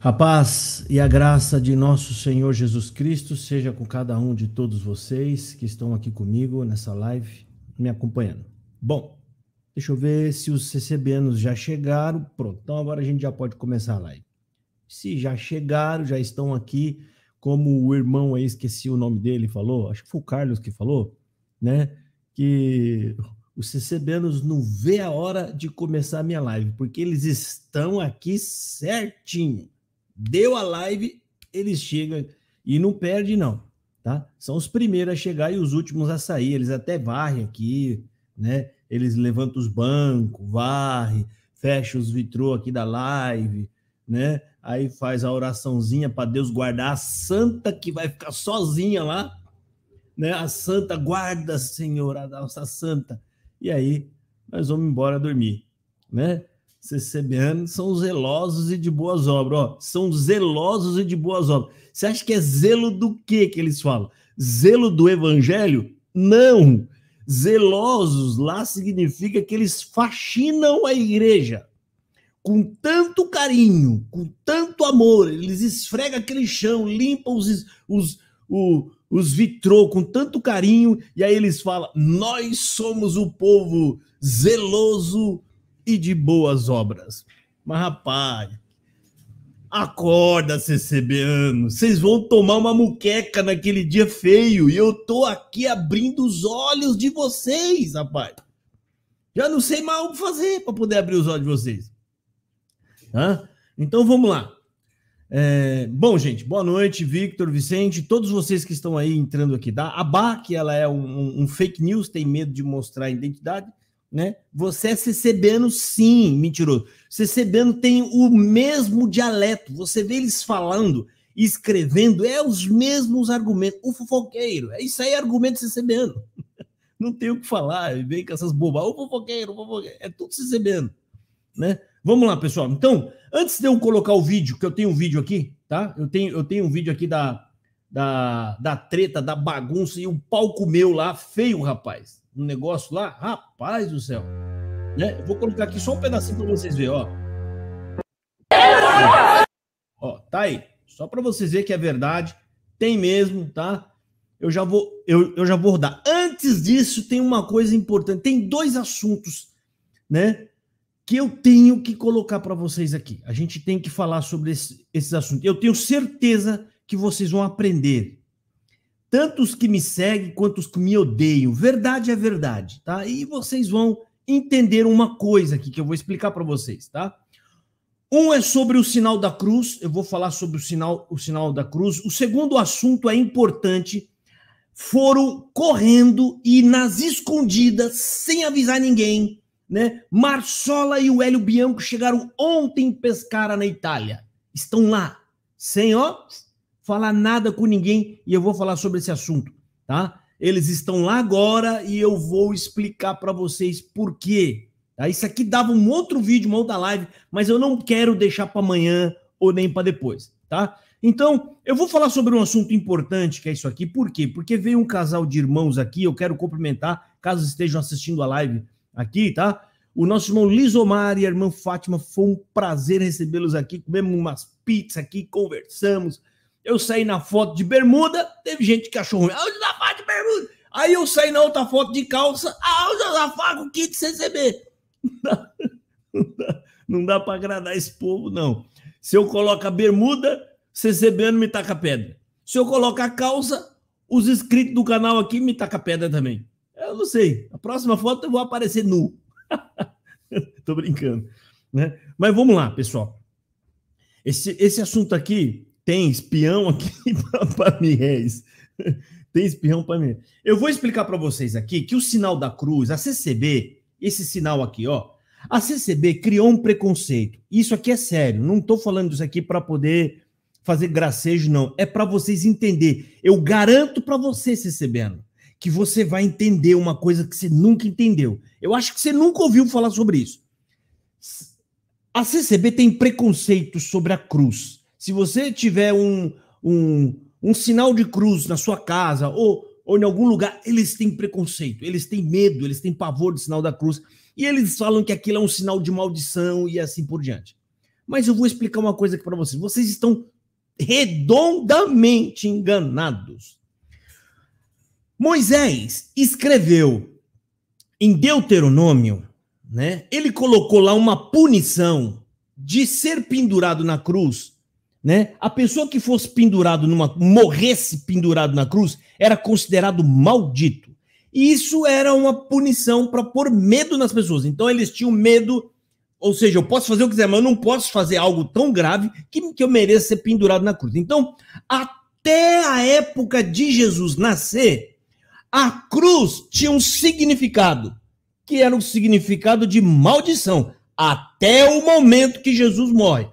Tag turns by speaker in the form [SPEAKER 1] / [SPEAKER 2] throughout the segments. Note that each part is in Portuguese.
[SPEAKER 1] A paz e a graça de nosso Senhor Jesus Cristo seja com cada um de todos vocês que estão aqui comigo nessa live, me acompanhando. Bom, deixa eu ver se os CCBanos já chegaram. Pronto, então agora a gente já pode começar a live. Se já chegaram, já estão aqui, como o irmão aí, esqueci o nome dele, falou, acho que foi o Carlos que falou, né? Que os CCBanos não vê a hora de começar a minha live, porque eles estão aqui certinho deu a live, eles chegam e não perde não, tá? São os primeiros a chegar e os últimos a sair, eles até varrem aqui, né? Eles levantam os bancos, varre, fecha os vitrô aqui da live, né? Aí faz a oraçãozinha para Deus guardar a santa que vai ficar sozinha lá, né? A santa guarda, Senhor, a nossa santa. E aí nós vamos embora dormir, né? CCBN são zelosos e de boas obras. Ó, são zelosos e de boas obras. Você acha que é zelo do que que eles falam? Zelo do evangelho? Não. Zelosos lá significa que eles faxinam a igreja com tanto carinho, com tanto amor. Eles esfregam aquele chão, limpam os, os, os, os vitrô com tanto carinho. E aí eles falam: Nós somos o povo zeloso e de boas obras. Mas, rapaz, acorda, CCBano. Vocês vão tomar uma muqueca naquele dia feio e eu tô aqui abrindo os olhos de vocês, rapaz. Já não sei mais o que fazer para poder abrir os olhos de vocês. Hã? Então vamos lá. É, bom, gente, boa noite, Victor, Vicente, todos vocês que estão aí entrando aqui. Da A BAC, ela é um, um, fake news, tem medo de mostrar a identidade né? Você é CCBano, sim, mentiroso. CCBano tem o mesmo dialeto. Você vê eles falando, escrevendo, é os mesmos argumentos. O fofoqueiro, é isso aí, argumento CCBano. Não tem o que falar, vem com essas bobas. O fofoqueiro, o fofoqueiro, é tudo CCBano, né? Vamos lá, pessoal. Então, antes de eu colocar o vídeo, que eu tenho um vídeo aqui, tá? Eu tenho, eu tenho um vídeo aqui da, da, da treta, da bagunça e o palco meu lá, feio, rapaz um negócio lá, rapaz do céu. Né? Eu vou colocar aqui só um pedacinho para vocês verem, ó. Ó, tá aí. Só para vocês verem que é verdade. Tem mesmo, tá? Eu já vou eu, eu já vou rodar. Antes disso, tem uma coisa importante. Tem dois assuntos, né? Que eu tenho que colocar para vocês aqui. A gente tem que falar sobre esse, esses assuntos. Eu tenho certeza que vocês vão aprender tanto os que me seguem quanto os que me odeiam. Verdade é verdade, tá? E vocês vão entender uma coisa aqui que eu vou explicar para vocês, tá? Um é sobre o sinal da cruz, eu vou falar sobre o sinal, o sinal da cruz. O segundo assunto é importante. Foram correndo e nas escondidas, sem avisar ninguém, né? Marsola e o Hélio Bianco chegaram ontem pescar na Itália. Estão lá, sem ó, falar nada com ninguém e eu vou falar sobre esse assunto, tá? Eles estão lá agora e eu vou explicar para vocês por quê. Tá? Isso aqui dava um outro vídeo, uma outra live, mas eu não quero deixar para amanhã ou nem para depois, tá? Então, eu vou falar sobre um assunto importante que é isso aqui. Por quê? Porque veio um casal de irmãos aqui, eu quero cumprimentar, caso estejam assistindo a live aqui, tá? O nosso irmão Lisomar e a irmã Fátima, foi um prazer recebê-los aqui. Comemos umas pizzas aqui, conversamos, eu saí na foto de bermuda, teve gente que achou ruim. Ah, o Josafá de bermuda. Aí eu saí na outra foto de calça. Ah, o Josafá com kit CCB. Não dá, não dá, dá para agradar esse povo, não. Se eu coloco a bermuda, CCB não me taca pedra. Se eu colocar a calça, os inscritos do canal aqui me taca pedra também. Eu não sei. A próxima foto eu vou aparecer nu. Tô brincando. Né? Mas vamos lá, pessoal. Esse, esse assunto aqui tem espião aqui para Mies. Tem espião para mim. Eu vou explicar para vocês aqui que o sinal da cruz, a CCB, esse sinal aqui, ó, a CCB criou um preconceito. Isso aqui é sério. Não estou falando isso aqui para poder fazer gracejo, não. É para vocês entender. Eu garanto para você, CCBano, que você vai entender uma coisa que você nunca entendeu. Eu acho que você nunca ouviu falar sobre isso. A CCB tem preconceito sobre a cruz. Se você tiver um, um, um sinal de cruz na sua casa ou, ou em algum lugar, eles têm preconceito, eles têm medo, eles têm pavor do sinal da cruz e eles falam que aquilo é um sinal de maldição e assim por diante. Mas eu vou explicar uma coisa aqui para vocês. Vocês estão redondamente enganados. Moisés escreveu em Deuteronômio, né? Ele colocou lá uma punição de ser pendurado na cruz, né? A pessoa que fosse pendurado numa morresse pendurado na cruz era considerado maldito. E isso era uma punição para pôr medo nas pessoas. Então eles tinham medo ou seja, eu posso fazer o que quiser, mas eu não posso fazer algo tão grave que, que eu mereça ser pendurado na cruz. Então, até a época de Jesus nascer, a cruz tinha um significado, que era um significado de maldição, até o momento que Jesus morre.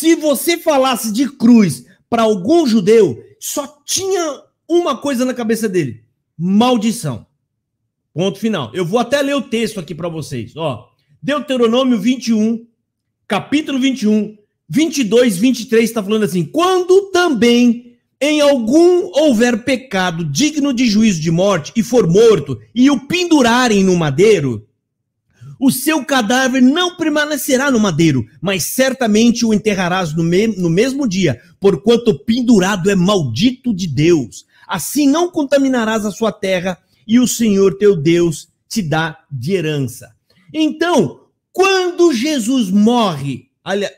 [SPEAKER 1] Se você falasse de cruz para algum judeu, só tinha uma coisa na cabeça dele: maldição. Ponto final. Eu vou até ler o texto aqui para vocês. Ó, Deuteronômio 21, capítulo 21, 22, 23 está falando assim: quando também em algum houver pecado digno de juízo de morte e for morto e o pendurarem no madeiro, o seu cadáver não permanecerá no madeiro, mas certamente o enterrarás no, me no mesmo dia, porquanto pendurado é maldito de Deus. Assim não contaminarás a sua terra, e o Senhor teu Deus te dá de herança. Então, quando Jesus morre, olha,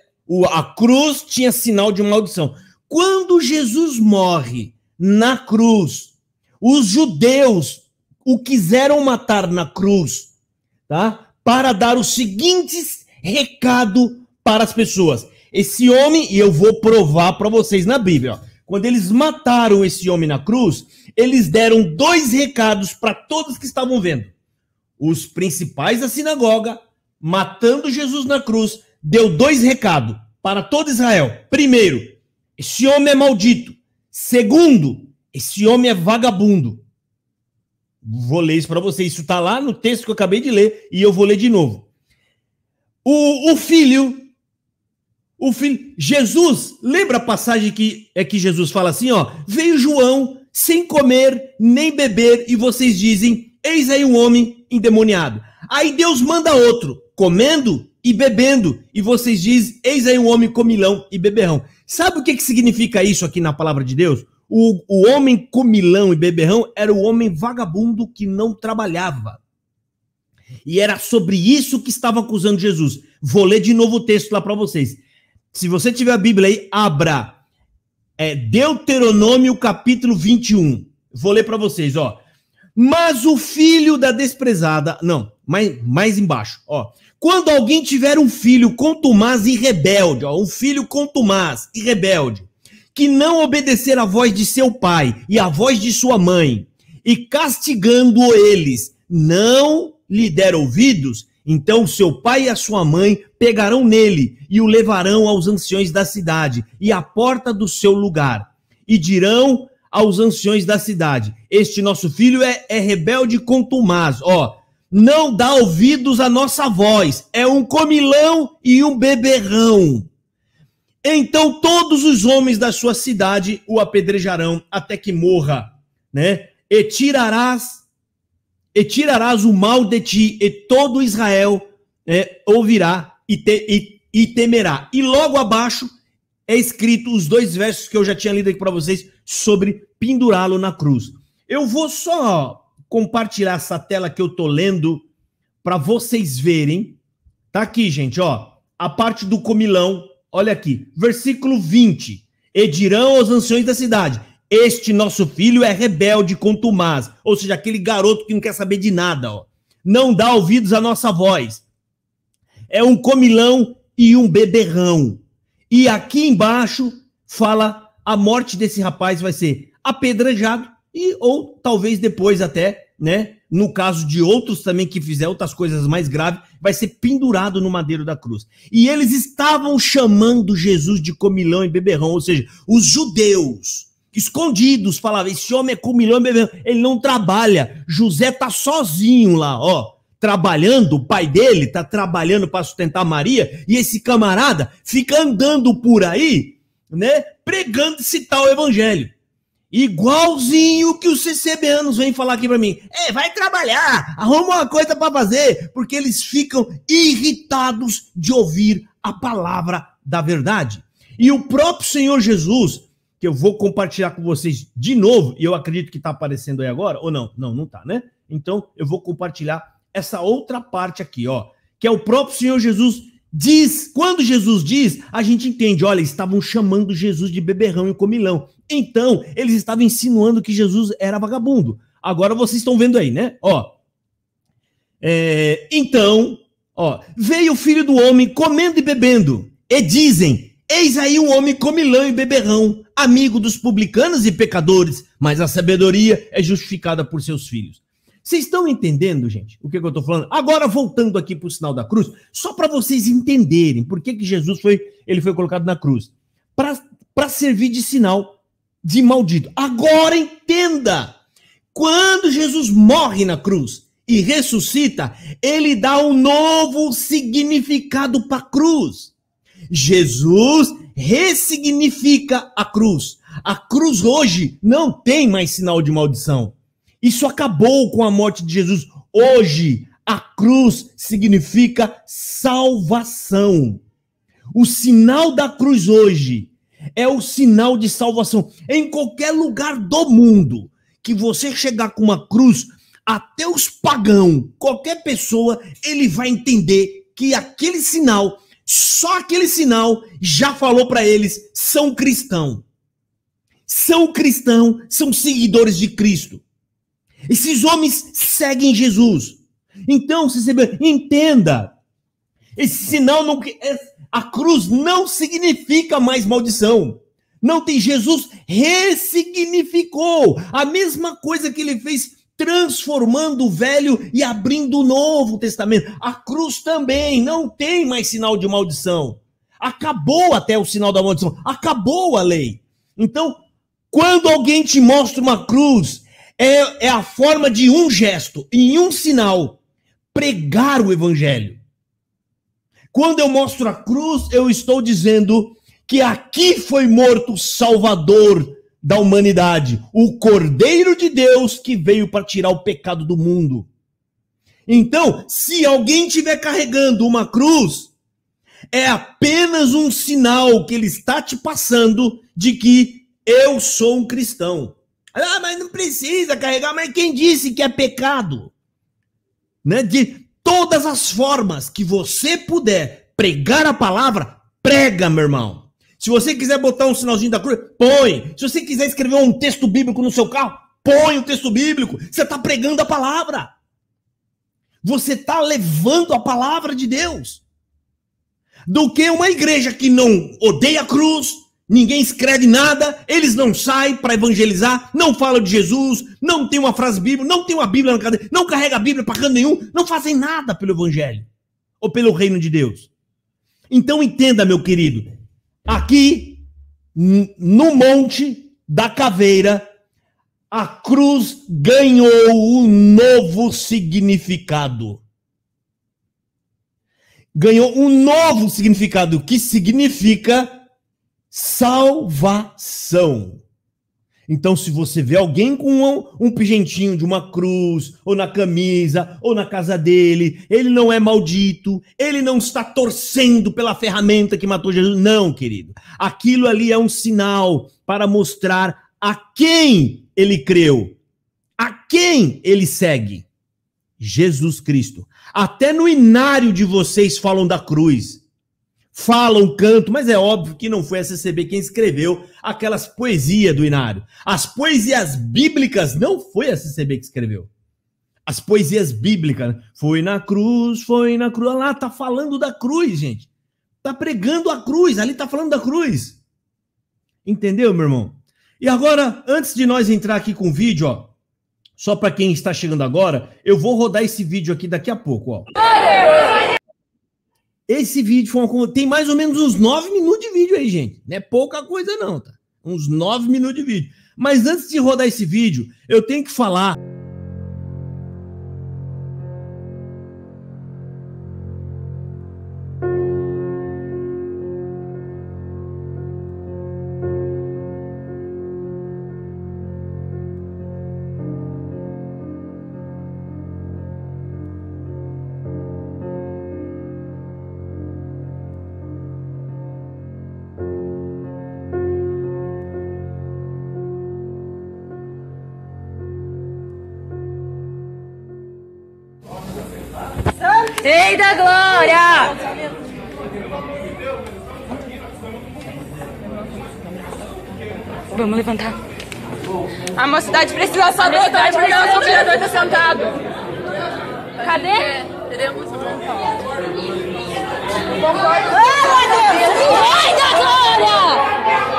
[SPEAKER 1] a cruz tinha sinal de maldição. Quando Jesus morre na cruz, os judeus o quiseram matar na cruz, tá? Para dar os seguintes recado para as pessoas. Esse homem, e eu vou provar para vocês na Bíblia, ó, quando eles mataram esse homem na cruz, eles deram dois recados para todos que estavam vendo. Os principais da sinagoga, matando Jesus na cruz, deu dois recados para todo Israel. Primeiro, esse homem é maldito. Segundo, esse homem é vagabundo. Vou ler isso para vocês. Isso está lá no texto que eu acabei de ler e eu vou ler de novo. O, o filho, o filho, Jesus, lembra a passagem que é que Jesus fala assim, ó, veio João sem comer nem beber e vocês dizem, eis aí um homem endemoniado. Aí Deus manda outro, comendo e bebendo, e vocês dizem, eis aí um homem comilão e beberrão. Sabe o que, que significa isso aqui na palavra de Deus? O, o homem comilão e beberrão era o homem vagabundo que não trabalhava. E era sobre isso que estava acusando Jesus. Vou ler de novo o texto lá para vocês. Se você tiver a Bíblia aí, abra é, Deuteronômio capítulo 21. Vou ler para vocês, ó. Mas o filho da desprezada, não, mais, mais embaixo, ó. Quando alguém tiver um filho contumaz e rebelde, ó, um filho contumaz e rebelde, que não obedecer à voz de seu pai e à voz de sua mãe, e castigando eles, não lhe der ouvidos, então seu pai e a sua mãe pegarão nele e o levarão aos anciões da cidade e à porta do seu lugar, e dirão aos anciões da cidade: Este nosso filho é, é rebelde contumaz, ó, não dá ouvidos à nossa voz, é um comilão e um beberrão. Então todos os homens da sua cidade o apedrejarão até que morra, né? E tirarás e tirarás o mal de ti, e todo Israel é, ouvirá e, te, e, e temerá. E logo abaixo é escrito os dois versos que eu já tinha lido aqui para vocês sobre pendurá-lo na cruz. Eu vou só compartilhar essa tela que eu tô lendo para vocês verem. Tá aqui, gente, ó, a parte do comilão. Olha aqui, versículo 20. E dirão aos anciões da cidade: Este nosso filho é rebelde contumaz, ou seja, aquele garoto que não quer saber de nada, ó. Não dá ouvidos à nossa voz. É um comilão e um beberrão. E aqui embaixo fala a morte desse rapaz vai ser apedrejado e ou talvez depois até, né, no caso de outros também que fizer outras coisas mais graves, vai ser pendurado no madeiro da cruz. E eles estavam chamando Jesus de comilão e beberrão, ou seja, os judeus escondidos falavam: esse homem é comilão e beberrão, ele não trabalha. José tá sozinho lá, ó trabalhando, o pai dele está trabalhando para sustentar Maria, e esse camarada fica andando por aí, né, pregando esse tal evangelho. Igualzinho que os CCBanos vêm falar aqui para mim. É, vai trabalhar, arruma uma coisa para fazer, porque eles ficam irritados de ouvir a palavra da verdade. E o próprio Senhor Jesus, que eu vou compartilhar com vocês de novo, e eu acredito que está aparecendo aí agora, ou não? Não, não está, né? Então eu vou compartilhar essa outra parte aqui, ó, que é o próprio Senhor Jesus diz, quando Jesus diz, a gente entende, olha, estavam chamando Jesus de beberrão e comilão. Então, eles estavam insinuando que Jesus era vagabundo. Agora vocês estão vendo aí, né? Ó. É, então, ó, veio o filho do homem comendo e bebendo, e dizem: Eis aí um homem comilão e beberrão, amigo dos publicanos e pecadores, mas a sabedoria é justificada por seus filhos. Vocês estão entendendo, gente, o que, que eu estou falando? Agora, voltando aqui para o sinal da cruz, só para vocês entenderem por que, que Jesus foi, ele foi colocado na cruz. Para servir de sinal de maldito. Agora entenda! Quando Jesus morre na cruz e ressuscita, ele dá um novo significado para a cruz. Jesus ressignifica a cruz. A cruz hoje não tem mais sinal de maldição. Isso acabou com a morte de Jesus. Hoje, a cruz significa salvação. O sinal da cruz hoje é o sinal de salvação. Em qualquer lugar do mundo que você chegar com uma cruz, até os pagãos, qualquer pessoa, ele vai entender que aquele sinal, só aquele sinal, já falou para eles: são cristão. São cristão, são seguidores de Cristo. Esses homens seguem Jesus. Então, entenda. Esse sinal não. É, a cruz não significa mais maldição. Não tem. Jesus ressignificou. A mesma coisa que ele fez transformando o velho e abrindo o novo testamento. A cruz também não tem mais sinal de maldição. Acabou até o sinal da maldição. Acabou a lei. Então, quando alguém te mostra uma cruz é, é a forma de um gesto, em um sinal, pregar o evangelho. Quando eu mostro a cruz, eu estou dizendo que aqui foi morto o Salvador da humanidade, o Cordeiro de Deus que veio para tirar o pecado do mundo. Então, se alguém estiver carregando uma cruz, é apenas um sinal que ele está te passando de que eu sou um cristão. Ah, mas não precisa carregar, mas quem disse que é pecado? Né? De todas as formas que você puder pregar a palavra, prega, meu irmão. Se você quiser botar um sinalzinho da cruz, põe. Se você quiser escrever um texto bíblico no seu carro, põe o texto bíblico. Você está pregando a palavra. Você está levando a palavra de Deus. Do que uma igreja que não odeia a cruz, ninguém escreve nada, eles não saem para evangelizar, não falam de Jesus, não tem uma frase bíblica, não tem uma Bíblia na cadeira, não carrega a Bíblia para canto nenhum, não fazem nada pelo evangelho ou pelo reino de Deus. Então entenda, meu querido, aqui no monte da caveira, a cruz ganhou um novo significado. Ganhou um novo significado, que significa salvação. Então, se você vê alguém com um, um pigentinho de uma cruz, ou na camisa, ou na casa dele, ele não é maldito, ele não está torcendo pela ferramenta que matou Jesus. Não, querido. Aquilo ali é um sinal para mostrar a quem ele creu, a quem ele segue. Jesus Cristo. Até no inário de vocês falam da cruz falam, canto, mas é óbvio que não foi a CCB quem escreveu aquelas poesias do Inário. As poesias bíblicas não foi a CCB que escreveu. As poesias bíblicas, né? foi na cruz, foi na cruz, lá tá falando da cruz, gente. Tá pregando a cruz, ali tá falando da cruz. Entendeu, meu irmão? E agora, antes de nós entrar aqui com o vídeo, ó, só para quem está chegando agora, eu vou rodar esse vídeo aqui daqui a pouco, ó. Esse vídeo uma, tem mais ou menos uns nove minutos de vídeo aí, gente. Não é pouca coisa, não, tá? Uns nove minutos de vídeo. Mas antes de rodar esse vídeo, eu tenho que falar.
[SPEAKER 2] Vamos levantar. A mocidade precisa saber que o nosso vereador está sentado. Cadê? Teremos um Rei da Glória!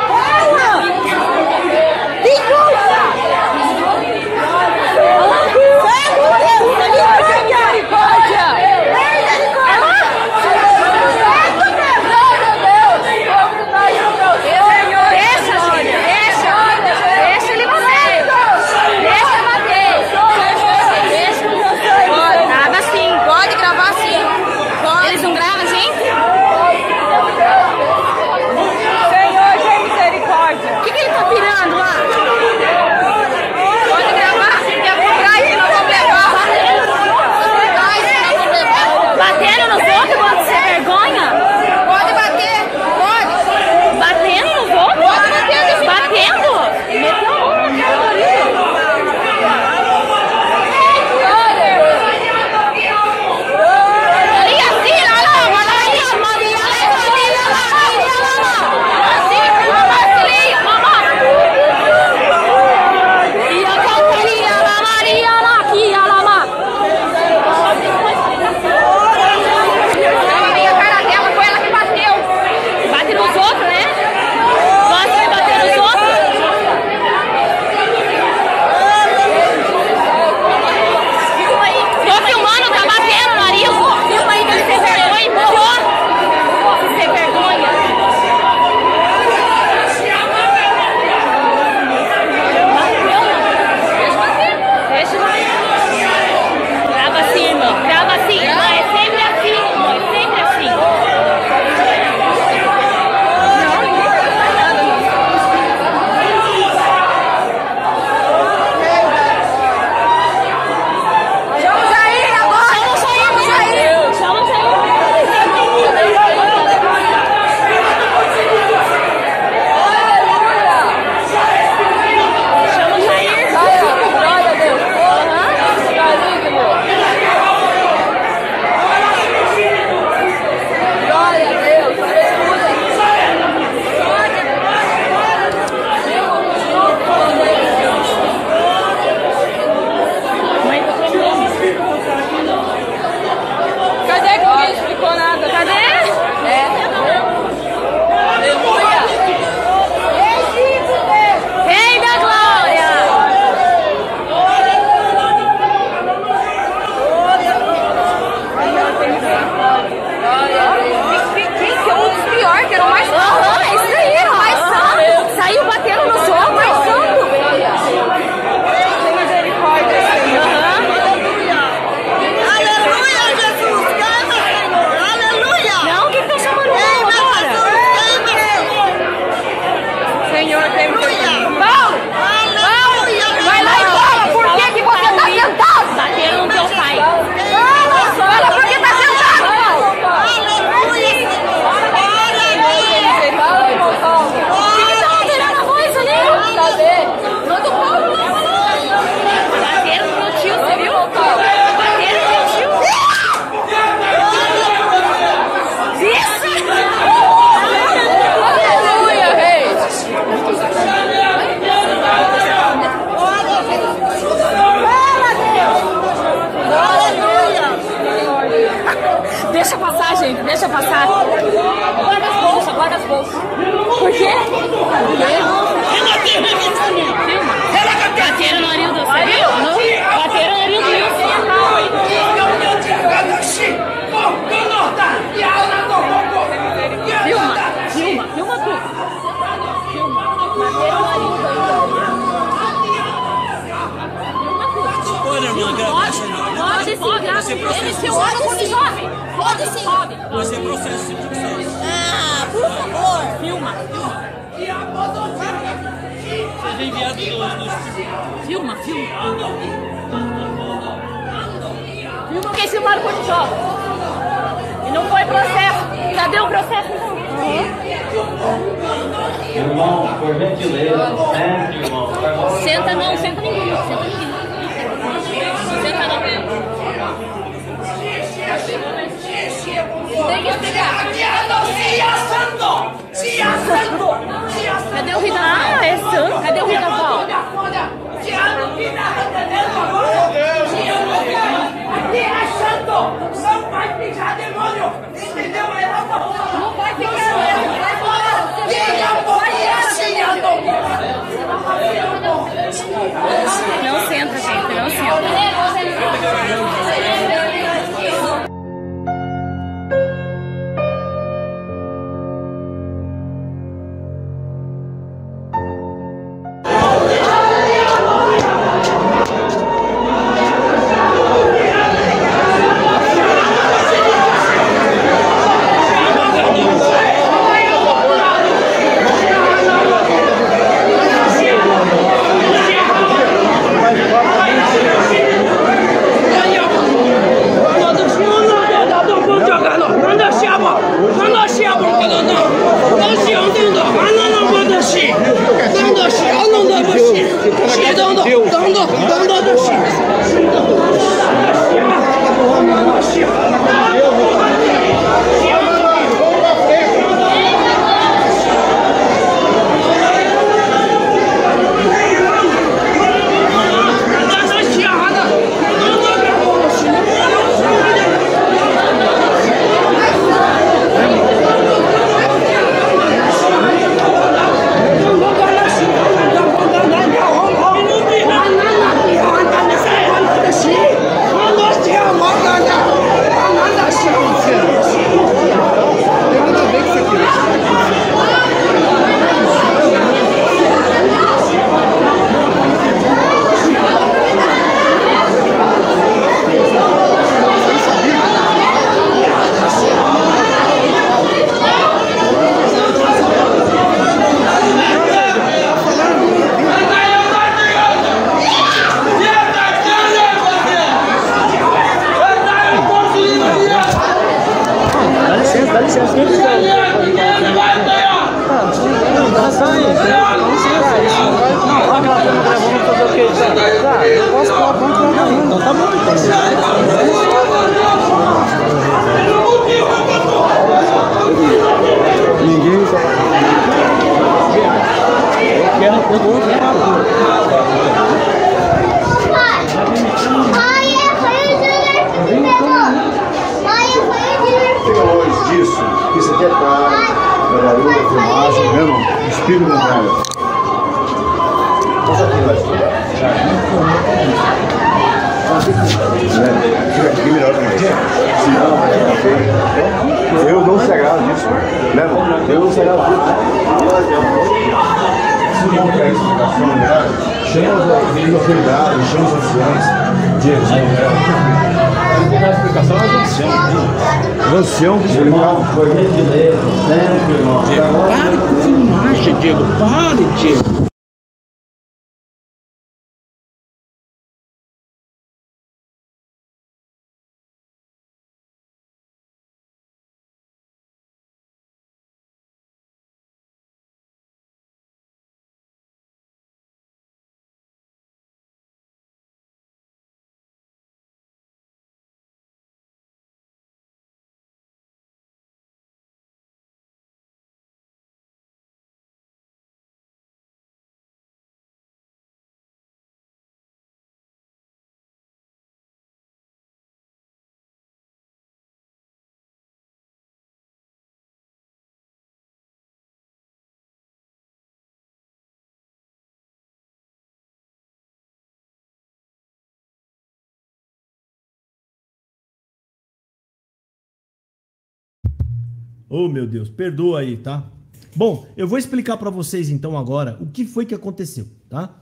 [SPEAKER 1] Deus, perdoa aí, tá? Bom, eu vou explicar para vocês então agora o que foi que aconteceu, tá?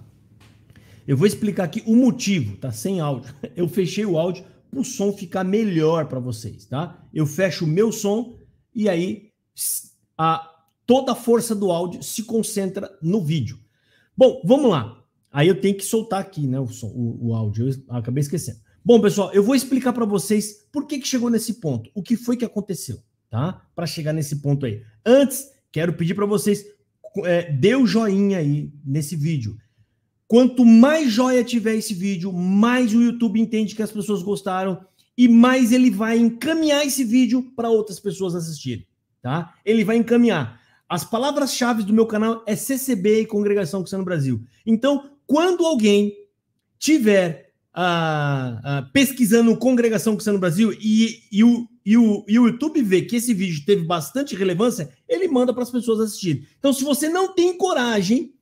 [SPEAKER 1] Eu vou explicar aqui o motivo, tá? Sem áudio. Eu fechei o áudio para o som ficar melhor para vocês, tá? Eu fecho o meu som e aí a, toda a força do áudio se concentra no vídeo. Bom, vamos lá. Aí eu tenho que soltar aqui, né, o, som, o, o áudio. Eu acabei esquecendo. Bom, pessoal, eu vou explicar para vocês por que, que chegou nesse ponto, o que foi que aconteceu tá? Para chegar nesse ponto aí. Antes, quero pedir para vocês é, dê o joinha aí nesse vídeo. Quanto mais joia tiver esse vídeo, mais o YouTube entende que as pessoas gostaram e mais ele vai encaminhar esse vídeo para outras pessoas assistirem, tá? Ele vai encaminhar. As palavras-chave do meu canal é CCB e Congregação Cristã no Brasil. Então, quando alguém tiver uh, uh, pesquisando Congregação Cristã no Brasil e, e, o, e, o, e o YouTube vê que esse vídeo teve bastante relevância, ele manda para as pessoas assistirem. Então, se você não tem coragem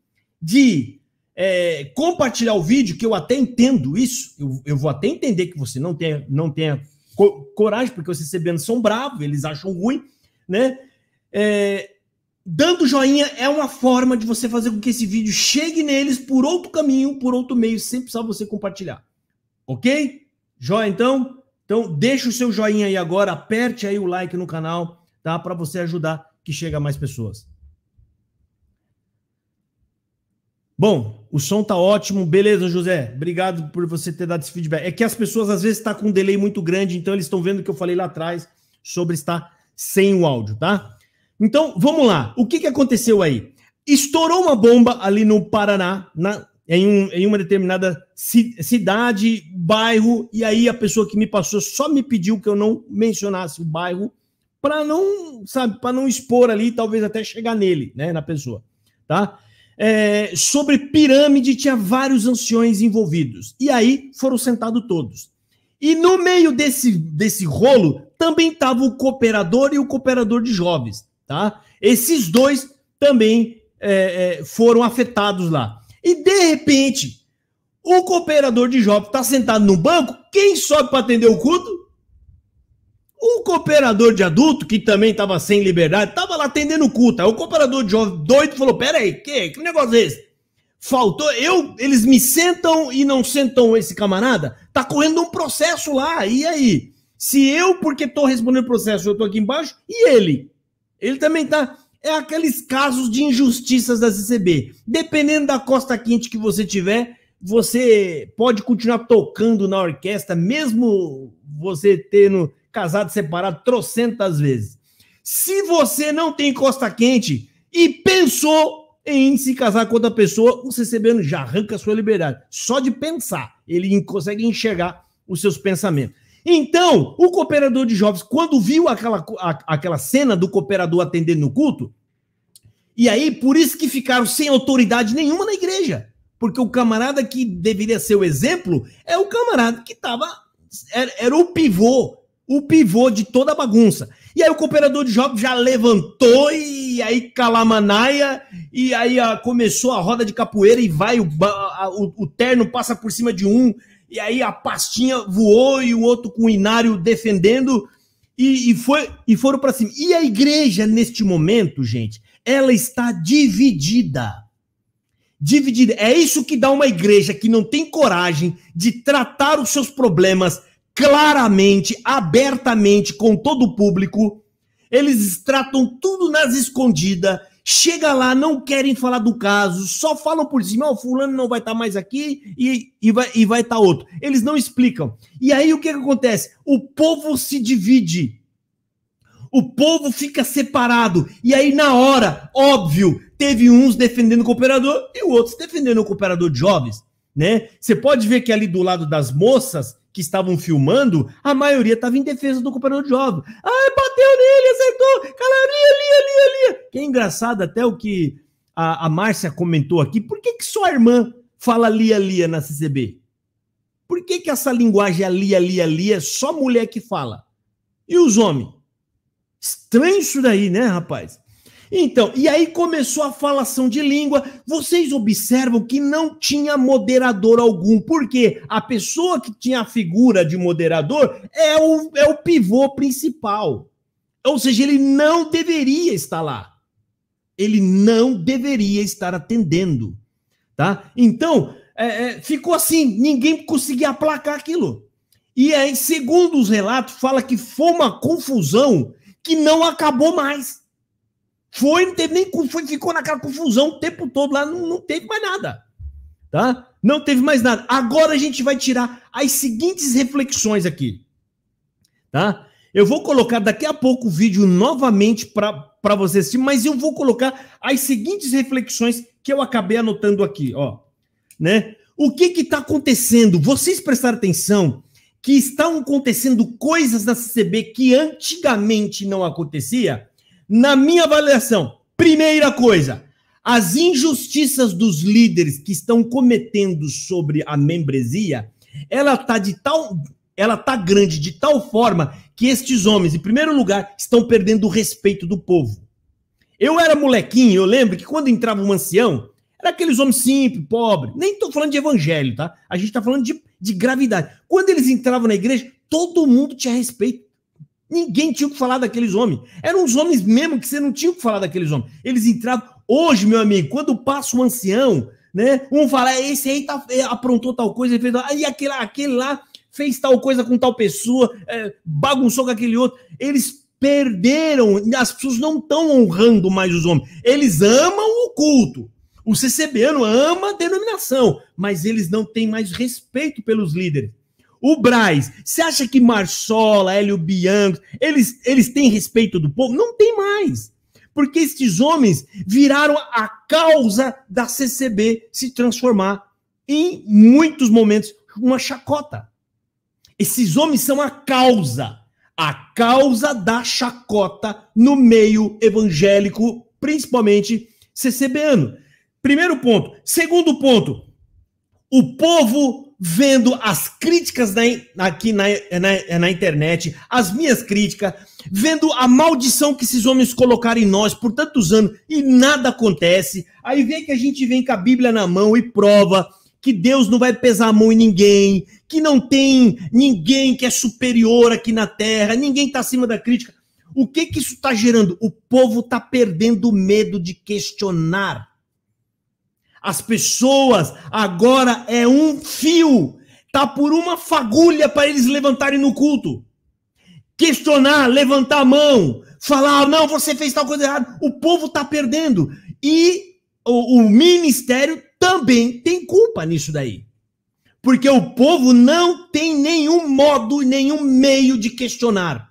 [SPEAKER 1] de é, compartilhar o vídeo, que eu até entendo isso, eu, eu vou até entender que você não tenha, não tenha co coragem, porque os CCBanos são bravos, eles acham ruim, né? É, dando joinha é uma forma de você fazer com que esse vídeo chegue neles por outro caminho, por outro meio, sem precisar você compartilhar. Ok? Joia, então? Então, deixa o seu joinha aí agora, aperte aí o like no canal, tá? Para você ajudar que chegue a mais pessoas. Bom, o som tá ótimo. Beleza, José. Obrigado por você ter dado esse feedback. É que as pessoas às vezes estão tá com um delay muito grande, então eles estão vendo o que eu falei lá atrás sobre estar sem o áudio, tá? Então, vamos lá. O que, que aconteceu aí? Estourou uma bomba ali no Paraná, na, em, um, em uma determinada cidade, bairro, e aí a pessoa que me passou só me pediu que eu não mencionasse o bairro para não, sabe, para não expor ali, talvez até chegar nele, né, na pessoa, tá? é, sobre pirâmide, tinha vários anciões envolvidos. E aí foram sentados todos. E no meio desse, desse rolo também estava o cooperador e o cooperador de jovens. Tá? Esses dois também é, é, foram afetados lá. E de repente, o cooperador de jovens está sentado no banco, quem sobe para atender o culto? O cooperador de adulto, que também estava sem liberdade, estava lá atendendo o culto. Aí o cooperador de jovem doido falou: peraí, que, que negócio é esse? Faltou, eu, eles me sentam e não sentam esse camarada? Tá correndo um processo lá, e aí? Se eu, porque tô respondendo processo, eu tô aqui embaixo, e ele? Ele também tá. É aqueles casos de injustiças da CCB. Dependendo da costa quente que você tiver, você pode continuar tocando na orquestra, mesmo você tendo casado separado trocentas vezes. Se você não tem costa quente e pensou em se casar com outra pessoa, o CCBano já arranca a sua liberdade. Só de pensar, ele consegue enxergar os seus pensamentos. Então, o cooperador de jovens, quando viu aquela, a, aquela cena do cooperador atendendo no culto, e aí, por isso que ficaram sem autoridade nenhuma na igreja. Porque o camarada que deveria ser o exemplo é o camarada que estava. Era, era, o pivô o pivô de toda a bagunça. E aí o cooperador de jogos já levantou e aí calamanaia e aí a, começou a roda de capoeira e vai, o, a, o, o, terno passa por cima de um e aí a pastinha voou e o outro com o inário defendendo e, e, foi, e foram para cima. E a igreja neste momento, gente, ela está dividida. Dividida. É isso que dá uma igreja que não tem coragem de tratar os seus problemas claramente, abertamente, com todo o público. Eles tratam tudo nas escondidas. Chega lá, não querem falar do caso, só falam por cima, o oh, fulano não vai estar tá mais aqui e, e vai estar e vai tá outro. Eles não explicam. E aí o que, que acontece? O povo se divide. O povo fica separado. E aí, na hora, óbvio, teve uns defendendo o cooperador e outros defendendo o cooperador de jovens. Né? Você pode ver que ali do lado das moças que estavam filmando, a maioria estava em defesa do cooperador de jovens. Ai, bateu nele, acertou, ali, ali, ali, ali. Que é engraçado até o que a, a Márcia comentou aqui. Por que, que sua irmã fala lia, lia na CCB? Por que, que essa linguagem ali, ali, ali é só mulher que fala? E os homens? Estranho isso daí, né, rapaz? Então, e aí começou a falação de língua. Vocês observam que não tinha moderador algum, porque a pessoa que tinha a figura de moderador é o, é o pivô principal. Ou seja, ele não deveria estar lá. Ele não deveria estar atendendo. Tá? Então, é, é, ficou assim, ninguém conseguia aplacar aquilo. E aí, segundo os relatos, fala que foi uma confusão que não acabou mais. Foi, não teve nem foi, ficou naquela confusão o tempo todo lá, não, não teve mais nada. Tá? Não teve mais nada. Agora a gente vai tirar as seguintes reflexões aqui. Tá? Eu vou colocar daqui a pouco o vídeo novamente para você assistir, mas eu vou colocar as seguintes reflexões que eu acabei anotando aqui, ó. Né? O que está acontecendo? Vocês prestaram atenção que estão acontecendo coisas na CCB que antigamente não acontecia, na minha avaliação, primeira coisa, as injustiças dos líderes que estão cometendo sobre a membresia, ela tá de tal, ela tá grande de tal forma que estes homens, em primeiro lugar, estão perdendo o respeito do povo. Eu era molequinho, eu lembro que quando entrava um ancião, era aqueles homens simples, pobres. Nem estou falando de evangelho, tá? A gente está falando de, de gravidade. Quando eles entravam na igreja, todo mundo tinha respeito. Ninguém tinha o que falar daqueles homens. Eram uns homens mesmo que você não tinha o que falar daqueles homens. Eles entravam. Hoje, meu amigo, quando passa um ancião, né? Um fala, esse aí tá, é, aprontou tal coisa, fez, aí aquele, aquele lá fez tal coisa com tal pessoa, é, bagunçou com aquele outro. Eles perderam, as pessoas não estão honrando mais os homens. Eles amam o culto. O CCBano ama a denominação, mas eles não têm mais respeito pelos líderes. O Braz, você acha que Marsola, Hélio Bianco, eles, eles têm respeito do povo? Não tem mais. Porque estes homens viraram a causa da CCB se transformar em muitos momentos uma chacota. Esses homens são a causa, a causa da chacota no meio evangélico, principalmente CCBano. Primeiro ponto. Segundo ponto, o povo vendo as críticas na, aqui na, na, na, internet, as minhas críticas, vendo a maldição que esses homens colocaram em nós por tantos anos e nada acontece. Aí vem que a gente vem com a Bíblia na mão e prova que Deus não vai pesar a mão em ninguém, que não tem ninguém que é superior aqui na terra, ninguém está acima da crítica. O que que isso está gerando? O povo está perdendo medo de questionar. As pessoas agora é um fio, tá por uma fagulha para eles levantarem no culto. Questionar, levantar a mão, falar, não, você fez tal coisa errada. O povo tá perdendo. E o, o ministério também tem culpa nisso daí. Porque o povo não tem nenhum modo, nenhum meio de questionar.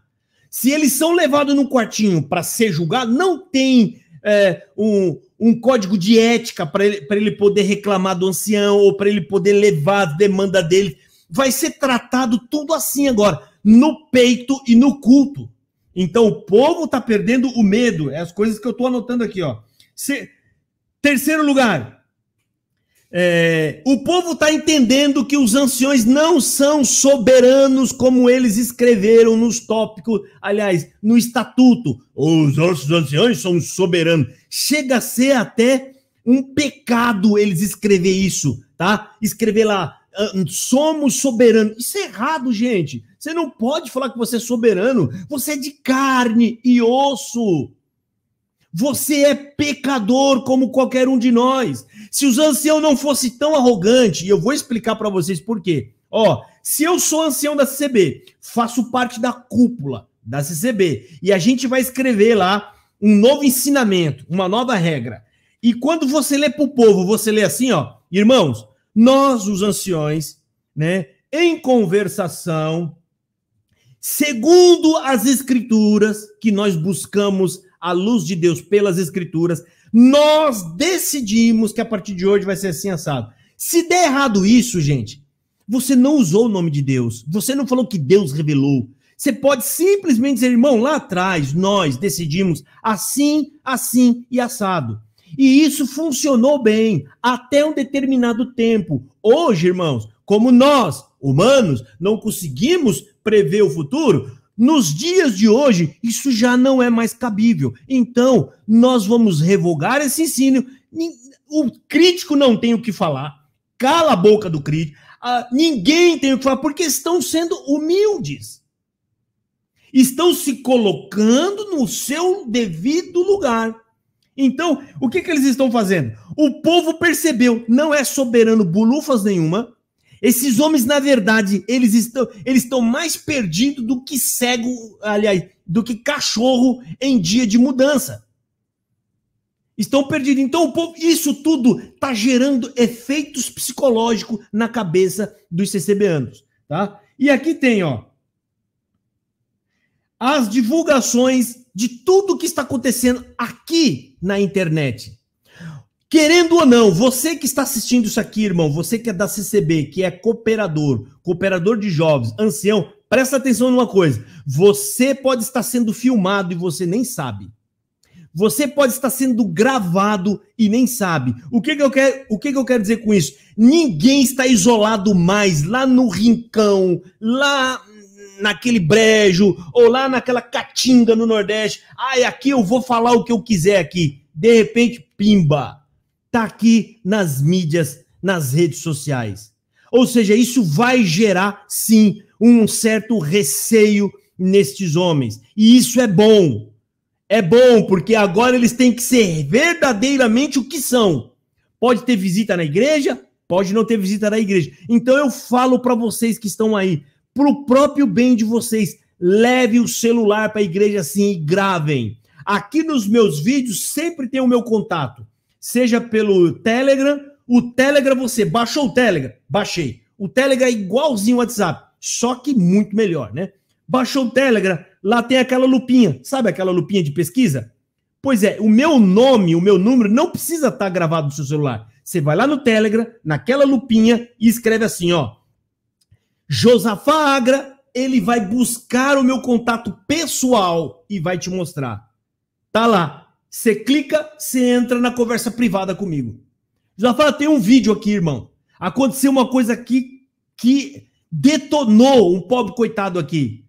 [SPEAKER 1] Se eles são levados no quartinho para ser julgado, não tem é, um, um código de ética para ele, ele poder reclamar do ancião ou para ele poder levar a demanda dele. Vai ser tratado tudo assim agora, no peito e no culto. Então o povo está perdendo o medo. É as coisas que eu estou anotando aqui, ó. Se... Terceiro lugar, é, o povo está entendendo que os anciões não são soberanos como eles escreveram nos tópicos, aliás, no estatuto. Os nossos anciões são soberanos. Chega a ser até um pecado eles escrever isso, tá? Escrever lá, ah, somos soberanos. Isso é errado, gente. Você não pode falar que você é soberano. Você é de carne e osso. Você é pecador como qualquer um de nós. Se os anciãos não fossem tão arrogantes, e eu vou explicar para vocês por quê. Ó, se eu sou ancião da CCB, faço parte da cúpula da CCB, e a gente vai escrever lá um novo ensinamento, uma nova regra. E quando você lê para o povo, você lê assim, ó, irmãos, nós, os anciões, né, em conversação, segundo as escrituras que nós buscamos a luz de Deus pelas escrituras, nós decidimos que a partir de hoje vai ser assim assado. Se der errado isso, gente, você não usou o nome de Deus. Você não falou que Deus revelou. Você pode simplesmente dizer, irmão, lá atrás nós decidimos assim, assim e assado. E isso funcionou bem até um determinado tempo. Hoje, irmãos, como nós, humanos, não conseguimos prever o futuro, nos dias de hoje, isso já não é mais cabível. Então, nós vamos revogar esse ensino. O crítico não tem o que falar. Cala a boca do crítico. Ninguém tem o que falar, porque estão sendo humildes. Estão se colocando no seu devido lugar. Então, o que, que eles estão fazendo? O povo percebeu, não é soberano bulufas nenhuma, esses homens, na verdade, eles estão, eles estão mais perdidos do que cego, aliás, do que cachorro em dia de mudança. Estão perdidos. Então, o povo, isso tudo está gerando efeitos psicológicos na cabeça dos CCBanos, tá? E aqui tem, ó, as divulgações de tudo que está acontecendo aqui na internet. Querendo ou não, você que está assistindo isso aqui, irmão, você que é da CCB, que é cooperador, cooperador de jovens, ancião, presta atenção numa coisa. Você pode estar sendo filmado e você nem sabe. Você pode estar sendo gravado e nem sabe. O que, que eu quero, o que, que eu quero dizer com isso? Ninguém está isolado mais lá no rincão, lá naquele brejo ou lá naquela caatinga no Nordeste. Ai, aqui eu vou falar o que eu quiser aqui. De repente, pimba, tá aqui nas mídias, nas redes sociais. Ou seja, isso vai gerar sim um certo receio nestes homens. E isso é bom. É bom porque agora eles têm que ser verdadeiramente o que são. Pode ter visita na igreja, pode não ter visita na igreja. Então eu falo para vocês que estão aí, para o próprio bem de vocês, leve o celular para a igreja assim e gravem. Aqui nos meus vídeos sempre tem o meu contato, seja pelo Telegram. O Telegram você baixou o Telegram? Baixei. O Telegram é igualzinho ao WhatsApp, só que muito melhor, né? Baixou o Telegram, lá tem aquela lupinha, sabe aquela lupinha de pesquisa? Pois é, o meu nome, o meu número não precisa estar tá gravado no seu celular. Você vai lá no Telegram, naquela lupinha e escreve assim, ó: Josafá Agra, ele vai buscar o meu contato pessoal e vai te mostrar. Tá lá. Você clica, você entra na conversa privada comigo. Josafá, tem um vídeo aqui, irmão. Aconteceu uma coisa aqui que detonou um pobre coitado aqui.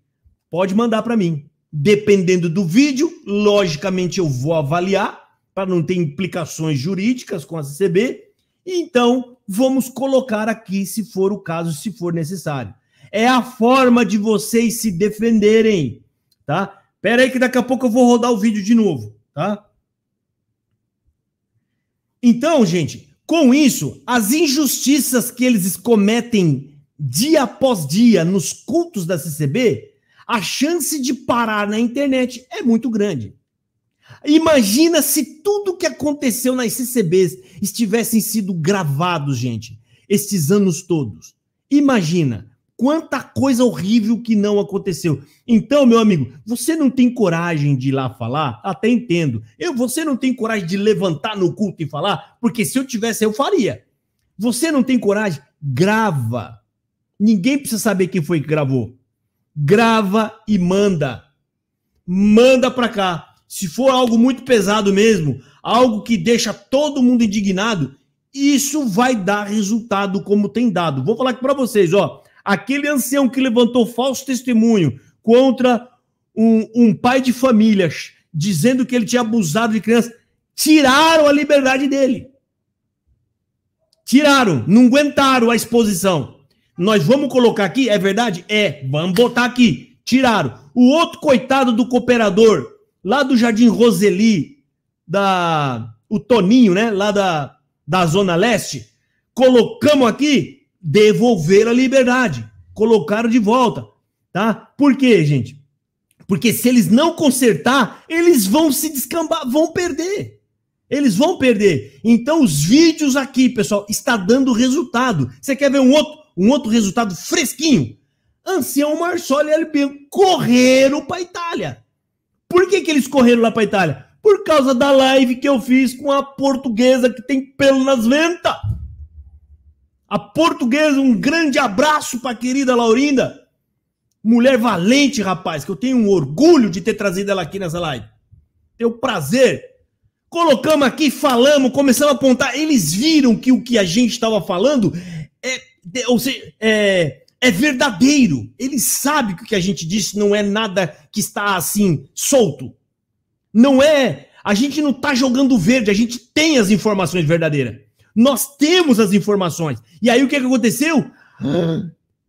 [SPEAKER 1] Pode mandar para mim. Dependendo do vídeo, logicamente eu vou avaliar para não ter implicações jurídicas com a CCB. Então, vamos colocar aqui, se for o caso, se for necessário. É a forma de vocês se defenderem, tá? Pera aí que daqui a pouco eu vou rodar o vídeo de novo, tá? Então, gente, com isso, as injustiças que eles cometem dia após dia nos cultos da CCB, a chance de parar na internet é muito grande. Imagina se tudo que aconteceu nas CCBs estivessem sido gravados, gente, estes anos todos. Imagina quanta coisa horrível que não aconteceu. Então, meu amigo, você não tem coragem de ir lá falar? Até entendo. Eu, você não tem coragem de levantar no culto e falar? Porque se eu tivesse, eu faria. Você não tem coragem? Grava. Ninguém precisa saber quem foi que gravou. Grava e manda. Manda para cá. Se for algo muito pesado mesmo, algo que deixa todo mundo indignado, isso vai dar resultado como tem dado. Vou falar aqui para vocês, ó. Aquele ancião que levantou falso testemunho contra um, um pai de famílias, dizendo que ele tinha abusado de criança, tiraram a liberdade dele. Tiraram, não aguentaram a exposição. Nós vamos colocar aqui, é verdade? É, vamos botar aqui. Tiraram. O outro coitado do cooperador, lá do Jardim Roseli, da o Toninho, né, lá da, da Zona Leste, colocamos aqui devolver a liberdade, colocaram de volta, tá? Por quê, gente? Porque se eles não consertar, eles vão se descambar, vão perder. Eles vão perder. Então os vídeos aqui, pessoal, está dando resultado. Você quer ver um outro, um outro resultado fresquinho? Ancião Marsoli e LP correram para Itália. Por que, que eles correram lá para Itália? Por causa da live que eu fiz com a portuguesa que tem pelo nas ventas. A portuguesa, um grande abraço para a querida Laurinda. Mulher valente, rapaz, que eu tenho um orgulho de ter trazido ela aqui nessa live. Tenho prazer. Colocamos aqui, falamos, começamos a apontar. Eles viram que o que a gente estava falando é, ou seja, é, é verdadeiro. Ele sabe que o que a gente disse não é nada que está assim, solto. Não é. A gente não está jogando verde, a gente tem as informações verdadeiras. Nós temos as informações. E aí o que, que aconteceu? Ah,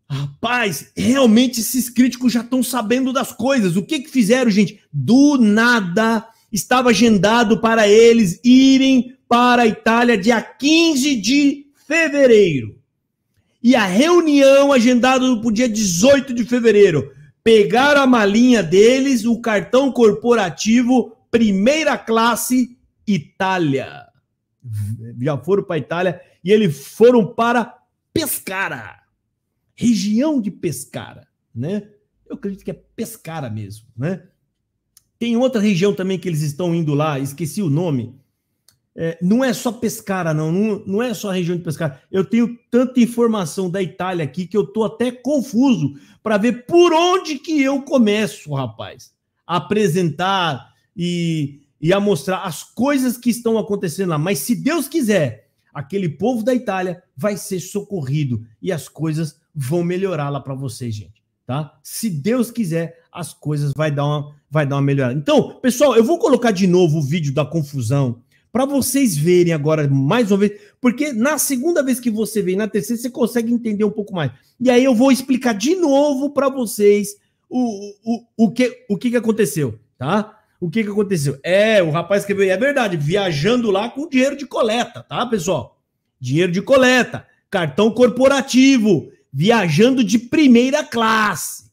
[SPEAKER 1] rapaz, realmente esses críticos já estão sabendo das coisas. O que, que fizeram, gente? Do nada estava agendado para eles irem para a Itália dia 15 de fevereiro. E a reunião agendada para o dia 18 de fevereiro. Pegaram a malinha deles, o cartão corporativo, primeira classe, Itália. Já foram para a Itália e eles foram para Pescara, região de Pescara, né? Eu acredito que é Pescara mesmo, né? Tem outra região também que eles estão indo lá, esqueci o nome. é, não é só Pescara, não, não, não é só a região de Pescara. Eu tenho tanta informação da Itália aqui que eu tô até confuso para ver por onde que eu começo, rapaz, a apresentar e, e a mostrar as coisas que estão acontecendo lá. Mas se Deus quiser, aquele povo da Itália vai ser socorrido e as coisas vão melhorar lá para vocês, gente, tá? Se Deus quiser, as coisas vai dar uma vai dar uma melhorada. Então, pessoal, eu vou colocar de novo o vídeo da confusão para vocês verem agora mais uma vez, porque na segunda vez que você vem, na terceira, você consegue entender um pouco mais. E aí eu vou explicar de novo para vocês o, o, o, que, o que, que aconteceu, tá? O que, que aconteceu? É, o rapaz escreveu, é verdade, viajando lá com dinheiro de coleta, tá, pessoal? Dinheiro de coleta, cartão corporativo, viajando de primeira classe.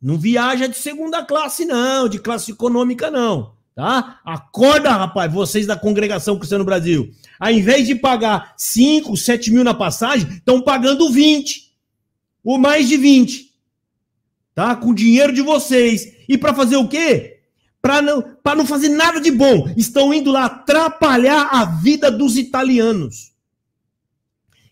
[SPEAKER 1] Não viaja de segunda classe, não, de classe econômica, não tá? Acorda, rapaz, vocês da congregação cristã no Brasil. Ao invés de pagar 5, 7 mil na passagem, estão pagando 20. Ou mais de 20. Tá? Com dinheiro de vocês. E para fazer o quê? Para não, não fazer nada de bom. Estão indo lá atrapalhar a vida dos italianos.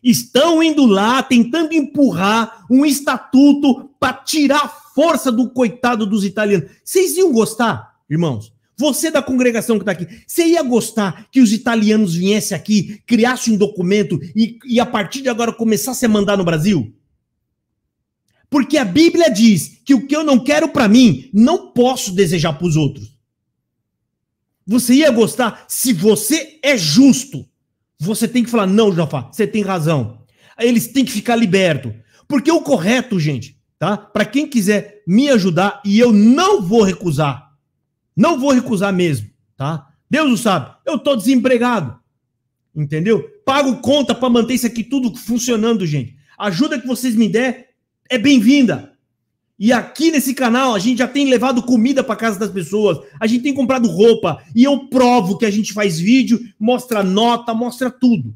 [SPEAKER 1] Estão indo lá tentando empurrar um estatuto para tirar a força do coitado dos italianos. Vocês iam gostar, irmãos? Você da congregação que está aqui, você ia gostar que os italianos viessem aqui, criassem um documento e, e a partir de agora começassem a mandar no Brasil? Porque a Bíblia diz que o que eu não quero para mim, não posso desejar para os outros. Você ia gostar se você é justo. Você tem que falar: não, Jafá, você tem razão. Eles têm que ficar libertos. Porque o correto, gente, tá? Para quem quiser me ajudar, e eu não vou recusar não vou recusar mesmo, tá? Deus o sabe. Eu tô desempregado. Entendeu? Pago conta para manter isso aqui tudo funcionando, gente. A ajuda que vocês me der é bem-vinda. E aqui nesse canal a gente já tem levado comida para casa das pessoas, a gente tem comprado roupa e eu provo que a gente faz vídeo, mostra nota, mostra tudo,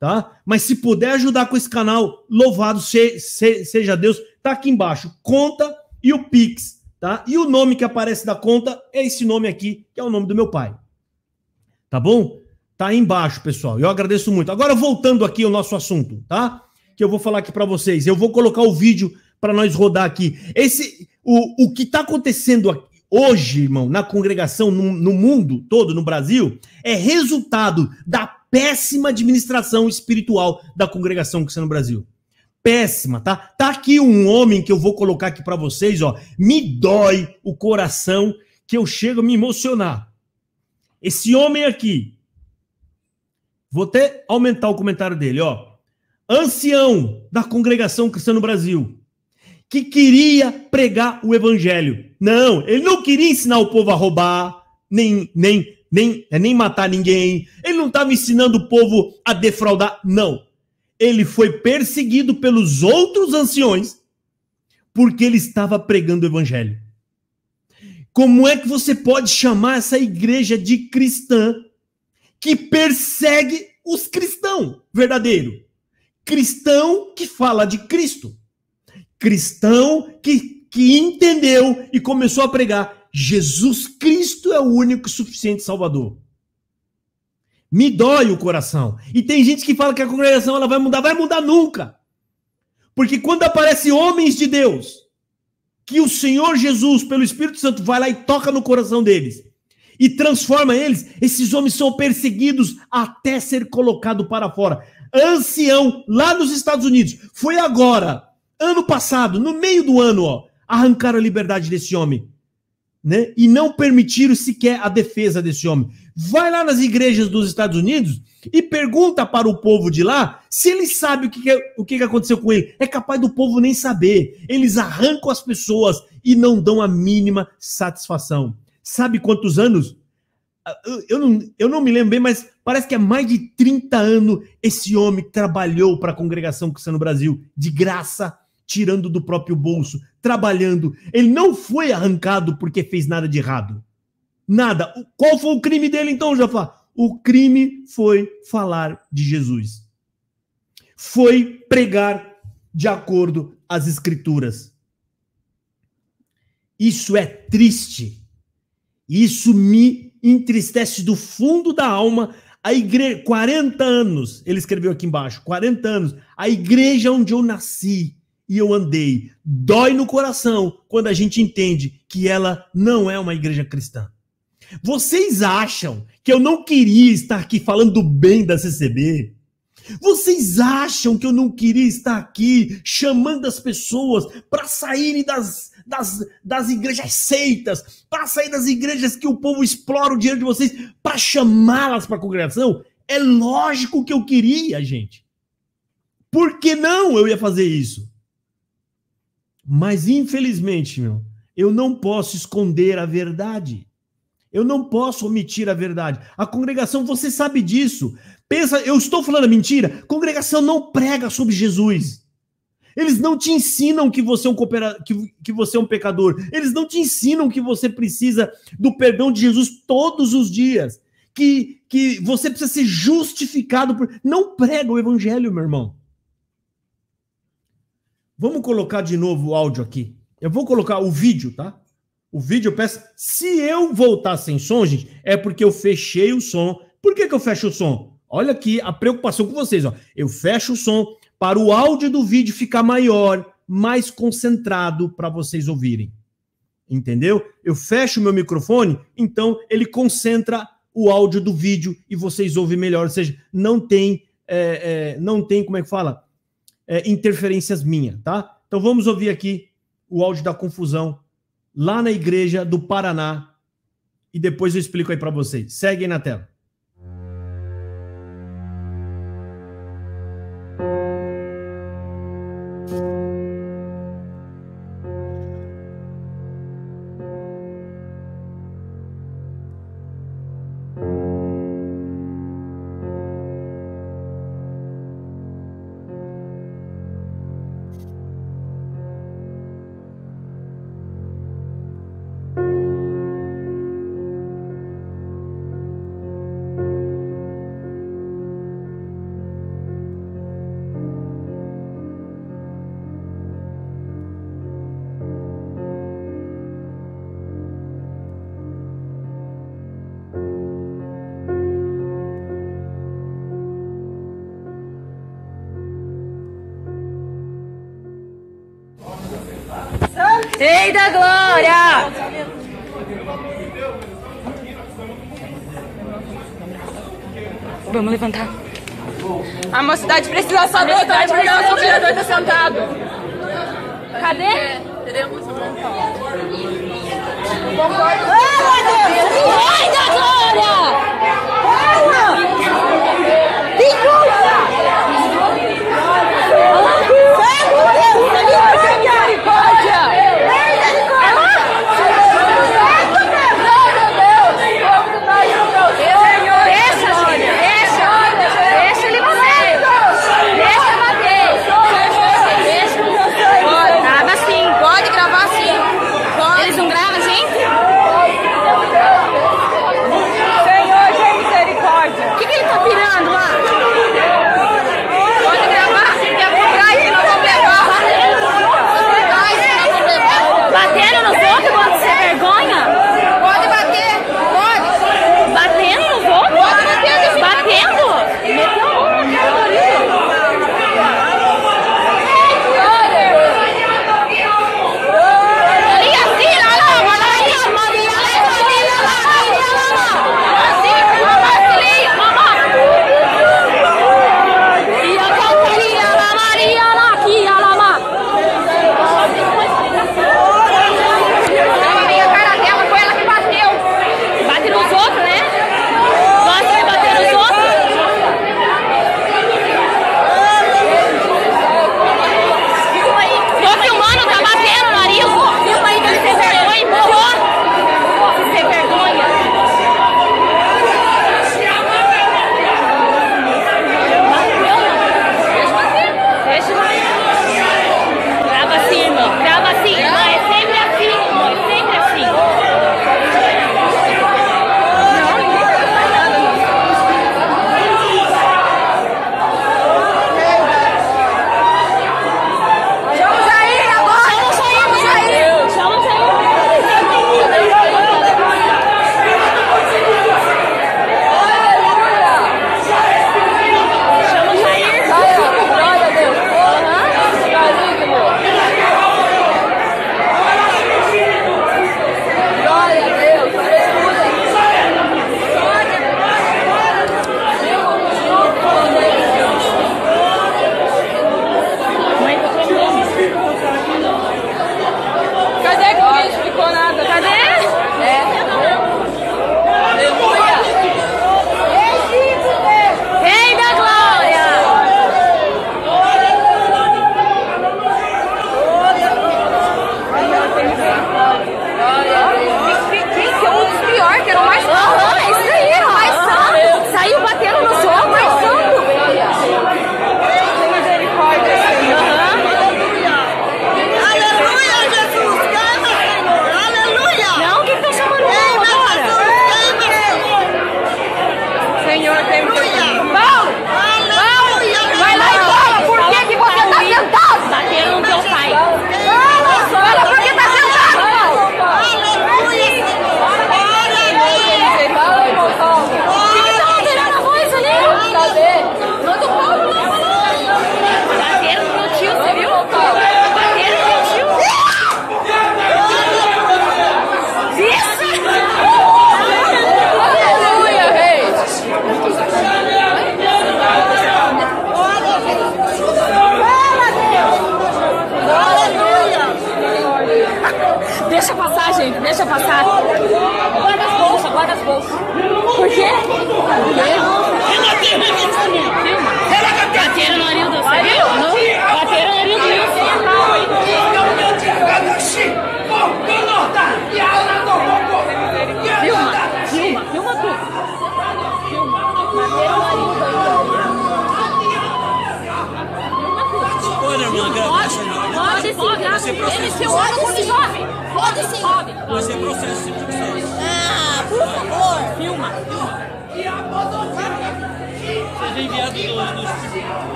[SPEAKER 1] tá? Mas se puder ajudar com esse canal, louvado seja Deus, tá aqui embaixo, conta e o Pix tá? E o nome que aparece da conta é esse nome aqui, que é o nome do meu pai. Tá bom? Tá aí embaixo, pessoal. Eu agradeço muito. Agora voltando aqui ao nosso assunto, tá? Que eu vou falar aqui para vocês. Eu vou colocar o vídeo para nós rodar aqui. Esse o, o que está acontecendo hoje, irmão, na congregação, no, no mundo todo, no Brasil, é resultado da péssima administração espiritual da congregação que está no Brasil péssima, tá? Tá aqui um homem que eu vou colocar aqui para vocês, ó. Me dói o coração que eu chego a me emocionar. Esse homem aqui. Vou até aumentar o comentário dele, ó. Ancião da congregação cristã no Brasil, que queria pregar o evangelho. Não, ele não queria ensinar o povo a roubar, nem nem nem, nem matar ninguém. Ele não estava ensinando o povo a defraudar, não ele foi perseguido pelos outros anciões porque ele estava pregando o evangelho. Como é que você pode chamar essa igreja de cristã que persegue os cristãos verdadeiro? Cristão que fala de Cristo. Cristão que, que entendeu e começou a pregar Jesus Cristo é o único e suficiente Salvador. Me dói o coração. E tem gente que fala que a congregação ela vai mudar, vai mudar nunca. Porque quando aparece homens de Deus, que o Senhor Jesus, pelo Espírito Santo, vai lá e toca no coração deles e transforma eles, esses homens são perseguidos até ser colocado para fora. Ancião lá nos Estados Unidos, foi agora, ano passado, no meio do ano, ó, arrancaram a liberdade desse homem né? E não permitiram sequer a defesa desse homem. Vai lá nas igrejas dos Estados Unidos e pergunta para o povo de lá se ele sabe o que, que, o que aconteceu com ele. É capaz do povo nem saber. Eles arrancam as pessoas e não dão a mínima satisfação. Sabe quantos anos? Ah, eu não, eu não me lembro bem, mas parece que há mais de 30 anos esse homem trabalhou para a congregação cristã no Brasil, de graça tirando do próprio bolso, trabalhando. Ele não foi arrancado porque fez nada de errado. Nada. Qual foi o crime dele então, Jafá? O crime foi falar de Jesus. Foi pregar de acordo às escrituras. Isso é triste. Isso me entristece do fundo da alma A igreja, 40 anos, ele escreveu aqui embaixo, 40 anos, a igreja onde eu nasci e eu andei, dói no coração quando a gente entende que ela não é uma igreja cristã. Vocês acham que eu não queria estar aqui falando bem da CCB? Vocês acham que eu não queria estar aqui chamando as pessoas para saírem das, das, das igrejas seitas, para sair das igrejas que o povo explora o dinheiro de vocês, para chamá-las para a congregação? É lógico que eu queria, gente. Por que não eu ia fazer isso? Mas infelizmente, meu, eu não posso esconder a verdade. Eu não posso omitir a verdade. A congregação, você sabe disso. Pensa, eu estou falando mentira? Congregação não prega sobre Jesus. Eles não te ensinam que você é um que, que você é um pecador. Eles não te ensinam que você precisa do perdão de Jesus todos os dias. Que, que você precisa ser justificado por. Não prega o evangelho, meu irmão. Vamos colocar de novo o áudio aqui. Eu vou colocar o vídeo, tá? O vídeo eu peço. Se eu voltar sem som, gente, é porque eu fechei o som. Por que, que eu fecho o som? Olha aqui a preocupação com vocês, ó. Eu fecho o som para o áudio do vídeo ficar maior, mais concentrado para vocês ouvirem. Entendeu? Eu fecho meu microfone, então ele concentra o áudio do vídeo e vocês ouvem melhor. Ou seja, não tem, é, é, não tem como é que fala? É, interferências minhas, tá? Então vamos ouvir aqui o áudio da confusão lá na igreja do Paraná e depois eu explico aí para vocês. Seguem na tela.
[SPEAKER 2] Porque o vereador tá sentado. Cadê? Teremos um Rei da Glória!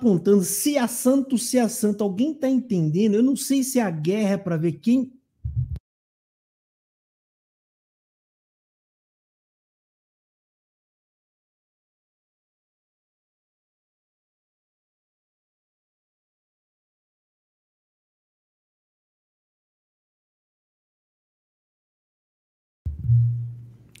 [SPEAKER 1] Apontando se é santo, se é santo. Alguém tá entendendo? Eu não sei se a guerra é para ver quem.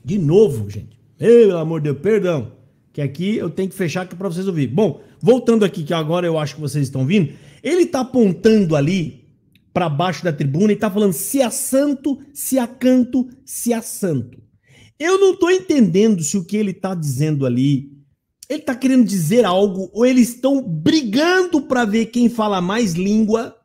[SPEAKER 1] De novo, gente. Pelo amor de Deus, perdão. Que aqui eu tenho que fechar aqui para vocês ouvirem. Bom, voltando aqui, que agora eu acho que vocês estão vindo. Ele tá apontando ali para baixo da tribuna e tá falando se é santo, se é canto, se é santo. Eu não tô entendendo se o que ele tá dizendo ali, ele tá querendo dizer algo ou eles estão brigando para ver quem fala mais língua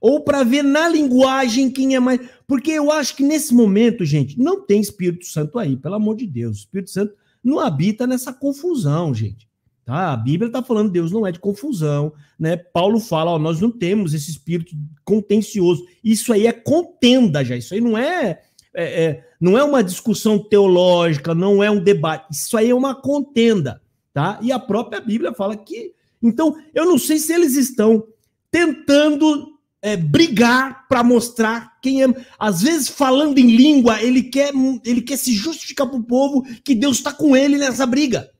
[SPEAKER 1] ou para ver na linguagem quem é mais. Porque eu acho que nesse momento, gente, não tem Espírito Santo aí, pelo amor de Deus. Espírito Santo não habita nessa confusão, gente. Tá? A Bíblia está falando Deus não é de confusão, né? Paulo fala, ó, nós não temos esse espírito contencioso. Isso aí é contenda já. Isso aí não é, é, é não é uma discussão teológica, não é um debate. Isso aí é uma contenda, tá? E a própria Bíblia fala que. Então, eu não sei se eles estão tentando é, brigar para mostrar quem é. Às vezes, falando em língua, ele quer, ele quer se justificar para o povo que Deus está com ele nessa briga.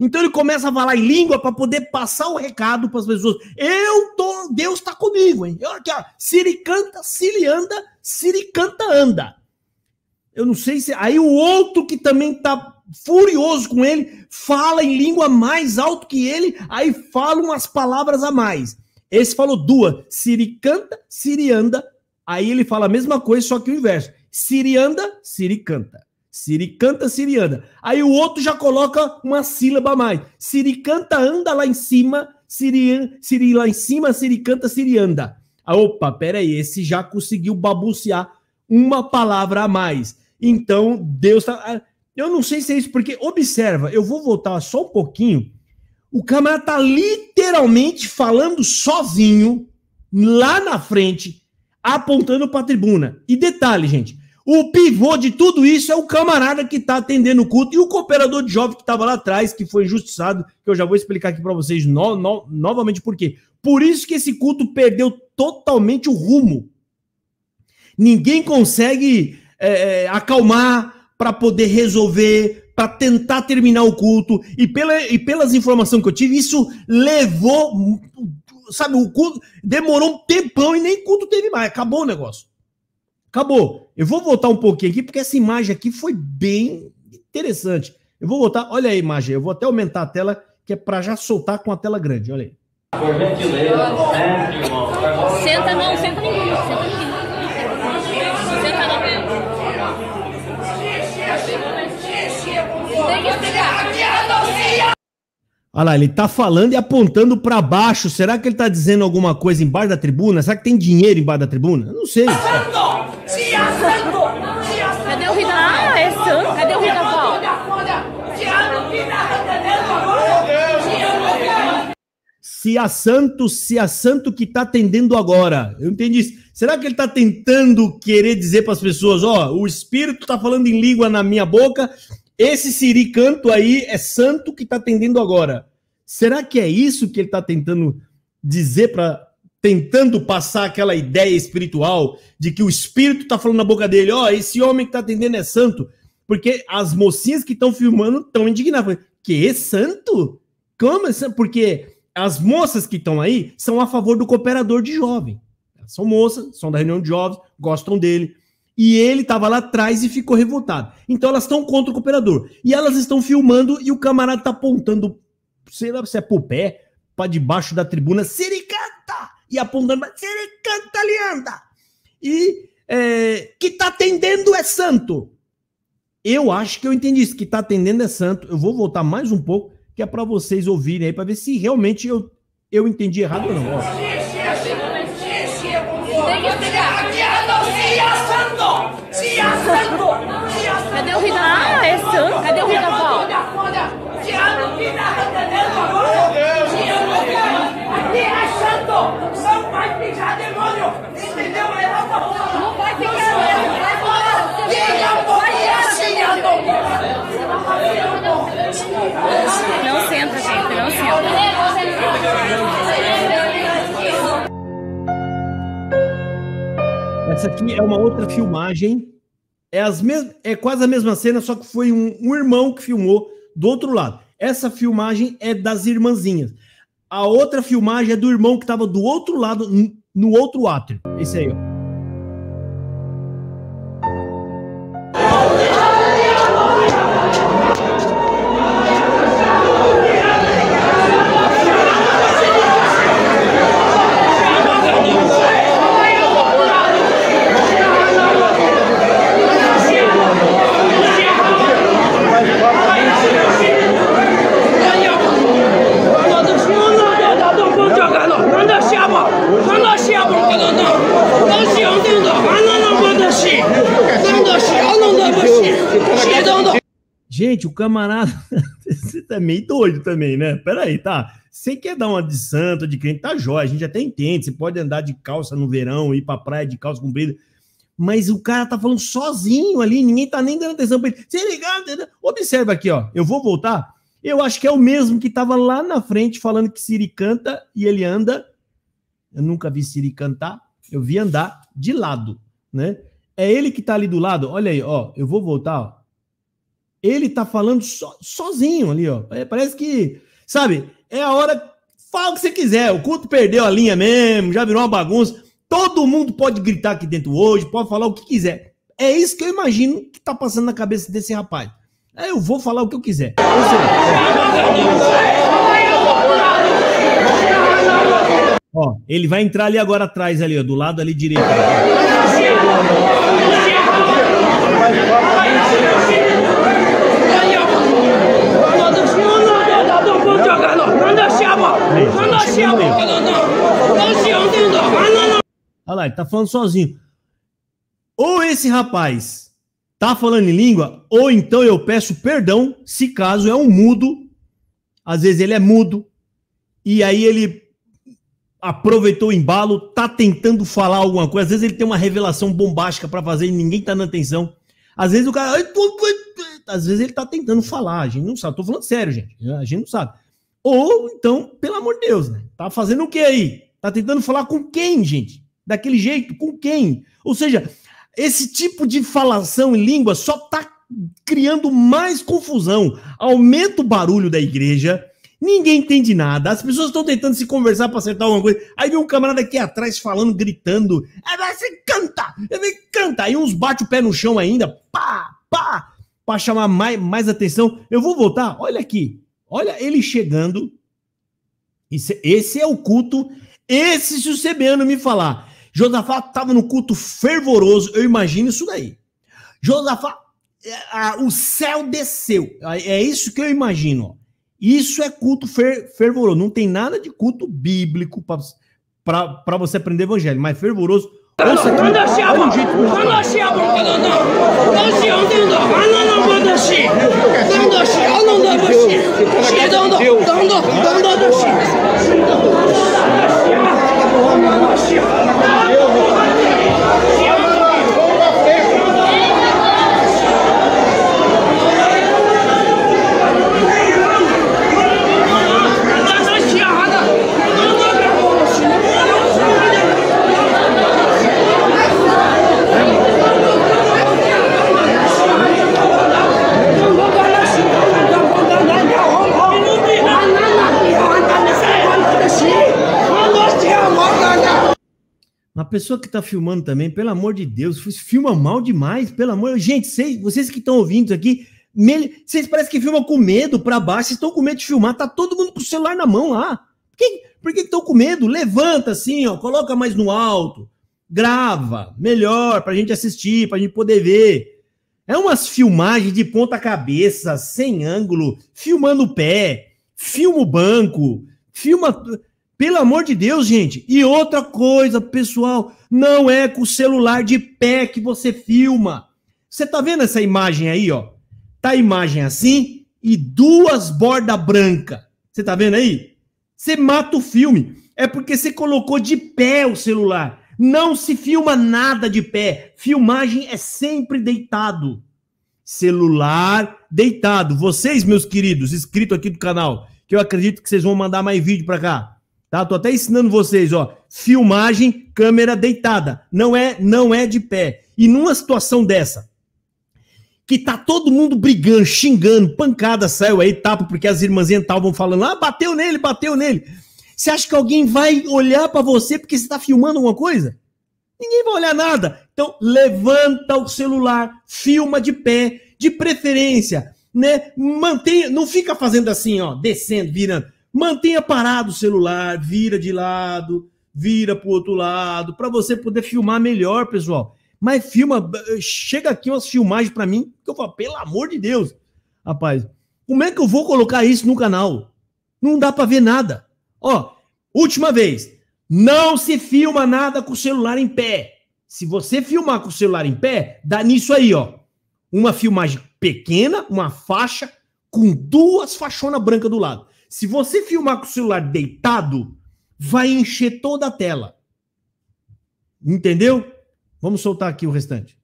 [SPEAKER 1] Então ele começa a falar em língua para poder passar o recado para as pessoas. Eu tô, Deus está comigo, hein? Olha aqui, ó. Siri canta, Siri anda, Siri canta, anda. Eu não sei se. Aí o outro que também tá furioso com ele fala em língua mais alto que ele, aí fala umas palavras a mais. Esse falou duas. Siri canta, Siri anda. Aí ele fala a mesma coisa, só que o inverso. Siri anda, Siri canta. Siri canta, Siri anda. Aí o outro já coloca uma sílaba a mais. Siri canta, anda lá em cima. Siri, Siri lá em cima, Siri canta, Siri anda. Ah, opa, peraí, esse já conseguiu babucear uma palavra a mais. Então, Deus tá. ah, Eu não sei se é isso, porque observa, eu vou voltar só um pouquinho o camarada tá literalmente falando sozinho lá na frente, apontando para a tribuna. E detalhe, gente, o pivô de tudo isso é o camarada que está atendendo o culto e o cooperador de jovem que estava lá atrás, que foi injustiçado, que eu já vou explicar aqui para vocês no, no, novamente por quê. Por isso que esse culto perdeu totalmente o rumo. Ninguém consegue é, é acalmar para poder resolver, para tentar terminar o culto. E, pela, e pelas informações que eu tive, isso levou. Sabe, o culto demorou um tempão e nem culto teve mais. Acabou o negócio. Acabou. Eu vou voltar um pouquinho aqui, porque essa imagem aqui foi bem interessante. Eu vou voltar. Olha a imagem. Eu vou até aumentar a tela, que é para já soltar com a tela grande. Olha aí.
[SPEAKER 3] Bom?
[SPEAKER 2] Senta não, senta ninguém. Senta ninguém.
[SPEAKER 1] Olha lá, ele tá falando e apontando para baixo. Será que ele tá dizendo alguma coisa embaixo da tribuna? Será que tem dinheiro embaixo da tribuna? Eu não sei.
[SPEAKER 4] Santo! É santo! É santo!
[SPEAKER 2] Cadê o Rita? Ah, é santo. Cadê o Val?
[SPEAKER 1] Se a santo, se a santo que tá atendendo agora. Eu entendi isso. Será que ele tá tentando querer dizer para as pessoas, ó, o espírito tá falando em língua na minha boca, esse Siri canto aí é santo que tá atendendo agora. Será que é isso que ele tá tentando dizer para tentando passar aquela ideia espiritual de que o espírito tá falando na boca dele, ó, esse homem que tá atendendo é santo? Porque as mocinhas que estão filmando estão indignadas. Que é santo? Como é? Porque as moças que estão aí são a favor do cooperador de jovem. São moças, são da reunião de jovens, gostam dele. E ele estava lá atrás e ficou revoltado. Então elas estão contra o cooperador. E elas estão filmando e o camarada tá apontando, sei lá se é pro pé, para debaixo da tribuna, Siricanta! E apontando, Siricanta, Leanda! E é, que tá atendendo é santo. Eu acho que eu entendi isso, que tá atendendo é santo. Eu vou voltar mais um pouco, que é para vocês ouvirem aí, para ver se realmente eu, eu entendi errado ou não. Ó. Essa aqui é uma outra filmagem. É, as mes... é quase a mesma cena, só que foi um, um irmão que filmou do outro lado. Essa filmagem é das irmãzinhas. A outra filmagem é do irmão que estava do outro lado, no outro átrio. Esse aí, ó. Gente, o camarada. Você tá meio doido também, né? Peraí, tá? Você quer dar uma de santo, de crente, tá jóia. A gente até entende. Você pode andar de calça no verão, ir pra praia de calça comprida. Mas o cara tá falando sozinho ali, ninguém tá nem dando atenção pra ele. Se ligar, observa aqui, ó. Eu vou voltar. Eu acho que é o mesmo que tava lá na frente falando que Siri canta e ele anda. Eu nunca vi Siri cantar. Eu vi andar de lado, né? É ele que tá ali do lado. Olha aí, ó. Eu vou voltar, ó ele tá falando so- sozinho ali, ó. É, parece que, sabe, é a hora. Fala o que você quiser. O culto perdeu a linha mesmo, já virou uma bagunça. Todo mundo pode gritar aqui dentro hoje, pode falar o que quiser. É isso que eu imagino que tá passando na cabeça desse rapaz. É, eu vou falar o que eu quiser. Ou seja, Ó, ele vai entrar ali agora atrás, ali, ó, do lado ali direito. Olha lá, ele tá falando sozinho. Ou esse rapaz tá falando em língua, ou então eu peço perdão se caso é um mudo. Às vezes ele é mudo. E aí ele aproveitou o embalo, tá tentando falar alguma coisa. Às vezes ele tem uma revelação bombástica pra fazer e ninguém tá dando atenção. Às vezes o cara. Às vezes ele tá tentando falar, a gente não sabe. Tô falando sério, gente. A gente não sabe. Ou então, pelo amor de Deus, né? Tá fazendo o que aí? Tá tentando falar com quem, gente? Daquele jeito, com quem? Ou seja, esse tipo de falação em língua só tá criando mais confusão. Aumenta o barulho da igreja, ninguém entende nada, as pessoas estão tentando se conversar para acertar alguma coisa. Aí vem um camarada aqui atrás falando, gritando: "Ah, você canta! Ele canta! Aí uns bate o pé no chão ainda, pá, pá, para chamar mais, mais atenção. Eu vou voltar, olha aqui, olha ele chegando. Esse, esse é o culto. Esse, se o CBano me falar, Josafá estava no culto fervoroso, eu imagino isso daí. Josafá, é, ah, o céu desceu. É é isso que eu imagino. ó. Isso é culto fer- fervoroso. Não tem nada de culto bíblico para você aprender evangelho, mas fervoroso. Ouça aqui, olha o jeito do 谢等等等等等等等。Pessoa que tá filmando também, pelo amor de Deus, filma mal demais, pelo amor. Gente, vocês, vocês que estão ouvindo isso aqui, me- vocês parecem que filmam com medo pra baixo, estão com medo de filmar, tá todo mundo com o celular na mão lá. Por que estão com medo? Levanta assim, ó, coloca mais no alto, grava, melhor pra gente assistir, pra gente poder ver. É umas filmagens de ponta cabeça, sem ângulo, filmando o pé, filma o banco, filma. Pelo amor de Deus, gente. E outra coisa, pessoal, não é com o celular de pé que você filma. Você tá vendo essa imagem aí, ó? Tá a imagem assim e duas bordas brancas. Você tá vendo aí? Você mata o filme. É porque você colocou de pé o celular. Não se filma nada de pé. Filmagem é sempre deitado. Celular deitado. Vocês, meus queridos, inscritos aqui do canal, que eu acredito que vocês vão mandar mais vídeo pra cá. Tá? Tô até ensinando vocês, ó. Filmagem, câmera deitada. Não é, não é de pé. E numa situação dessa, que tá todo mundo brigando, xingando, pancada saiu aí, tapa, porque as irmãzinhas estavam falando, ah, bateu nele, bateu nele. Você acha que alguém vai olhar pra você porque você tá filmando alguma coisa? Ninguém vai olhar nada. Então, levanta o celular, filma de pé, de preferência, né? Mantenha, não fica fazendo assim, ó, descendo, virando. Mantenha parado o celular, vira de lado, vira pro outro lado, para você poder filmar melhor, pessoal. Mas filma, chega aqui umas filmagens para mim, que eu falo, pelo amor de Deus, rapaz, como é que eu vou colocar isso no canal? Não dá para ver nada. Ó, última vez, não se filma nada com o celular em pé. Se você filmar com o celular em pé, dá nisso aí, ó. Uma filmagem pequena, uma faixa com duas faixonas brancas do lado. Se você filmar com o celular deitado, vai encher toda a tela. Entendeu? Vamos soltar aqui o restante.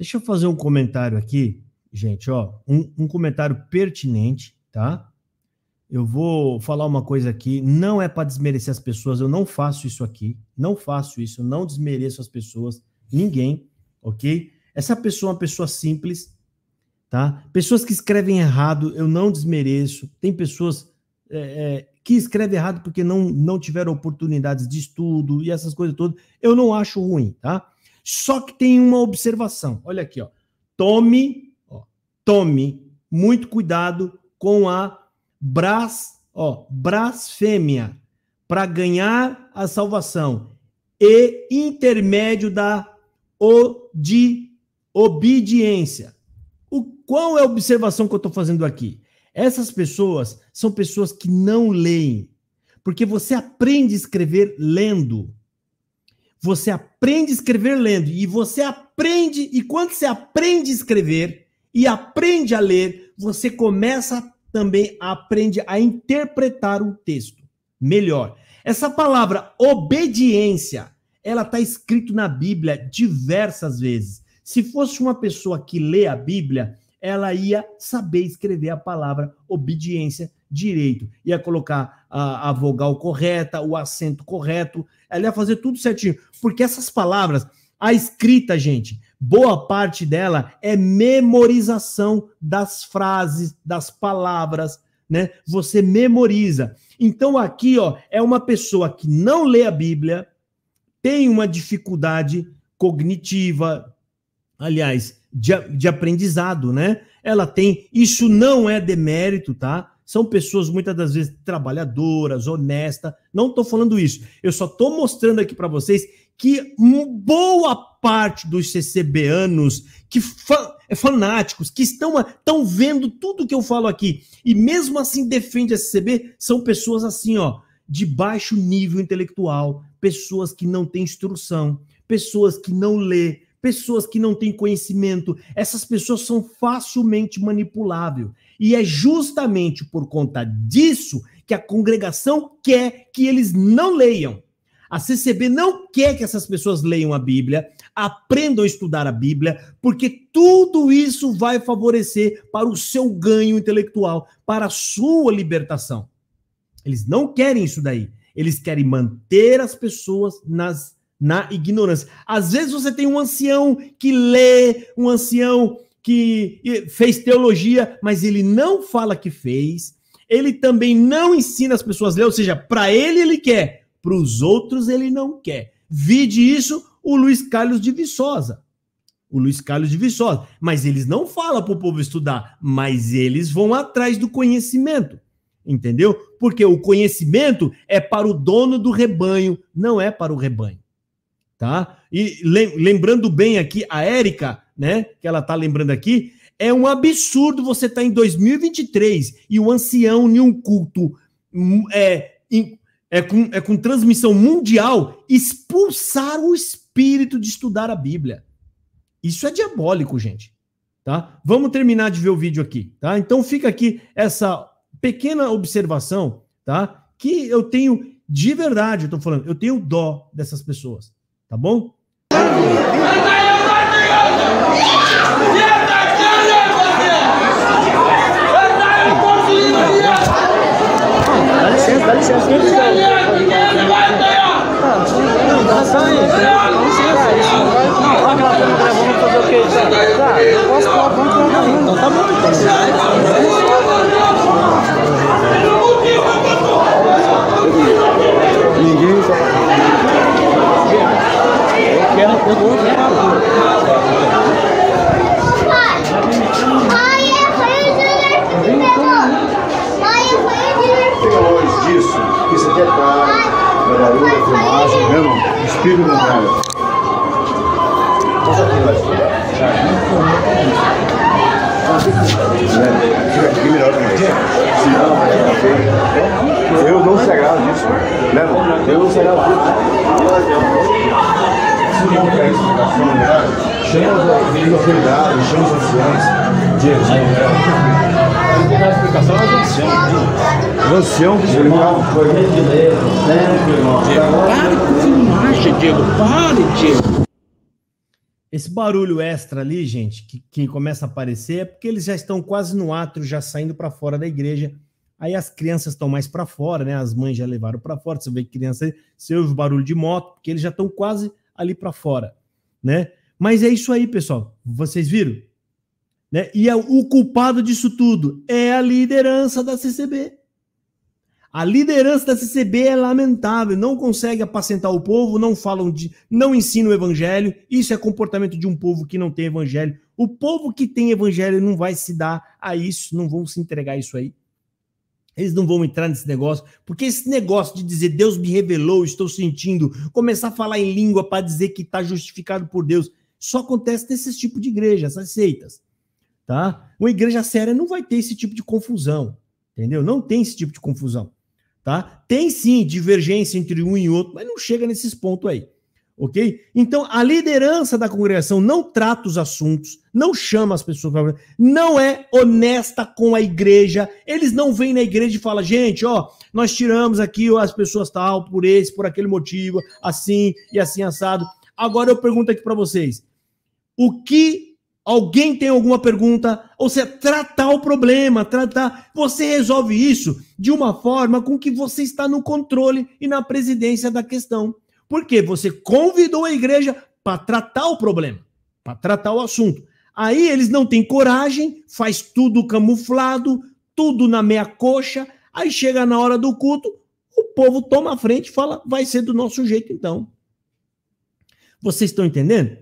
[SPEAKER 1] Deixa eu fazer um comentário aqui, gente, ó, um, um comentário pertinente, tá? Eu vou falar uma coisa aqui, não é para desmerecer as pessoas, eu não faço isso aqui, não faço isso, eu não desmereço as pessoas, ninguém, ok? Essa pessoa é uma pessoa simples, tá? Pessoas que escrevem errado, eu não desmereço. Tem pessoas é, é, que escrevem errado porque não, não tiveram oportunidades de estudo e essas coisas todas, eu não acho ruim, tá? Só que tem uma observação. Olha aqui, ó. Tome, ó, tome muito cuidado com a bras, ó, blasfêmia para ganhar a salvação e intermédio da o, de obediência. O qual é a observação que eu estou fazendo aqui? Essas pessoas são pessoas que não leem, porque você aprende a escrever lendo. Você aprende a escrever lendo e você aprende e quando você aprende a escrever e aprende a ler, você começa também a aprende a interpretar o texto melhor. Essa palavra obediência, ela está escrito na Bíblia diversas vezes. Se fosse uma pessoa que lê a Bíblia, ela ia saber escrever a palavra obediência direito. Ia colocar a, a, vogal correta, o acento correto, ela ia fazer tudo certinho. Porque essas palavras, a escrita, gente, boa parte dela é memorização das frases, das palavras, né? Você memoriza. Então aqui, ó, é uma pessoa que não lê a Bíblia, tem uma dificuldade cognitiva, aliás, de, de aprendizado, né? Ela tem, isso não é demérito, tá? São pessoas muitas das vezes trabalhadoras, honestas. Não estou falando isso. Eu só estou mostrando aqui para vocês que boa parte dos CCBanos, que fa fanáticos, que estão, estão vendo tudo que eu falo aqui e mesmo assim defende a CCB, são pessoas assim, ó, de baixo nível intelectual, pessoas que não têm instrução, pessoas que não lê, pessoas que não têm conhecimento. Essas pessoas são facilmente manipuláveis. E é justamente por conta disso que a congregação quer que eles não leiam. A CCB não quer que essas pessoas leiam a Bíblia. Aprendam a estudar a Bíblia, porque tudo isso vai favorecer para o seu ganho intelectual, para a sua libertação. Eles não querem isso daí. Eles querem manter as pessoas nas, na ignorância. Às vezes você tem um ancião que lê, um ancião que fez teologia, mas ele não fala que fez. Ele também não ensina as pessoas a ler, ou seja, para ele ele quer, para os outros ele não quer. Vide isso o Luiz Carlos de Viçosa. O Luiz Carlos de Viçosa. Mas eles não falam para o povo estudar, mas eles vão atrás do conhecimento. Entendeu? Porque o conhecimento é para o dono do rebanho, não é para o rebanho. Tá? E lembrando bem aqui, a Érica, né, que ela tá lembrando aqui, é um absurdo você estar tá em 2023 e o ancião em um culto hum, é, é, com, é com transmissão mundial expulsar o espírito de estudar a Bíblia. Isso é diabólico, gente. Tá? Vamos terminar de ver o vídeo aqui, tá? Então fica aqui essa pequena observação, tá? Que eu tenho de verdade, eu tô falando, eu tenho dó dessas pessoas, tá bom?
[SPEAKER 5] Dá licença, dá licença. Quem quiser. Não, só aí. Dá licença. Não, olha aquela que vamos fazer o quê? Tá, posso falar, vamos falar. Então tá bom, então. Ninguém tá. Eu quero, eu vou
[SPEAKER 6] Depois disso, isso aqui é claro, barulho, filmagem, meu irmão, espírito. Fica aqui melhor também. Senão, eu não se agrado disso. Né, irmão? Eu não se agrado disso. Se não quer explicação, né? chama as autoridades, chama os anciões. Diego, não dar explicação aos anciãos. O ancião que explicava.
[SPEAKER 5] Pare com filmagem, Diego. Pare, Diego.
[SPEAKER 1] Esse barulho extra ali, gente, que, que começa a aparecer, é porque eles já estão quase no átrio, já saindo para fora da igreja. Aí as crianças estão mais para fora, né? As mães já levaram para fora. Você vê que criança, você ouve barulho de moto, porque eles já estão quase ali para fora, né? Mas é isso aí, pessoal. Vocês viram? Né? E é o culpado disso tudo é a liderança da CCB. A liderança da CCB é lamentável, não consegue apacentar o povo, não falam de, não ensinam o evangelho. Isso é comportamento de um povo que não tem evangelho. O povo que tem evangelho não vai se dar a isso, não vão se entregar a isso aí. Eles não vão entrar nesse negócio, porque esse negócio de dizer Deus me revelou, estou sentindo, começar a falar em língua para dizer que está justificado por Deus, só acontece nesse tipo de igreja, essas seitas. Tá? Uma igreja séria não vai ter esse tipo de confusão, entendeu? Não tem esse tipo de confusão. Tá? Tem sim divergência entre um e outro, mas não chega nesses pontos aí. Ok? Então, a liderança da congregação não trata os assuntos, não chama as pessoas para. Não é honesta com a igreja. Eles não vêm na igreja e falam, gente, ó, nós tiramos aqui as pessoas tal, por esse, por aquele motivo, assim e assim assado. Agora eu pergunto aqui para vocês: o que Alguém tem alguma pergunta? Ou seja, tratar o problema, tratar. Você resolve isso de uma forma com que você está no controle e na presidência da questão. Porque você convidou a igreja para tratar o problema, para tratar o assunto. Aí eles não têm coragem, faz tudo camuflado, tudo na meia coxa. Aí chega na hora do culto, o povo toma a frente e fala: vai ser do nosso jeito então. Vocês estão entendendo?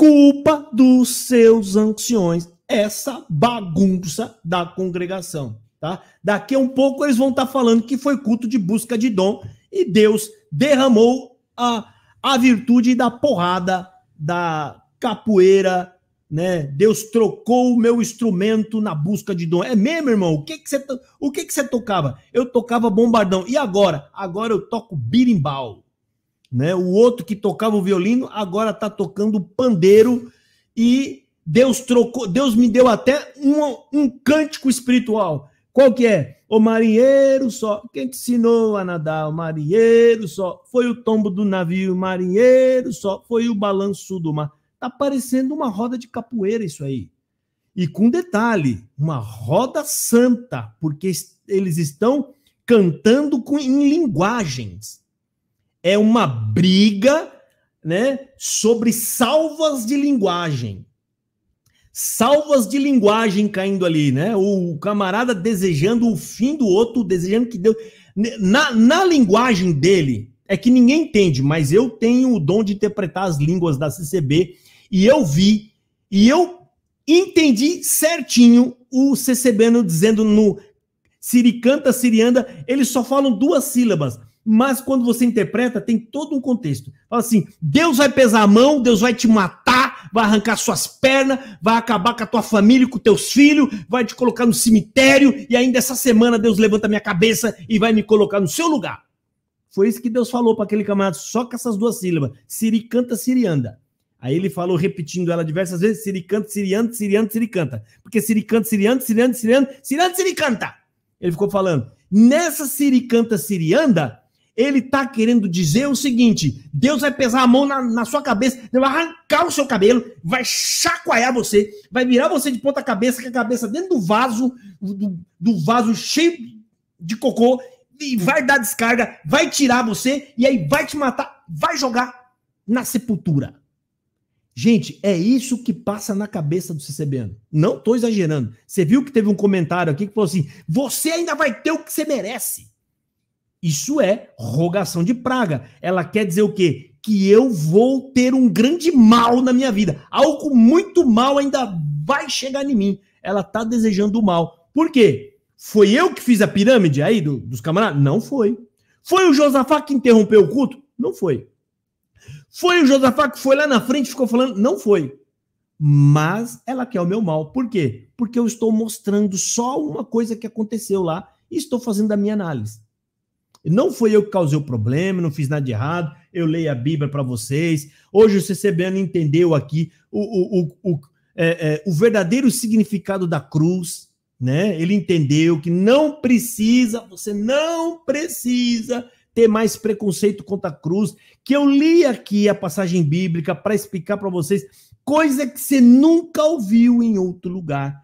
[SPEAKER 1] culpa dos seus anciões, essa bagunça da congregação, tá? Daqui a um pouco eles vão estar tá falando que foi culto de busca de dom e Deus derramou a, a virtude da porrada, da capoeira, né? Deus trocou o meu instrumento na busca de dom. É mesmo, irmão? O que que você o que que você tocava? Eu tocava bombardão. E agora? Agora eu toco birimbau né? O outro que tocava o violino agora está tocando pandeiro e Deus trocou, Deus me deu até um, um cântico espiritual. Qual que é? O marinheiro só. Quem te ensinou a nadar? O marinheiro só. Foi o tombo do navio, o marinheiro só. Foi o balanço do mar. Tá parecendo uma roda de capoeira isso aí. E com detalhe, uma roda santa, porque es- eles estão cantando com, em linguagens. É uma briga, né, sobre salvas de linguagem. Salvas de linguagem caindo ali, né? O camarada desejando o fim do outro, desejando que Deus. Na, na linguagem dele, é que ninguém entende, mas eu tenho o dom de interpretar as línguas da CCB e eu vi e eu entendi certinho o CCBano dizendo no Siricanta, Sirianda, eles só falam duas sílabas. Mas quando você interpreta, tem todo um contexto. Fala assim: Deus vai pesar a mão, Deus vai te matar, vai arrancar suas pernas, vai acabar com a tua família, com teus filhos, vai te colocar no cemitério, e ainda essa semana Deus levanta minha cabeça e vai me colocar no seu lugar. Foi isso que Deus falou para aquele camarada, só com essas duas sílabas: Siricanta, Sirianda. Aí ele falou, repetindo ela diversas vezes: Siricanta, Sirianda, Sirianda, Siricanta. Porque Siricanta, Sirianda, Sirianda, Sirianda, Sirianda, Siricanta. Ele ficou falando. Nessa Siricanta, Sirianda, ele tá querendo dizer o seguinte: Deus vai pesar a mão na, na sua cabeça, vai arrancar o seu cabelo, vai chacoalhar você, vai virar você de ponta cabeça, com a cabeça dentro do vaso, do, do vaso cheio de cocô, e vai dar descarga, vai tirar você, e aí vai te matar, vai jogar na sepultura. Gente, é isso que passa na cabeça do CCBano. Não tô exagerando. Você viu que teve um comentário aqui que falou assim: você ainda vai ter o que você merece. Isso é rogação de praga. Ela quer dizer o quê? Que eu vou ter um grande mal na minha vida. Algo muito mal ainda vai chegar em mim. Ela tá desejando o mal. Por quê? Foi eu que fiz a pirâmide aí do- dos camaradas? Não foi. Foi o Josafá que interrompeu o culto? Não foi. Foi o Josafá que foi lá na frente e ficou falando? Não foi. Mas ela quer o meu mal. Por quê? Porque eu estou mostrando só uma coisa que aconteceu lá e estou fazendo a minha análise. Não foi eu que causei o problema, não fiz nada de errado. Eu leio a Bíblia para vocês. Hoje o CCBN entendeu aqui o, o, o, é, é, o verdadeiro significado da cruz, né? Ele entendeu que não precisa, você não precisa ter mais preconceito contra a cruz. Que eu li aqui a passagem bíblica para explicar para vocês coisa que você nunca ouviu em outro lugar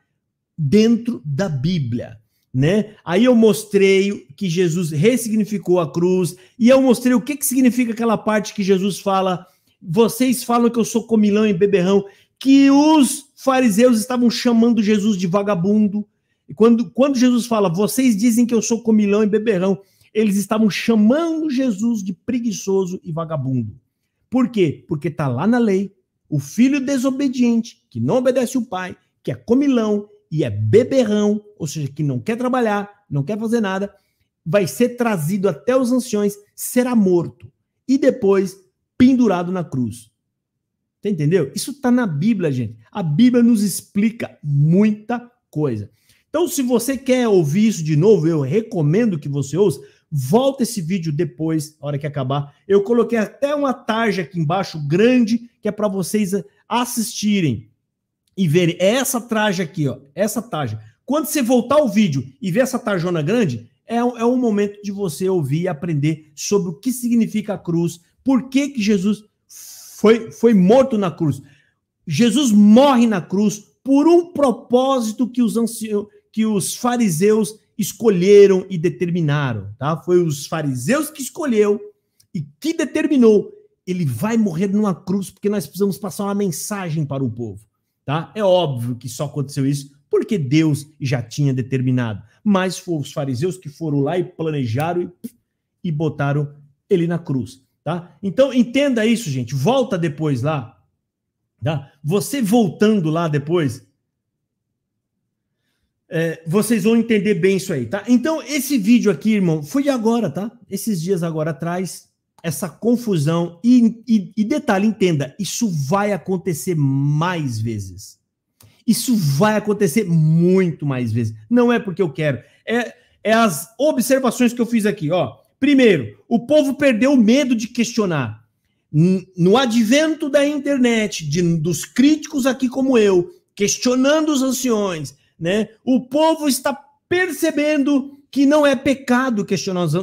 [SPEAKER 1] dentro da Bíblia né? Aí eu mostrei que Jesus ressignificou a cruz e eu mostrei o que, que significa aquela parte que Jesus fala: vocês falam que eu sou comilão e beberrão, que os fariseus estavam chamando Jesus de vagabundo. E quando, quando Jesus fala, vocês dizem que eu sou comilão e beberrão, eles estavam chamando Jesus de preguiçoso e vagabundo. Por quê? Porque está lá na lei, o filho desobediente, que não obedece o pai, que é comilão e é beberrão, ou seja, que não quer trabalhar, não quer fazer nada, vai ser trazido até os anciões, será morto e depois pendurado na cruz. Você entendeu? Isso está na Bíblia, gente. A Bíblia nos explica muita coisa. Então, se você quer ouvir isso de novo, eu recomendo que você ouça. Volta esse vídeo depois, na hora que acabar. Eu coloquei até uma tarja aqui embaixo, grande, que é para vocês assistirem e verem. Essa tarja aqui, ó. Essa tarja. Quando você voltar o vídeo e ver essa tarjona grande, é, é um momento de você ouvir e aprender sobre o que significa a cruz, por que, que Jesus foi, foi morto na cruz. Jesus morre na cruz por um propósito que os, anciãos, que os fariseus escolheram e determinaram, tá? Foi os fariseus que escolheu e que determinou. Ele vai morrer numa cruz porque nós precisamos passar uma mensagem para o povo, tá? É óbvio que só aconteceu isso porque Deus já tinha determinado. Mas foram os fariseus que foram lá e planejaram e, e botaram ele na cruz, tá? Então entenda isso, gente. Volta depois lá, tá? Você voltando lá depois, é, vocês vão entender bem isso aí, tá? Então esse vídeo aqui, irmão, foi agora, tá? Esses dias agora atrás, essa confusão e, e, e detalhe, entenda, isso vai acontecer mais vezes. Isso vai acontecer muito mais vezes. Não é porque eu quero. É, é as observações que eu fiz aqui. Ó. Primeiro, o povo perdeu o medo de questionar. No advento da internet, de, dos críticos aqui como eu, questionando os anciões, né? O povo está percebendo que não é pecado questionar os,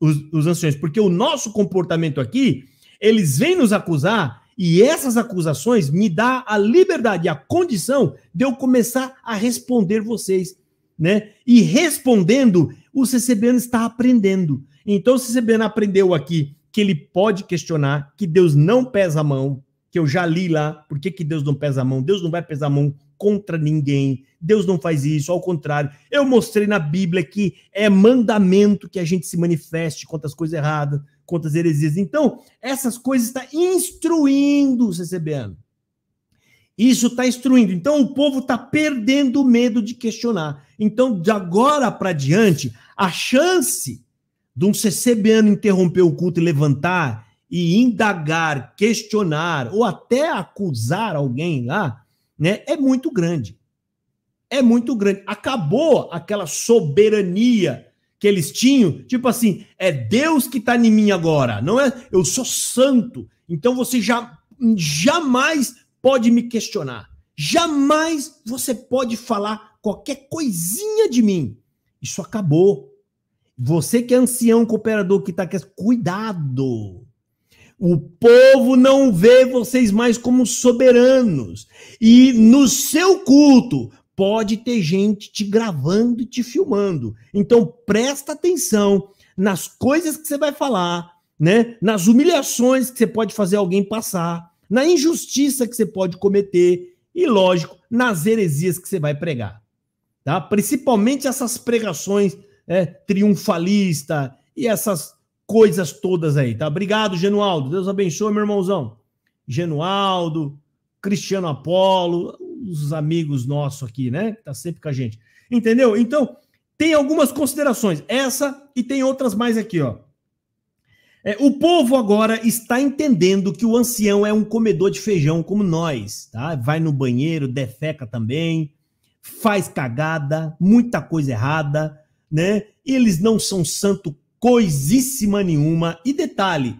[SPEAKER 1] os, os anciões, porque o nosso comportamento aqui, eles vêm nos acusar e essas acusações me dá a liberdade, a condição de eu começar a responder vocês, né? E respondendo, o CCBN está aprendendo. Então o CCBN aprendeu aqui que ele pode questionar, que Deus não pesa a mão, que eu já li lá, por que, que Deus não pesa a mão? Deus não vai pesar a mão contra ninguém. Deus não faz isso, ao contrário. Eu mostrei na Bíblia que é mandamento que a gente se manifeste contra as coisas erradas, contra as heresias. Então, essas coisas está instruindo o CCBN. Isso está instruindo. Então, o povo está perdendo o medo de questionar. Então, de agora para diante, a chance de um CCBN interromper o culto e levantar e indagar, questionar ou até acusar alguém lá, né, é muito grande. É muito grande. Acabou aquela soberania que eles tinham, tipo assim, é Deus que está em mim agora, não é? Eu sou santo, então você já jamais pode me questionar. Jamais você pode falar qualquer coisinha de mim. Isso acabou. Você que é ancião cooperador que está aqui, cuidado. O povo não vê vocês mais como soberanos. E no seu culto pode ter gente te gravando e te filmando. Então presta atenção nas coisas que você vai falar, né? Nas humilhações que você pode fazer alguém passar, na injustiça que você pode cometer e, lógico, nas heresias que você vai pregar. Tá? Principalmente essas pregações é, triunfalista e essas coisas todas aí, tá? Obrigado, Genualdo. Deus abençoe, meu irmãozão. Genualdo, Cristiano Apolo, os amigos nossos aqui, né? Tá sempre com a gente. Entendeu? Então, tem algumas considerações. Essa e tem outras mais aqui, ó. É, o povo agora está entendendo que o ancião é um comedor de feijão como nós, tá? Vai no banheiro, defeca também, faz cagada, muita coisa errada, né? Eles não são santo coisíssima nenhuma. E detalhe,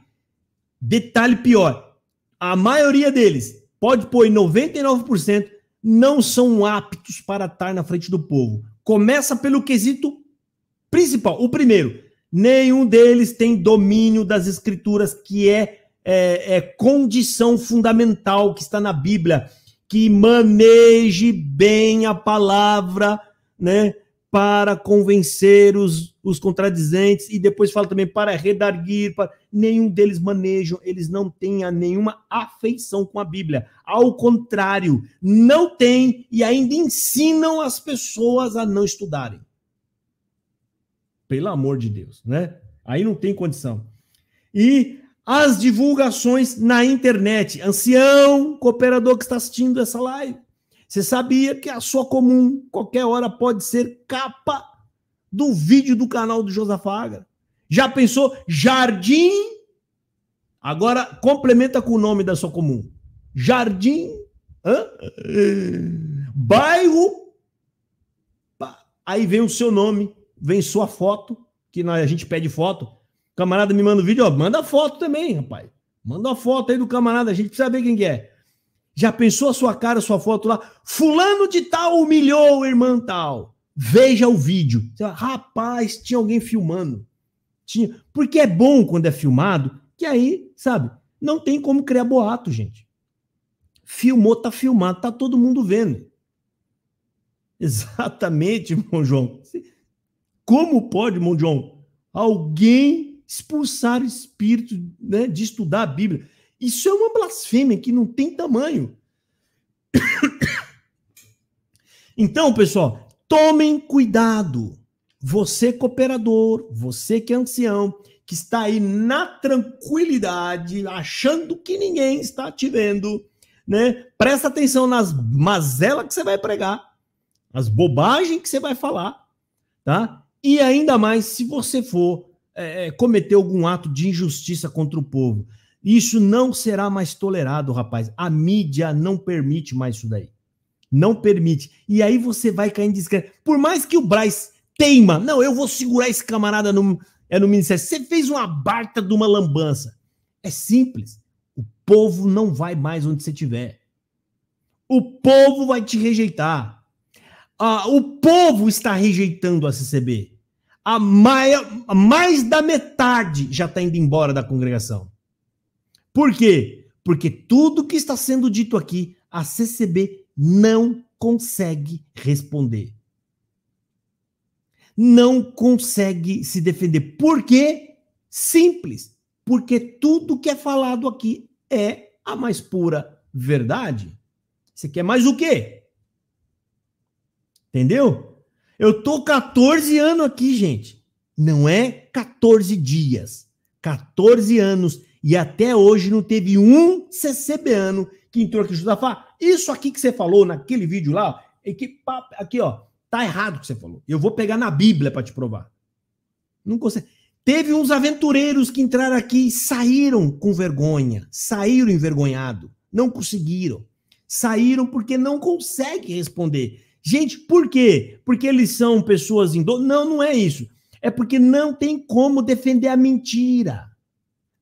[SPEAKER 1] detalhe pior, a maioria deles, pode pôr em 99%, não são aptos para estar na frente do povo. Começa pelo quesito principal. O primeiro, nenhum deles tem domínio das escrituras, que é, é, é condição fundamental que está na Bíblia, que maneje bem a palavra, né? para convencer os, os contradizentes e depois fala também para redarguir, para... nenhum deles manejam, eles não têm nenhuma afeição com a Bíblia. Ao contrário, não tem e ainda ensinam as pessoas a não estudarem. Pelo amor de Deus, né? Aí não tem condição. E as divulgações na internet. Ancião, cooperador que está assistindo essa live você sabia que a sua comum, qualquer hora, pode ser capa do vídeo do canal do Josafaga? Já pensou? Jardim. Agora complementa com o nome da sua comum. Jardim. Hã? Bairro. Aí vem o seu nome, vem sua foto, que a gente pede foto. O camarada me manda o vídeo, ó, manda foto também, rapaz. Manda a foto aí do camarada, a gente precisa ver quem que é. Já pensou a sua cara, a sua foto lá? Fulano de tal humilhou o irmão tal. Veja o vídeo. Rapaz, tinha alguém filmando. Tinha. Porque é bom quando é filmado, que aí, sabe, não tem como criar boato, gente. Filmou, tá filmado, tá todo mundo vendo. Exatamente, irmão João. Como pode, irmão João, alguém expulsar o espírito né, de estudar a Bíblia? Isso é uma blasfêmia que não tem tamanho. Então, pessoal, tomem cuidado. Você cooperador, você que é ancião, que está aí na tranquilidade, achando que ninguém está te vendo, né? Presta atenção nas mazelas que você vai pregar, as bobagens que você vai falar, tá? E ainda mais se você for é, cometer algum ato de injustiça contra o povo. Isso não será mais tolerado, rapaz. A mídia não permite mais isso daí. Não permite. E aí você vai cair em descrédito. Por mais que o Braz teima, não, eu vou segurar esse camarada no, é no ministério. Você fez uma barta de uma lambança. É simples. O povo não vai mais onde você estiver. O povo vai te rejeitar. ah, o povo está rejeitando a CCB. A maior, mais da metade já está indo embora da congregação. Por quê? Porque tudo que está sendo dito aqui, a CCB não consegue responder. Não consegue se defender. Por quê? Simples. Porque tudo que é falado aqui é a mais pura verdade. Você quer mais o quê? Entendeu? Eu tô 14 anos aqui, gente. Não é 14 dias. 14 anos. E até hoje não teve um CCBano que entrou aqui e falar isso aqui que você falou naquele vídeo lá, que, aqui ó, tá errado o que você falou. Eu vou pegar na Bíblia para te provar. Não consegue. Teve uns aventureiros que entraram aqui e saíram com vergonha, saíram envergonhado, não conseguiram. Saíram porque não conseguem responder. Gente, por quê? Porque eles são pessoas indo. Não, não é isso. É porque não tem como defender a mentira,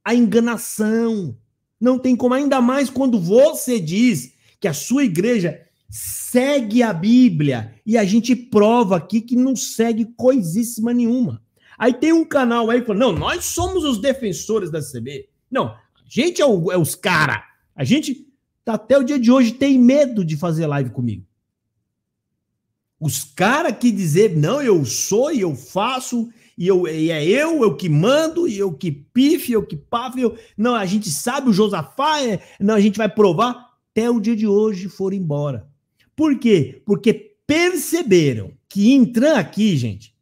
[SPEAKER 1] a enganação. Não tem como, ainda mais quando você diz que a sua igreja segue a Bíblia e a gente prova aqui que não segue coisíssima nenhuma. Aí tem um canal aí falando, não, nós somos os defensores da CB. Não, a gente é, o, é os cara. A gente, até o dia de hoje, tem medo de fazer live comigo. Os caras que dizer, não, eu sou e eu faço, e, eu, e é eu, eu que mando, e eu que pife, eu que paf, eu, não, a gente sabe, o Josafá, é, não, a gente vai provar, até o dia de hoje foram embora. Por quê? Porque perceberam que entrar aqui, gente,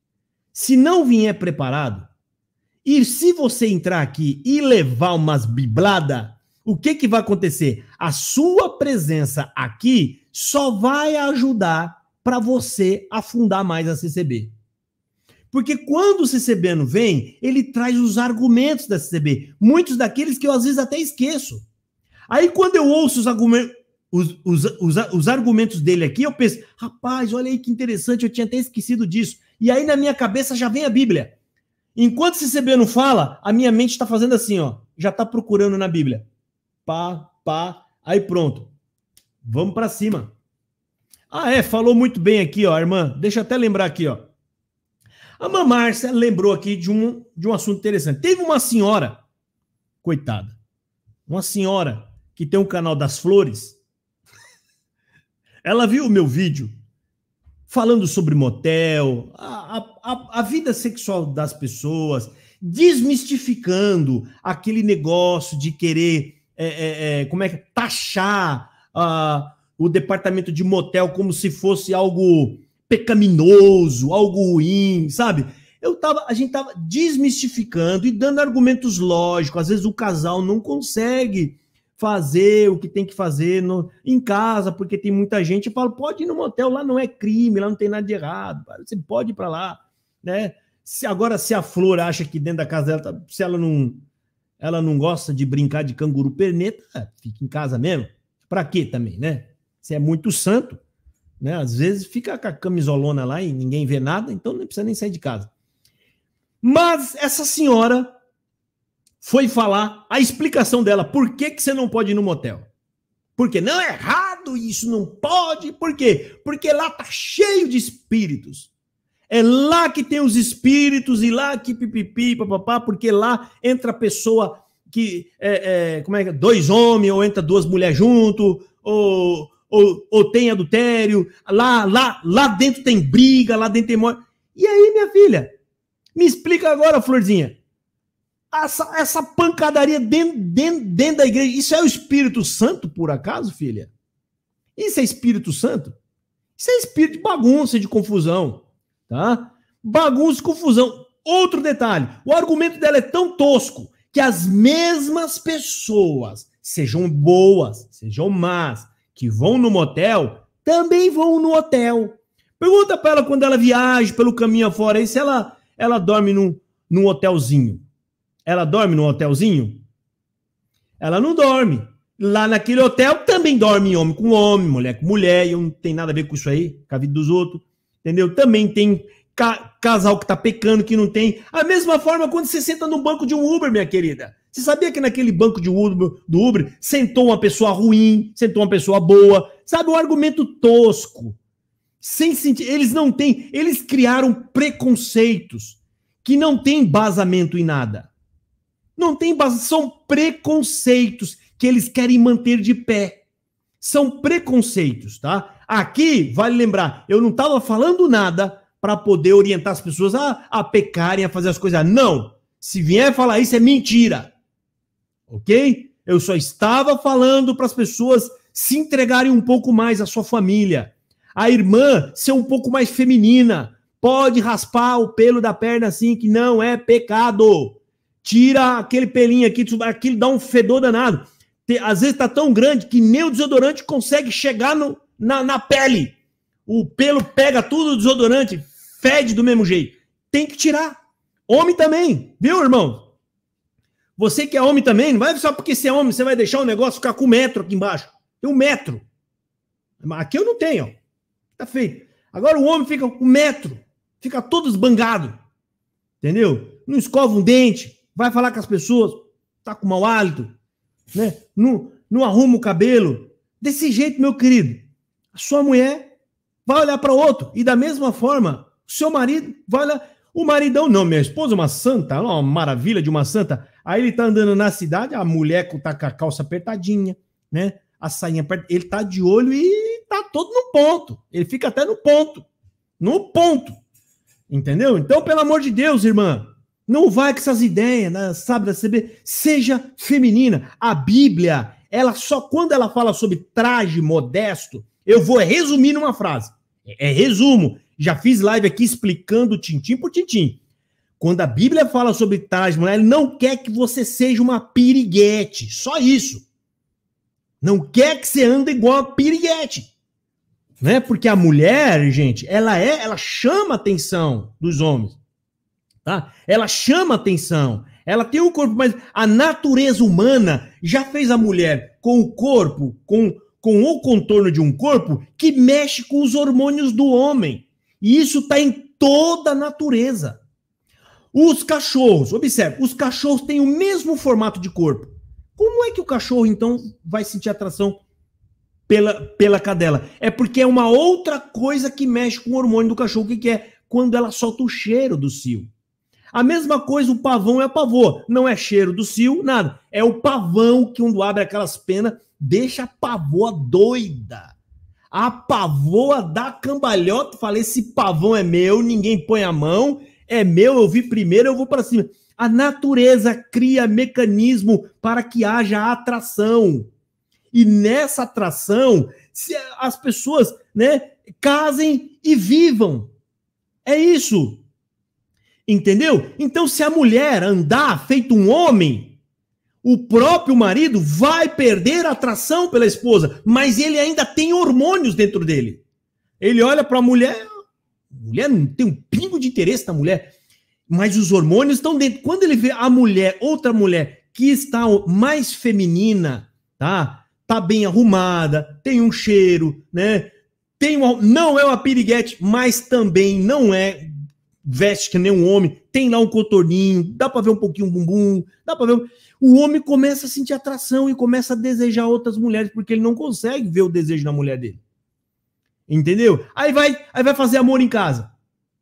[SPEAKER 1] se não vier preparado, e se você entrar aqui e levar umas biblada, o que que vai acontecer? A sua presença aqui só vai ajudar para você afundar mais a CCB. Porque quando o CCB não vem, ele traz os argumentos da CCB, muitos daqueles que eu às vezes até esqueço. Aí quando eu ouço os argumentos os, os, os, os, argumentos dele aqui, eu penso, rapaz, olha aí que interessante, eu tinha até esquecido disso. E aí na minha cabeça já vem a Bíblia. Enquanto esse CB não fala, a minha mente está fazendo assim, ó, já está procurando na Bíblia. Pá, pá, aí pronto. Vamos para cima. Ah, é, falou muito bem aqui, ó, irmã. Deixa eu até lembrar aqui, ó. A mamãe Márcia lembrou aqui de um, de um assunto interessante. Teve uma senhora, coitada, uma senhora que tem um canal das flores, ela viu o meu vídeo falando sobre motel, a, a, a vida sexual das pessoas, desmistificando aquele negócio de querer, é, é, é, como é que taxar uh, o departamento de motel como se fosse algo pecaminoso, algo ruim, sabe? Eu tava, a gente tava desmistificando e dando argumentos lógicos. Às vezes o casal não consegue fazer o que tem que fazer no, em casa, porque tem muita gente. Eu falo, pode ir no motel, lá não é crime, lá não tem nada de errado. Você pode ir para lá, né? Se agora se a Flor acha que dentro da casa dela, tá, se ela não ela não gosta de brincar de canguru perneta, fica em casa mesmo. Para quê também, né? Se é muito santo, né? Às vezes fica com a camisolona lá e ninguém vê nada, então não precisa nem sair de casa. Mas essa senhora foi falar a explicação dela. Por que, que você não pode ir no motel? Porque não é errado, isso não pode. Por quê? Porque lá tá cheio de espíritos. É lá que tem os espíritos e lá que pipipi, papapá, porque lá entra a pessoa que é, é, como é que é? dois homens ou entra duas mulheres junto ou, ou, ou tem adultério, lá lá lá dentro tem briga, lá dentro tem morte. E aí, minha filha, me explica agora, Florzinha, essa, essa pancadaria dentro, dentro, dentro da igreja, isso é o Espírito Santo, por acaso, filha? Isso é Espírito Santo? Isso é espírito de bagunça, de confusão, tá? Bagunça e confusão. Outro detalhe, o argumento dela é tão tosco que as mesmas pessoas, sejam boas, sejam más, que vão no motel, também vão no hotel. Pergunta para ela quando ela viaja pelo caminho afora aí se ela, ela dorme num, num hotelzinho. Ela dorme no hotelzinho? Ela não dorme. Lá naquele hotel também dorme homem com homem, mulher com mulher, e não tem nada a ver com isso aí, com a vida dos outros. Entendeu? Também tem ca casal que tá pecando, que não tem. A mesma forma quando você senta no banco de um Uber, minha querida. Você sabia que naquele banco de Uber, do Uber sentou uma pessoa ruim, sentou uma pessoa boa? Sabe, um argumento tosco. Sem sentir, eles não têm, eles criaram preconceitos que não têm embasamento em nada. Não tem base, são preconceitos que eles querem manter de pé. São preconceitos, tá? Aqui, vale lembrar, eu não estava falando nada para poder orientar as pessoas a, a pecarem, a fazer as coisas. Não! Se vier falar isso, é mentira. Ok? Eu só estava falando para as pessoas se entregarem um pouco mais à sua família. A irmã ser um pouco mais feminina. Pode raspar o pelo da perna assim, que não é pecado. Tira aquele pelinho aqui, aquilo dá um fedor danado. Às vezes tá tão grande que nem o desodorante consegue chegar no, na, na pele. O pelo pega tudo o desodorante, fede do mesmo jeito. Tem que tirar. Homem também, viu, irmão? Você que é homem também, não vai só porque você é homem, você vai deixar o negócio ficar com um metro aqui embaixo. Tem um metro. Aqui eu não tenho, ó. Tá feito. Agora o homem fica com um metro, fica todo esbangado. Entendeu? Não escova um dente, vai falar com as pessoas, tá com mau hálito, né? Não, não arruma o cabelo. Desse jeito, meu querido, a sua mulher vai olhar para outro. E da mesma forma, o seu marido vai olhar. O maridão, não, minha esposa é uma santa, uma maravilha de uma santa. Aí ele tá andando na cidade, a mulher tá com a calça apertadinha, né? A sainha apertada. Ele tá de olho e tá todo no ponto. Ele fica até no ponto. No ponto. Entendeu? Então, pelo amor de Deus, irmã, não vai com essas ideias, né? sabe, da CB. Seja feminina. A Bíblia, ela só quando ela fala sobre traje modesto, eu vou resumir numa frase. É, é resumo. Já fiz live aqui explicando tintim por tintim. Quando a Bíblia fala sobre traje mulher, não quer que você seja uma piriguete. Só isso. Não quer que você ande igual a piriguete. Né? Porque a mulher, gente, ela é, ela chama a atenção dos homens. Tá? Ela chama atenção. Ela tem um corpo, mas a natureza humana já fez a mulher com o corpo, com com o contorno de um corpo que mexe com os hormônios do homem. E isso está em toda a natureza. Os cachorros, observe, os cachorros têm o mesmo formato de corpo. Como é que o cachorro, então, vai sentir atração pela, pela cadela? É porque é uma outra coisa que mexe com o hormônio do cachorro. O que, que é? Quando ela solta o cheiro do cio. A mesma coisa, o pavão é pavô. Não é cheiro do cio, nada. É o pavão que, quando abre aquelas penas, deixa a pavoa doida. A pavoa da cambalhota. Falei, esse pavão é meu, ninguém põe a mão, é meu, eu vi primeiro, eu vou para cima. A natureza cria mecanismo para que haja atração. E nessa atração, as pessoas, né, casem e vivam. É isso. Entendeu? Então, se a mulher andar feito um homem, o próprio marido vai perder a atração pela esposa, mas ele ainda tem hormônios dentro dele. Ele olha para a mulher, mulher não tem um pingo de interesse na mulher, mas os hormônios estão dentro. Quando ele vê a mulher, outra mulher que está mais feminina, tá? Tá bem arrumada, tem um cheiro, né? Tem uma, não é uma piriguete, mas também não é veste que nem um homem, tem lá um contorninho, dá para ver um pouquinho o bumbum, dá para ver o homem começa a sentir atração e começa a desejar outras mulheres, porque ele não consegue ver o desejo na mulher dele. Entendeu? Aí vai, aí vai fazer amor em casa.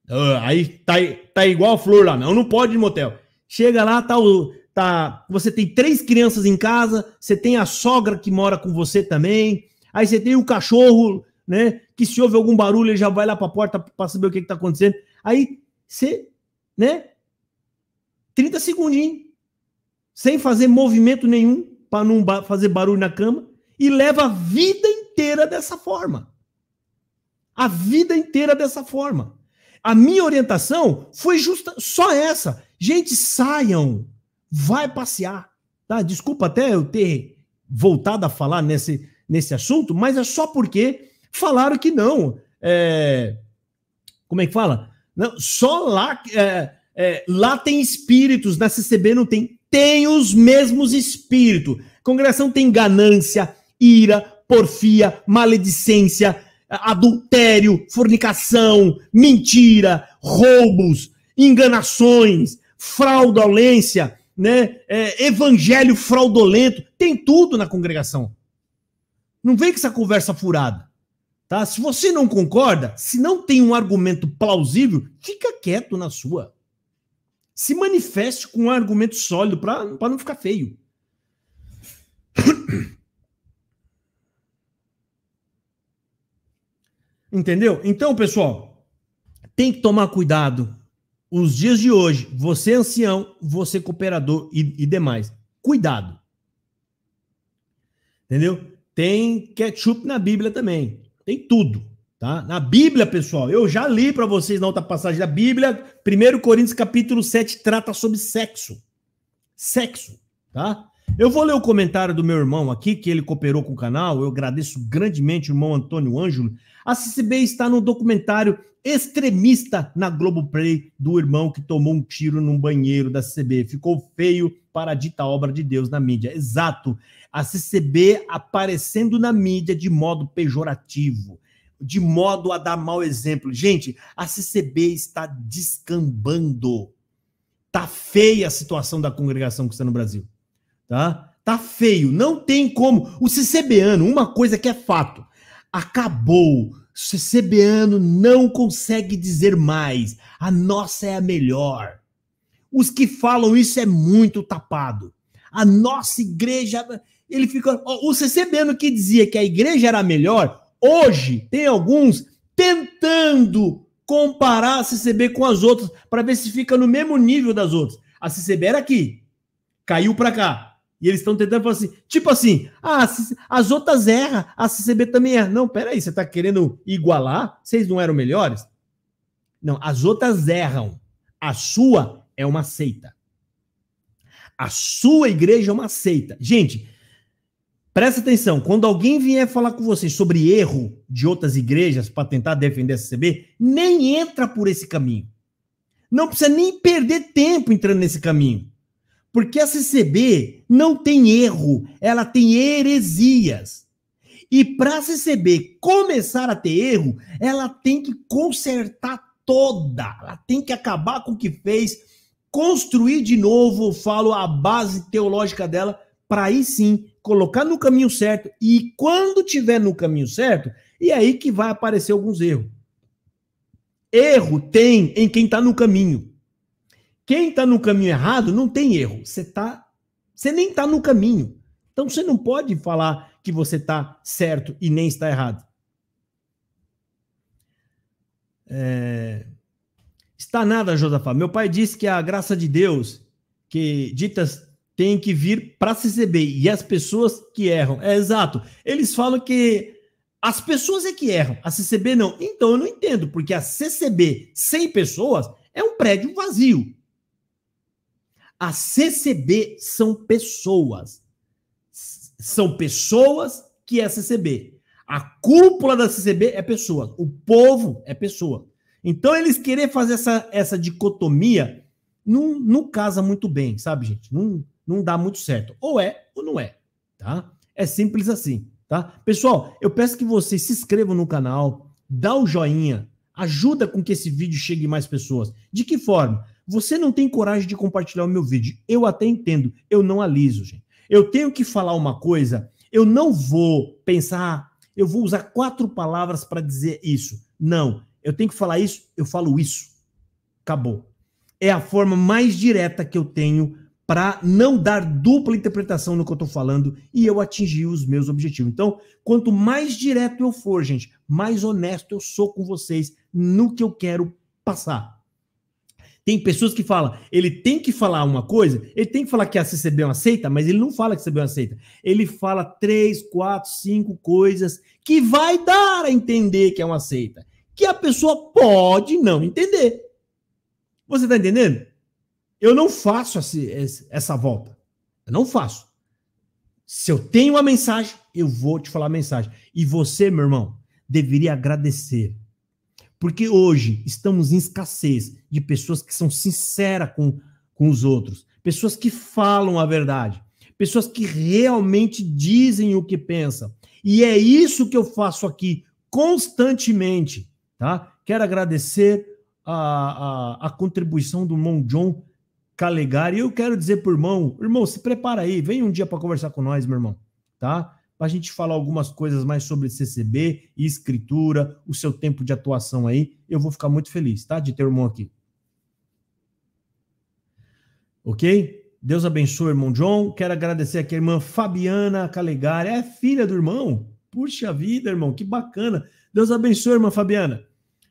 [SPEAKER 1] Uh, aí tá, tá igual a flor lá. Não, não pode ir no motel. Chega lá, tá o. Tá, você tem três crianças em casa, você tem a sogra que mora com você também, aí você tem o cachorro, né? Que se ouve algum barulho, ele já vai lá pra porta pra saber o que, que tá acontecendo. Aí você, né? 30 segundinhos sem fazer movimento nenhum, para não fazer barulho na cama, e leva a vida inteira dessa forma. A vida inteira dessa forma. A minha orientação foi justa só essa. Gente, saiam, vai passear. Tá? Desculpa até eu ter voltado a falar nesse, nesse assunto, mas é só porque falaram que não. É, como é que fala? Não, só lá, é, é, lá tem espíritos, na CCB não tem tem os mesmos espíritos. Congregação tem ganância, ira, porfia, maledicência, adultério, fornicação, mentira, roubos, enganações, fraudulência, né? É, evangelho fraudulento, tem tudo na congregação. Não vem com essa conversa furada. Tá? Se você não concorda, se não tem um argumento plausível, fica quieto na sua. Se manifeste com um argumento sólido para não ficar feio. Entendeu? Então, pessoal, tem que tomar cuidado. Os dias de hoje, você ancião, você cooperador e, e demais. Cuidado. Entendeu? Tem ketchup na Bíblia também. Tem tudo. Tá? Na Bíblia, pessoal, eu já li para vocês na outra passagem da Bíblia, 1 Coríntios capítulo 7 trata sobre sexo. Sexo, tá? Eu vou ler o comentário do meu irmão aqui, que ele cooperou com o canal. Eu agradeço grandemente o irmão Antônio Ângelo. A CCB está no documentário extremista na Globoplay do irmão que tomou um tiro num banheiro da CCB. Ficou feio para a dita obra de Deus na mídia. Exato. A CCB aparecendo na mídia de modo pejorativo, de modo a dar mau exemplo. Gente, a CCB está descambando. Tá feia a situação da congregação cristã no Brasil tá? Tá feio, não tem como. O CCBano, uma coisa que é fato, acabou. O CCBano não consegue dizer mais. A nossa é a melhor. Os que falam isso é muito tapado. A nossa igreja, ele fica, o CCBano que dizia que a igreja era a melhor, hoje tem alguns tentando comparar a CCB com as outras para ver se fica no mesmo nível das outras. A CCB era aqui, caiu para cá. E eles estão tentando falar assim, tipo assim, ah, as outras erram, a CCB também erra. Não, peraí, você está querendo igualar? Vocês não eram melhores? Não, as outras erram. A sua é uma seita. A sua igreja é uma seita. Gente, presta atenção, quando alguém vier falar com vocês sobre erro de outras igrejas para tentar defender a CCB, nem entra por esse caminho. Não precisa nem perder tempo entrando nesse caminho. Porque a CCB não tem erro, ela tem heresias. E para a CCB começar a ter erro, ela tem que consertar toda, ela tem que acabar com o que fez, construir de novo, eu falo, a base teológica dela, para aí sim colocar no caminho certo. E quando tiver no caminho certo, e aí que vai aparecer alguns erros. Erro tem em quem está no caminho. Quem está no caminho errado não tem erro. Você tá, você nem está no caminho. Então você não pode falar que você está certo e nem está errado. É... Está nada, Josafá. Meu pai disse que a graça de Deus, que ditas tem que vir para se receber e as pessoas que erram. É exato. Eles falam que as pessoas é que erram, a CCB não. Então eu não entendo, porque a CCB sem pessoas é um prédio vazio. A CCB são pessoas. São pessoas que é a CCB. A cúpula da CCB é pessoa. O povo é pessoa. Então, eles querer fazer essa, essa dicotomia não, não casa muito bem, sabe, gente? Não, não dá muito certo. Ou é ou não é, tá? É simples assim, tá? Pessoal, eu peço que vocês se inscrevam no canal, dá o joinha, ajuda com que esse vídeo chegue mais pessoas. De que forma? Você não tem coragem de compartilhar o meu vídeo. Eu até entendo, eu não aliso, gente. Eu tenho que falar uma coisa, eu não vou pensar, eu vou usar quatro palavras para dizer isso. Não, eu tenho que falar isso, eu falo isso. Acabou. É a forma mais direta que eu tenho para não dar dupla interpretação no que eu estou falando e eu atingir os meus objetivos. Então, quanto mais direto eu for, gente, mais honesto eu sou com vocês no que eu quero passar. Tem pessoas que falam, ele tem que falar uma coisa, ele tem que falar que a CCB é uma seita, mas ele não fala que a CCB é uma seita. Ele fala três, quatro, cinco coisas que vai dar a entender que é uma seita. Que a pessoa pode não entender. Você está entendendo? Eu não faço essa volta. Eu não faço. Se eu tenho uma mensagem, eu vou te falar a mensagem. E você, meu irmão, deveria agradecer porque hoje estamos em escassez de pessoas que são sinceras com, com os outros, pessoas que falam a verdade, pessoas que realmente dizem o que pensam. E é isso que eu faço aqui constantemente, tá? Quero agradecer a, a, a contribuição do irmão John Calegari. E eu quero dizer o irmão, irmão, se prepara aí, vem um dia para conversar com nós, meu irmão, tá? Para a gente falar algumas coisas mais sobre CCB e escritura, o seu tempo de atuação aí. Eu vou ficar muito feliz, tá? De ter o irmão aqui. Ok? Deus abençoe, irmão John. Quero agradecer aqui a irmã Fabiana Calegari. É filha do irmão? Puxa vida, irmão, que bacana. Deus abençoe, irmã Fabiana.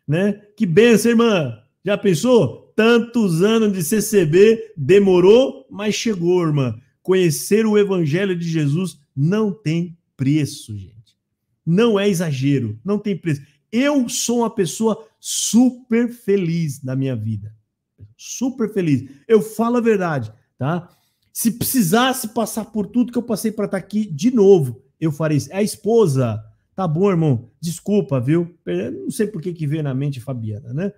[SPEAKER 1] Né? Que benção, irmã. Já pensou? Tantos anos de CCB, demorou, mas chegou, irmã. Conhecer o evangelho de Jesus não tem preço, gente. Não é exagero, não tem preço. Eu sou uma pessoa super feliz na minha vida. Super feliz. Eu falo a verdade, tá? Se precisasse passar por tudo que eu passei para estar tá aqui de novo, eu faria isso. É a esposa. Tá bom, irmão. Desculpa, viu? Não sei por que, que veio na mente Fabiana, né?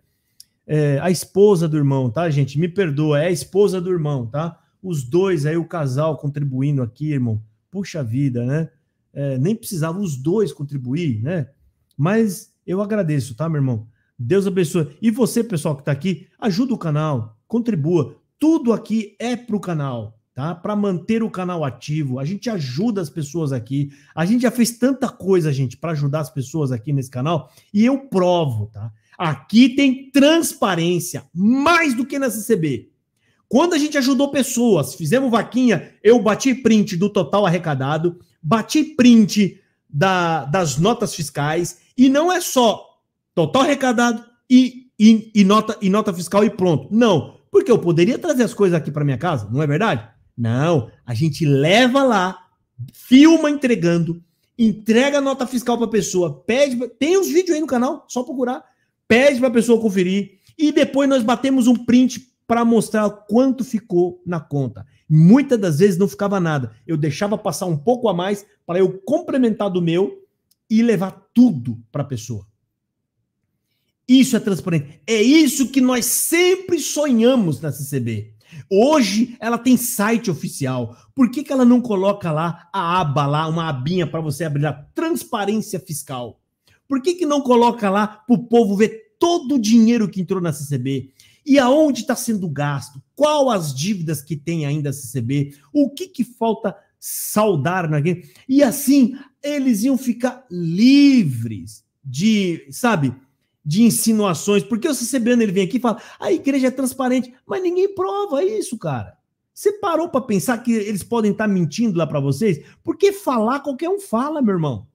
[SPEAKER 1] É, a esposa do irmão, tá, gente? Me perdoa, é a esposa do irmão, tá? Os dois aí, o casal contribuindo aqui, irmão. Puxa vida, né? É, nem precisava os dois contribuir, né? Mas eu agradeço, tá, meu irmão? Deus abençoe. E você, pessoal que está aqui, ajuda o canal, contribua. Tudo aqui é para o canal, tá? Para manter o canal ativo. A gente ajuda as pessoas aqui. A gente já fez tanta coisa, gente, para ajudar as pessoas aqui nesse canal. E eu provo, tá? Aqui tem transparência, mais do que na CCB. Quando a gente ajudou pessoas, fizemos vaquinha, eu bati print do total arrecadado, bati print da, das notas fiscais, e não é só total arrecadado e, e, e, nota, e nota fiscal e pronto. Não, porque eu poderia trazer as coisas aqui para minha casa, não é verdade? Não, a gente leva lá, filma entregando, entrega a nota fiscal para a pessoa, pede, tem os vídeos aí no canal, só procurar pede para a pessoa conferir e depois nós batemos um print para mostrar quanto ficou na conta. Muitas das vezes não ficava nada. Eu deixava passar um pouco a mais para eu complementar do meu e levar tudo para a pessoa. Isso é transparente. É isso que nós sempre sonhamos na CCB. Hoje ela tem site oficial. Por que, que ela não coloca lá a aba lá, uma abinha para você abrir a transparência fiscal? Por que, que não coloca lá para o povo ver todo o dinheiro que entrou na CCB? E aonde está sendo gasto? Qual as dívidas que tem ainda a CCB? O que, que falta saudar na E assim, eles iam ficar livres de, sabe, de insinuações. Porque o CCBano ele vem aqui e fala: a igreja é transparente, mas ninguém prova isso, cara. Você parou para pensar que eles podem estar tá mentindo lá para vocês? Porque falar qualquer um fala, meu irmão.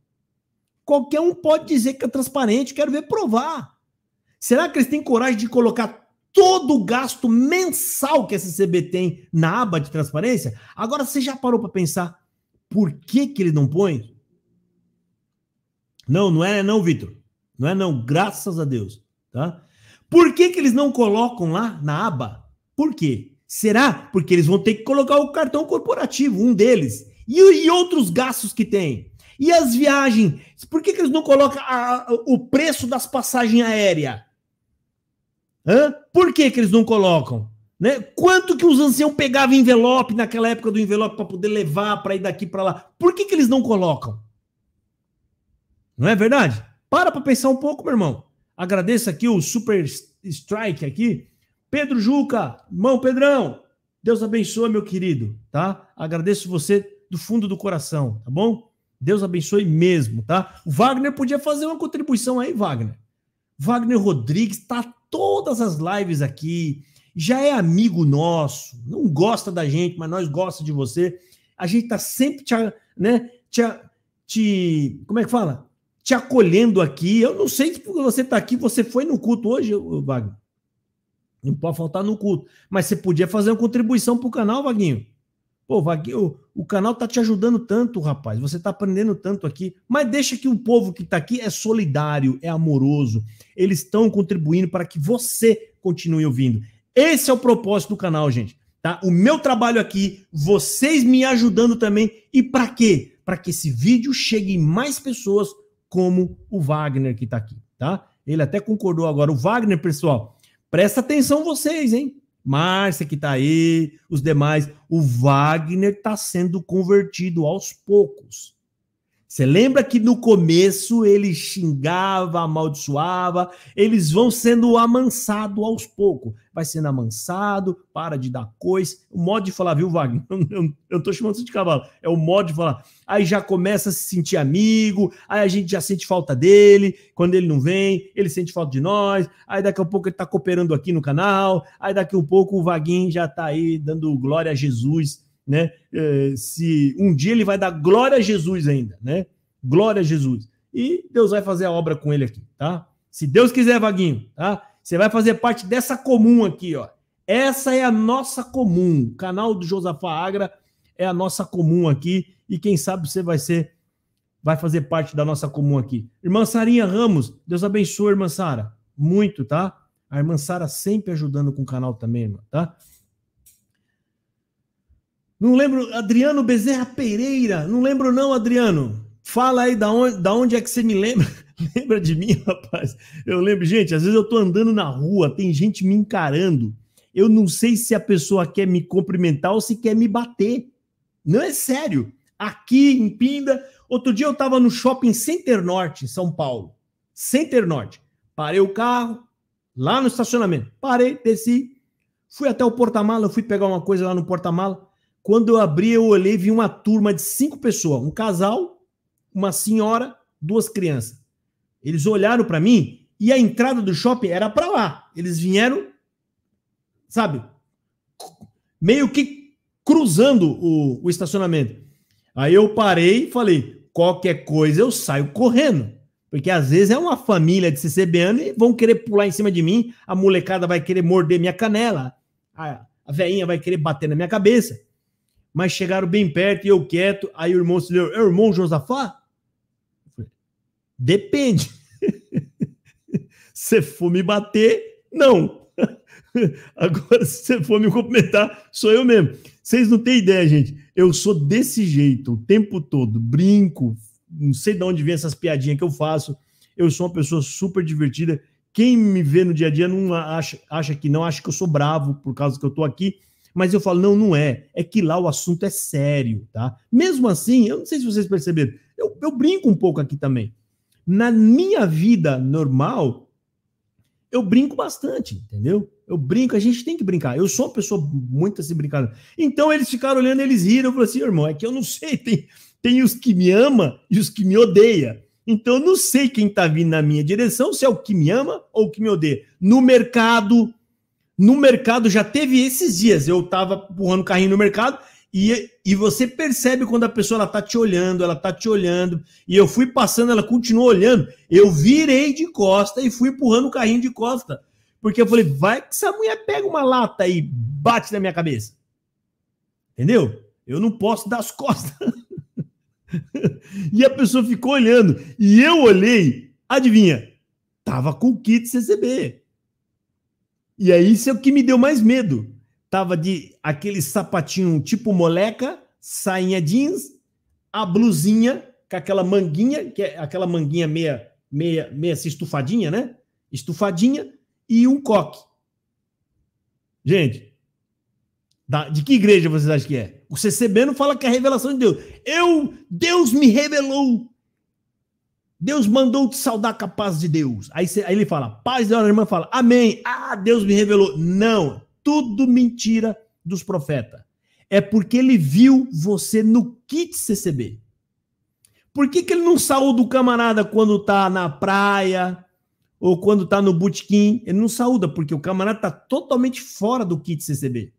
[SPEAKER 1] Qualquer um pode dizer que é transparente, quero ver provar. Será que eles têm coragem de colocar todo o gasto mensal que a CCB tem na aba de transparência? Agora você já parou para pensar por que, que ele não põe? Não, não é não, Vitor. Não é não, graças a Deus, tá? Por que, que eles não colocam lá na aba? Por quê? Será? Porque eles vão ter que colocar o cartão corporativo, um deles. E, e outros gastos que tem. E as viagens? Por que, que eles não colocam a, a, o preço das passagens aéreas? Hã? Por que, que eles não colocam? Né? Quanto que os anciãos pegavam envelope naquela época do envelope para poder levar para ir daqui para lá? Por que, que eles não colocam? Não é verdade? Para para pensar um pouco, meu irmão. Agradeço aqui o Super Strike aqui. Pedro Juca, irmão Pedrão, Deus abençoe, meu querido, tá? Agradeço você do fundo do coração, tá bom? Deus abençoe mesmo, tá? O Wagner podia fazer uma contribuição aí, Wagner. Wagner Rodrigues tá todas as lives aqui, já é amigo nosso, não gosta da gente, mas nós gosta de você. A gente tá sempre te, né, te, te como é que fala? Te acolhendo aqui. Eu não sei se você tá aqui, você foi no culto hoje, Wagner. Não pode faltar no culto, mas você podia fazer uma contribuição pro canal, Vaguinho. Pô, Vaguinho, o canal tá te ajudando tanto, rapaz. Você tá aprendendo tanto aqui. Mas deixa que o povo que tá aqui é solidário, é amoroso. Eles estão contribuindo para que você continue ouvindo. Esse é o propósito do canal, gente. Tá? O meu trabalho aqui, vocês me ajudando também. E para quê? Para que esse vídeo chegue em mais pessoas como o Wagner que tá aqui, tá? Ele até concordou agora. O Wagner, pessoal, presta atenção vocês, hein? Márcia que está aí, os demais. O Wagner está sendo convertido aos poucos. Você lembra que no começo ele xingava, amaldiçoava, eles vão sendo amansados aos poucos. Vai sendo amansado, para de dar coisa. O modo de falar, viu, Wagner? Eu tô chamando isso de cavalo, é o modo de falar. Aí já começa a se sentir amigo, aí a gente já sente falta dele, quando ele não vem, ele sente falta de nós, aí daqui a pouco ele tá cooperando aqui no canal, aí daqui a pouco o Vaguinho já tá aí dando glória a Jesus né? É, se um dia ele vai dar glória a Jesus ainda, né? Glória a Jesus. E Deus vai fazer a obra com ele aqui, tá? Se Deus quiser, Vaguinho, tá? Você vai fazer parte dessa comum aqui, ó. Essa é a nossa comum. O canal do Josafá Agra é a nossa comum aqui. E quem sabe você vai ser, vai fazer parte da nossa comum aqui. Irmã Sarinha Ramos, Deus abençoe, irmã Sara. Muito, tá? A irmã Sara sempre ajudando com o canal também, irmã, tá? Não lembro, Adriano Bezerra Pereira. Não lembro, não, Adriano. Fala aí da onde, da onde é que você me lembra. lembra de mim, rapaz? Eu lembro, gente, às vezes eu tô andando na rua, tem gente me encarando. Eu não sei se a pessoa quer me cumprimentar ou se quer me bater. Não é sério. Aqui em Pinda, outro dia eu tava no shopping Center Norte, em São Paulo. Center Norte. Parei o carro, lá no estacionamento. Parei, desci, fui até o porta-mala, fui pegar uma coisa lá no porta-mala. Quando eu abri, eu olhei e vi uma turma de cinco pessoas, um casal, uma senhora, duas crianças. Eles olharam para mim e a entrada do shopping era para lá. Eles vieram, sabe, meio que cruzando o, o estacionamento. Aí eu parei e falei: qualquer coisa eu saio correndo. Porque às vezes é uma família de CCBano e vão querer pular em cima de mim, a molecada vai querer morder minha canela, a, a veinha vai querer bater na minha cabeça mas chegaram bem perto e eu quieto. Aí o irmão se deu, é o irmão Josafá? Depende. se for me bater, não. Agora, se você for me cumprimentar, sou eu mesmo. Vocês não têm ideia, gente. Eu sou desse jeito o tempo todo. Brinco, não sei de onde vem essas piadinhas que eu faço. Eu sou uma pessoa super divertida. Quem me vê no dia a dia não acha, acha que não, acha que eu sou bravo por causa que eu tô aqui. Mas eu falo, não, não é. É que lá o assunto é sério, tá? Mesmo assim, eu não sei se vocês perceberam, eu, eu brinco um pouco aqui também. Na minha vida normal, eu brinco bastante, entendeu? Eu brinco, a gente tem que brincar. Eu sou uma pessoa muito assim brincando. Então eles ficaram olhando, eles riram. Eu falei assim, irmão, é que eu não sei, tem, tem os que me ama e os que me odeia. Então eu não sei quem tá vindo na minha direção, se é o que me ama ou o que me odeia. No mercado, no mercado já teve esses dias. Eu tava empurrando o carrinho no mercado e, e você percebe quando a pessoa ela tá te olhando, ela tá te olhando. E eu fui passando, ela continuou olhando. Eu virei de costa e fui empurrando o carrinho de costa. Porque eu falei, vai que essa mulher pega uma lata e bate na minha cabeça. Entendeu? Eu não posso dar as costas. e a pessoa ficou olhando. E eu olhei, adivinha? Tava com o kit CCB. E aí isso é o que me deu mais medo. Tava de aquele sapatinho tipo moleca, sainha jeans, a blusinha com aquela manguinha, que é aquela manguinha meia, meia, meia assim, estufadinha, né? Estufadinha e um coque. Gente, da, de que igreja vocês acham que é? O CCB não fala que é a revelação de Deus. Eu, Deus me revelou Deus mandou te saudar com a paz de Deus. Aí, aí ele fala, paz de Deus, a irmã fala, amém. Ah, Deus me revelou. Não, tudo mentira dos profetas. É porque ele viu você no kit CCB. Por que, que ele não saúda o camarada quando tá na praia ou quando tá no botequim? Ele não saúda, porque o camarada tá totalmente fora do kit CCB.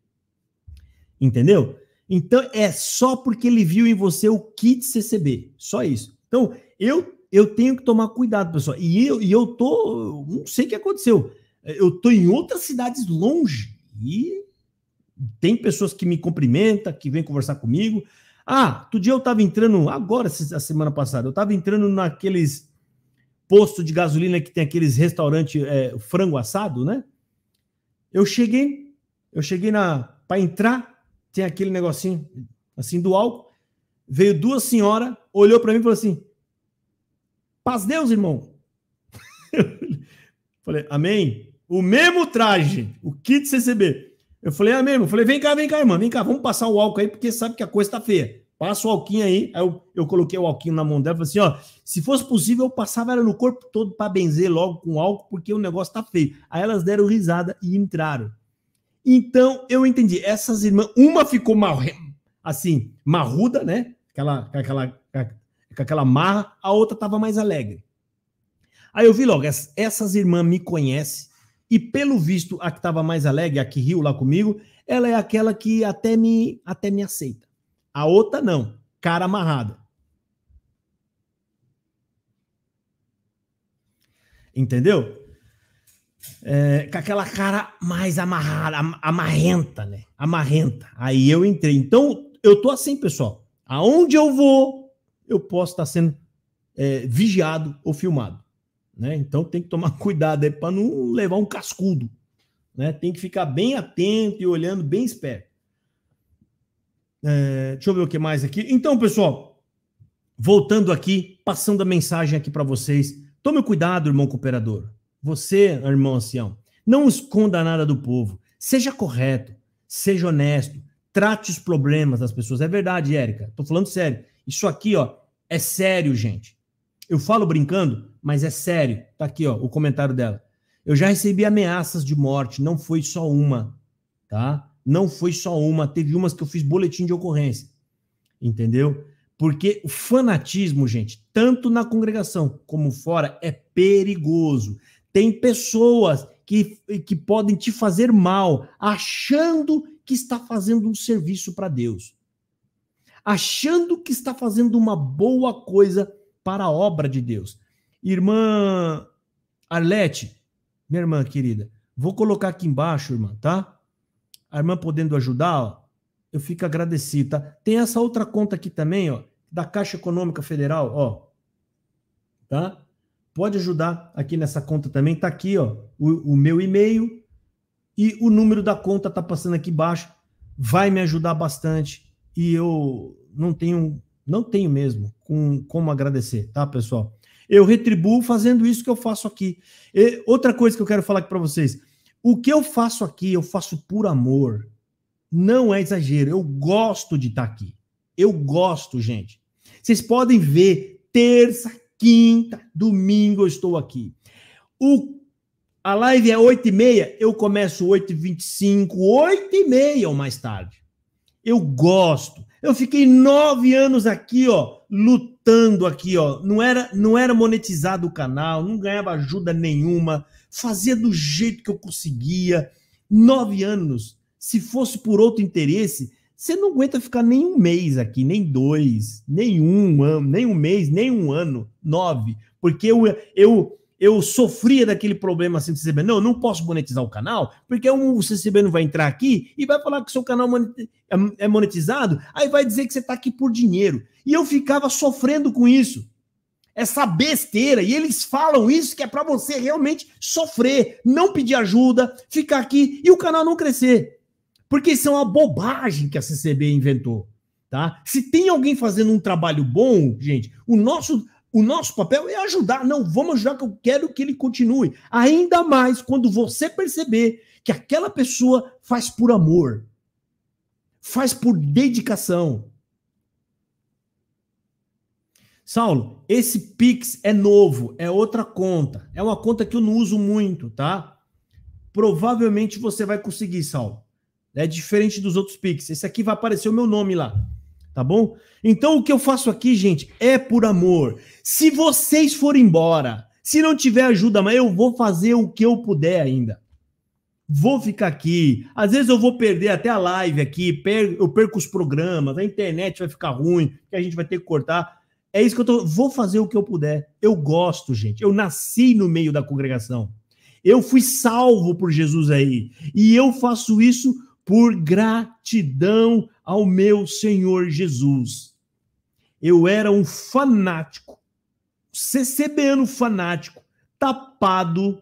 [SPEAKER 1] Entendeu? Então é só porque ele viu em você o kit CCB. Só isso. Então, eu eu tenho que tomar cuidado, pessoal. E eu, e eu tô, não sei o que aconteceu. Eu tô em outras cidades longe e tem pessoas que me cumprimentam, que vêm conversar comigo. Ah, outro dia eu estava entrando, agora, a semana passada, eu estava entrando naqueles postos de gasolina que tem aqueles restaurantes é, frango assado, né? Eu cheguei, eu cheguei na para entrar, tem aquele negocinho assim do álcool. Veio duas senhoras, olhou para mim e falou assim: Paz Deus, irmão. falei, amém. O mesmo traje, o kit CCB. Eu falei, amém, irmão. Falei, vem cá, vem cá, irmã, vem cá, vamos passar o álcool aí, porque sabe que a coisa tá feia. Passa o alquinho aí. Aí eu, eu coloquei o alquinho na mão dela falei assim: ó, se fosse possível, eu passava ela no corpo todo para benzer logo com álcool, porque o negócio tá feio. Aí elas deram risada e entraram. Então eu entendi. Essas irmãs, uma ficou mal, assim, marruda, né? Aquela, aquela, com aquela marra, a outra tava mais alegre. Aí eu vi logo, ess- essas irmãs me conhecem, e pelo visto, a que tava mais alegre, a que riu lá comigo, ela é aquela que até me, até me aceita. A outra não, cara amarrada. Entendeu? É, com aquela cara mais amarrada, am- amarrenta, né? Amarrenta. Aí eu entrei. Então, eu tô assim, pessoal. Aonde eu vou, eu posso estar sendo é, vigiado ou filmado. Né? Então tem que tomar cuidado aí para não levar um cascudo. Né? Tem que ficar bem atento e olhando bem esperto. É, deixa eu ver o que mais aqui. Então, pessoal, voltando aqui, passando a mensagem aqui para vocês. Tome cuidado, irmão cooperador. Você, irmão ancião, não esconda nada do povo. Seja correto, seja honesto, trate os problemas das pessoas. É verdade, Érica. Tô falando sério. Isso aqui, ó, é sério, gente. Eu falo brincando, mas é sério. Tá aqui, ó, o comentário dela. Eu já recebi ameaças de morte, não foi só uma, tá? Não foi só uma, teve umas que eu fiz boletim de ocorrência. Entendeu? Porque o fanatismo, gente, tanto na congregação como fora, é perigoso. Tem pessoas que, que podem te fazer mal, achando que está fazendo um serviço para Deus. Achando que está fazendo uma boa coisa para a obra de Deus. Irmã Arlete, minha irmã querida, vou colocar aqui embaixo, irmã, tá? A irmã podendo ajudar, ó, eu fico agradecido, tá? Tem essa outra conta aqui também, ó, da Caixa Econômica Federal, ó, tá? Pode ajudar aqui nessa conta também, tá aqui, ó, o, o meu e-mail e o número da conta tá passando aqui embaixo, vai me ajudar bastante e eu não tenho, não tenho mesmo com, como agradecer, tá, pessoal? Eu retribuo fazendo isso que eu faço aqui. E outra coisa que eu quero falar aqui para vocês, o que eu faço aqui, eu faço por amor. Não é exagero, eu gosto de estar aqui. Eu gosto, gente. Vocês podem ver, terça, quinta, domingo eu estou aqui. O, a live é 8h30, eu começo 8h25, 8h30 ou mais tarde. Eu gosto. Eu fiquei nove anos aqui, ó, lutando aqui, ó. Não era, não era monetizado o canal, não ganhava ajuda nenhuma, fazia do jeito que eu conseguia. Nove anos. Se fosse por outro interesse, você não aguenta ficar nem um mês aqui, nem dois, nem um ano, nem um mês, nem um ano. Nove. Porque eu, eu, eu sofria daquele problema assim do CCB. Não, eu não posso monetizar o canal, porque o CCB não vai entrar aqui e vai falar que seu canal é monetizado, aí vai dizer que você está aqui por dinheiro. E eu ficava sofrendo com isso. Essa besteira. E eles falam isso que é para você realmente sofrer, não pedir ajuda, ficar aqui e o canal não crescer. Porque isso é uma bobagem que a CCB inventou. Tá? Se tem alguém fazendo um trabalho bom, gente, o nosso o nosso papel é ajudar. Não, vamos ajudar, que eu quero que ele continue. Ainda mais quando você perceber que aquela pessoa faz por amor, faz por dedicação. Saulo, esse Pix é novo, é outra conta. É uma conta que eu não uso muito, tá? Provavelmente você vai conseguir, Saulo. É diferente dos outros Pix. Esse aqui vai aparecer o meu nome lá tá bom? Então o que eu faço aqui, gente, é por amor. Se vocês forem embora, se não tiver ajuda, mas eu vou fazer o que eu puder ainda. Vou ficar aqui. Às vezes eu vou perder até a live aqui, eu perco os programas, a internet vai ficar ruim, que a gente vai ter que cortar. É isso que eu tô. Vou fazer o que eu puder. Eu gosto, gente. Eu nasci no meio da congregação. Eu fui salvo por Jesus aí. E eu faço isso por gratidão ao meu Senhor Jesus. Eu era um fanático, CCBano fanático, tapado,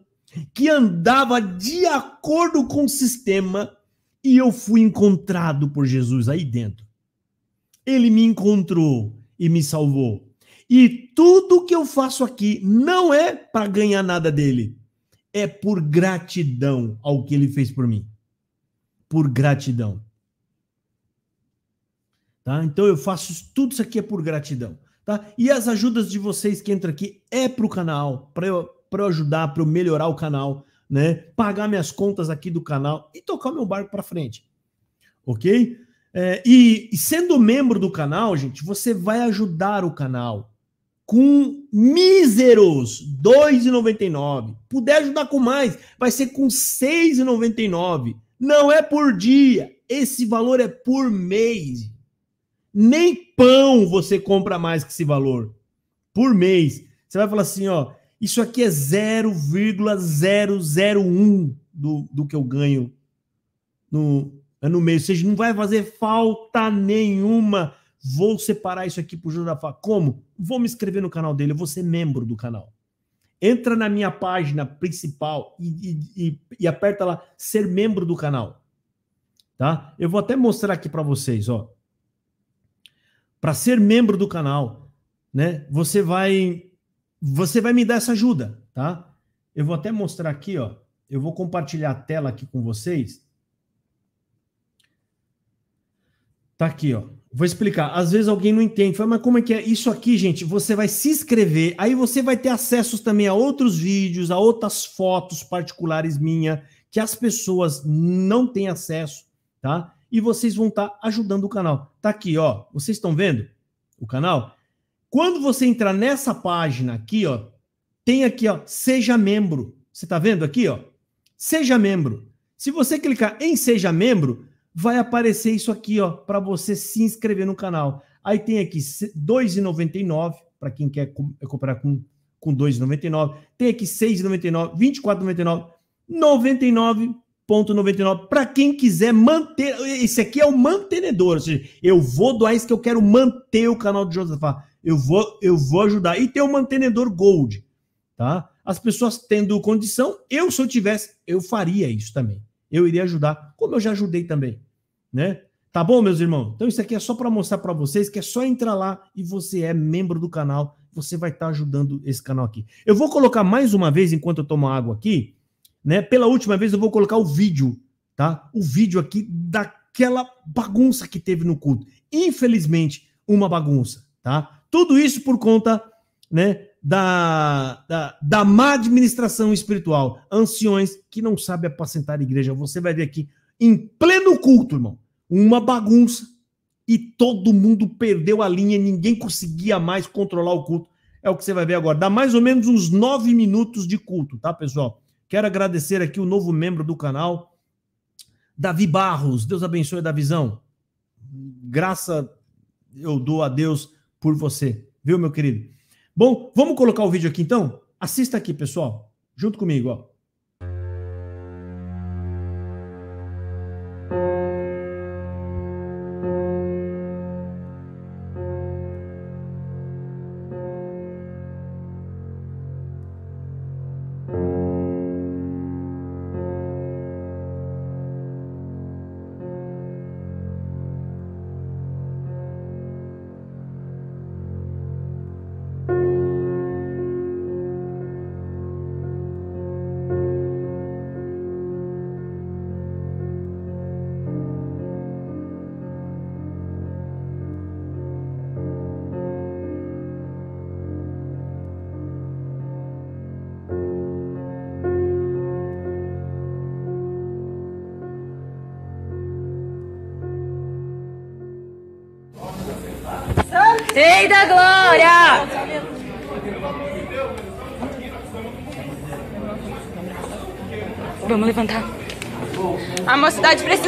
[SPEAKER 1] que andava de acordo com o sistema e eu fui encontrado por Jesus aí dentro. Ele me encontrou e me salvou. E tudo que eu faço aqui não é para ganhar nada dele, é por gratidão ao que ele fez por mim. Por gratidão. Tá? Então eu faço tudo isso aqui é por gratidão, tá? E as ajudas de vocês que entram aqui é pro canal, para eu, eu ajudar, para eu melhorar o canal, né? Pagar minhas contas aqui do canal e tocar o meu barco para frente, ok? É, e, e sendo membro do canal, gente, você vai ajudar o canal com míseros R$ 2,99. Puder ajudar com mais, vai ser com R$ 6,99. Não é por dia, esse valor é por mês. Nem pão você compra mais que esse valor por mês. Você vai falar assim, ó, isso aqui é 0,001 do, do que eu ganho no, é no mês. Ou seja, não vai fazer falta nenhuma. Vou separar isso aqui pro Josafá. Como? Vou me inscrever no canal dele, eu vou ser membro do canal. Entra na minha página principal e, e- e- e aperta lá ser membro do canal. Tá? Eu vou até mostrar aqui para vocês, ó. Para ser membro do canal, né? Você vai você vai me dar essa ajuda, tá? Eu vou até mostrar aqui, ó. Eu vou compartilhar a tela aqui com vocês. Tá aqui, ó. Vou explicar. Às vezes alguém não entende. Fala, mas como é que é? Isso aqui, gente, você vai se inscrever, aí você vai ter acesso também a outros vídeos, a outras fotos particulares minha, que as pessoas não têm acesso, tá? E vocês vão estar ajudando o canal. Tá aqui, ó. Vocês estão vendo o canal? Quando você entrar nessa página aqui, ó, tem aqui, ó, seja membro. Você tá vendo aqui, ó? Seja membro. Se você clicar em seja membro, vai aparecer isso aqui, ó, para você se inscrever no canal. Aí tem aqui R$ 2,99 para quem quer com- comprar com com 2,99. Tem aqui 6,99, 24,99, 99,99 para quem quiser manter. Esse aqui é o mantenedor, ou seja, eu vou doar isso que eu quero manter o canal de Josafá. Eu vou eu vou ajudar e tem o mantenedor Gold, tá? As pessoas tendo condição, eu se eu tivesse, eu faria isso também. Eu iria ajudar, como eu já ajudei também, né? Tá bom, meus irmãos? Então isso aqui é só para mostrar para vocês que é só entrar lá e você é membro do canal, você vai estar ajudando esse canal aqui. Eu vou colocar mais uma vez enquanto eu tomo água aqui, né? Pela última vez eu vou colocar o vídeo, tá? O vídeo aqui daquela bagunça que teve no culto. Infelizmente, uma bagunça, tá? Tudo isso por conta, né, da, da, da má administração espiritual. Anciões que não sabem apacentar a igreja. Você vai ver aqui, em pleno culto, irmão, uma bagunça e todo mundo perdeu a linha, ninguém conseguia mais controlar o culto. É o que você vai ver agora. Dá mais ou menos uns nove minutos de culto, tá, pessoal? Quero agradecer aqui o novo membro do canal, Davi Barros. Deus abençoe da visão. Graça eu dou a Deus por você, viu, meu querido? Bom, vamos colocar o vídeo aqui então? Assista aqui, pessoal, junto comigo, ó.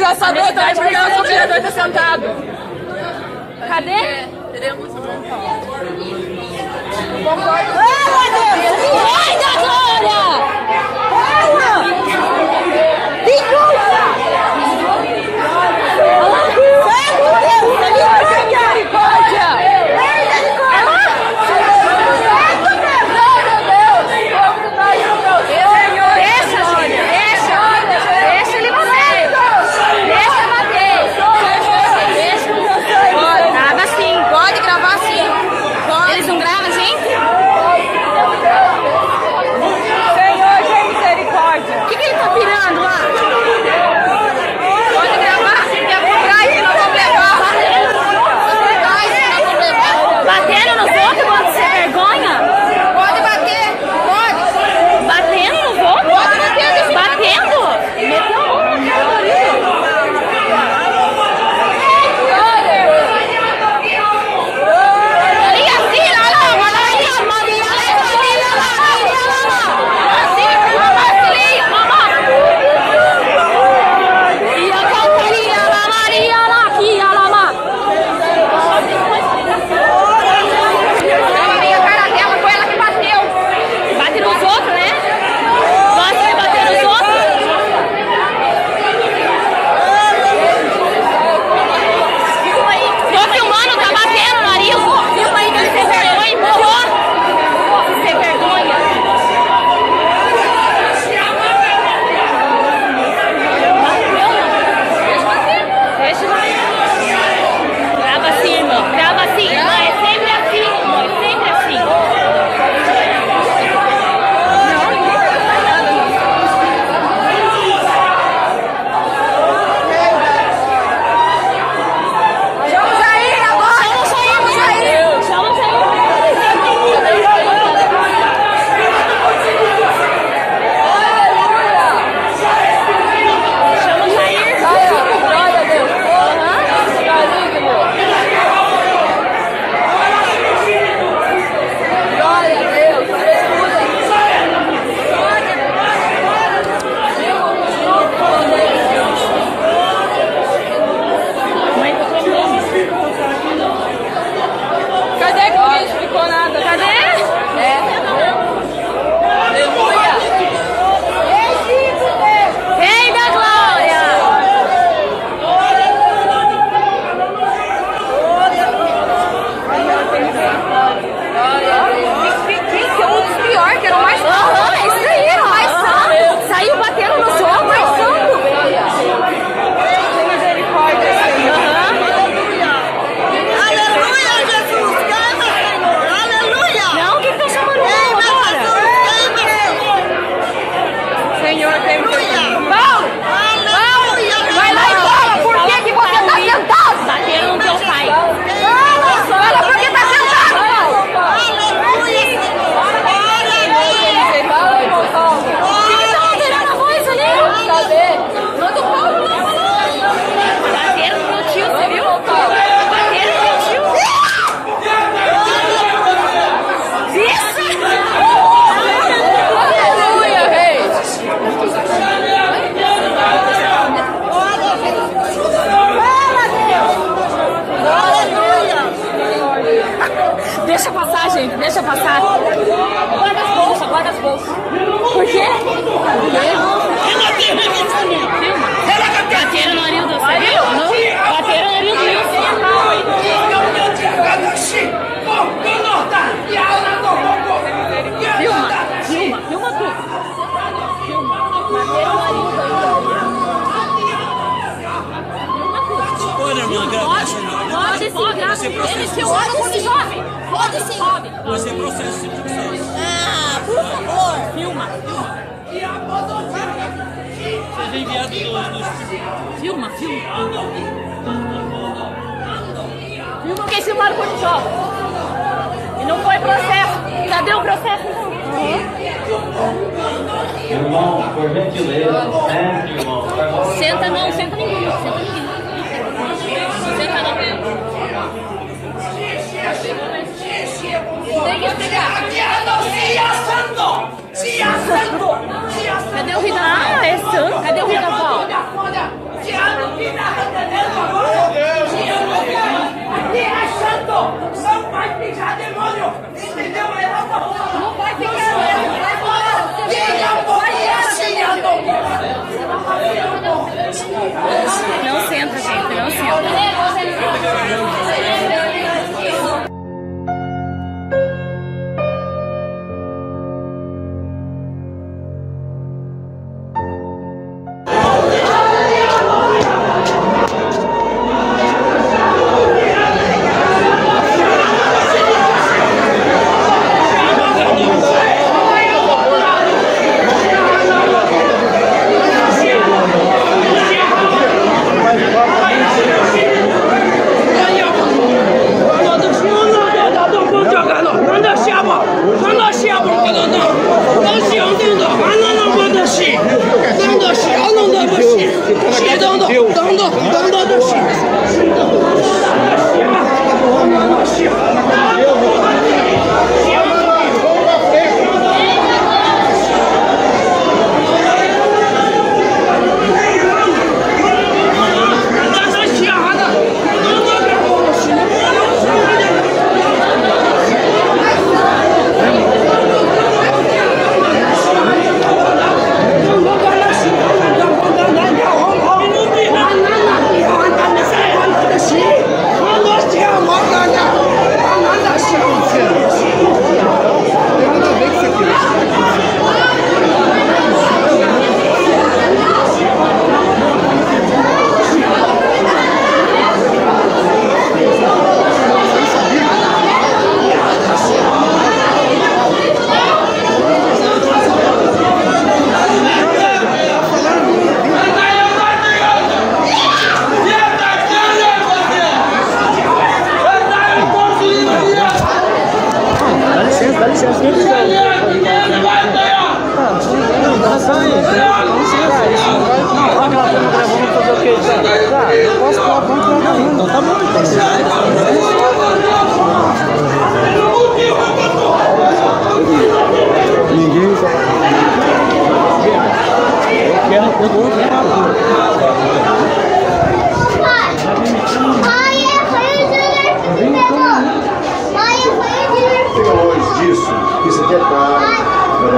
[SPEAKER 2] Mocidade precisa só do outro, porque o nosso vereador tá sentado. Cadê? Teremos Concordo.
[SPEAKER 7] Rei da glória!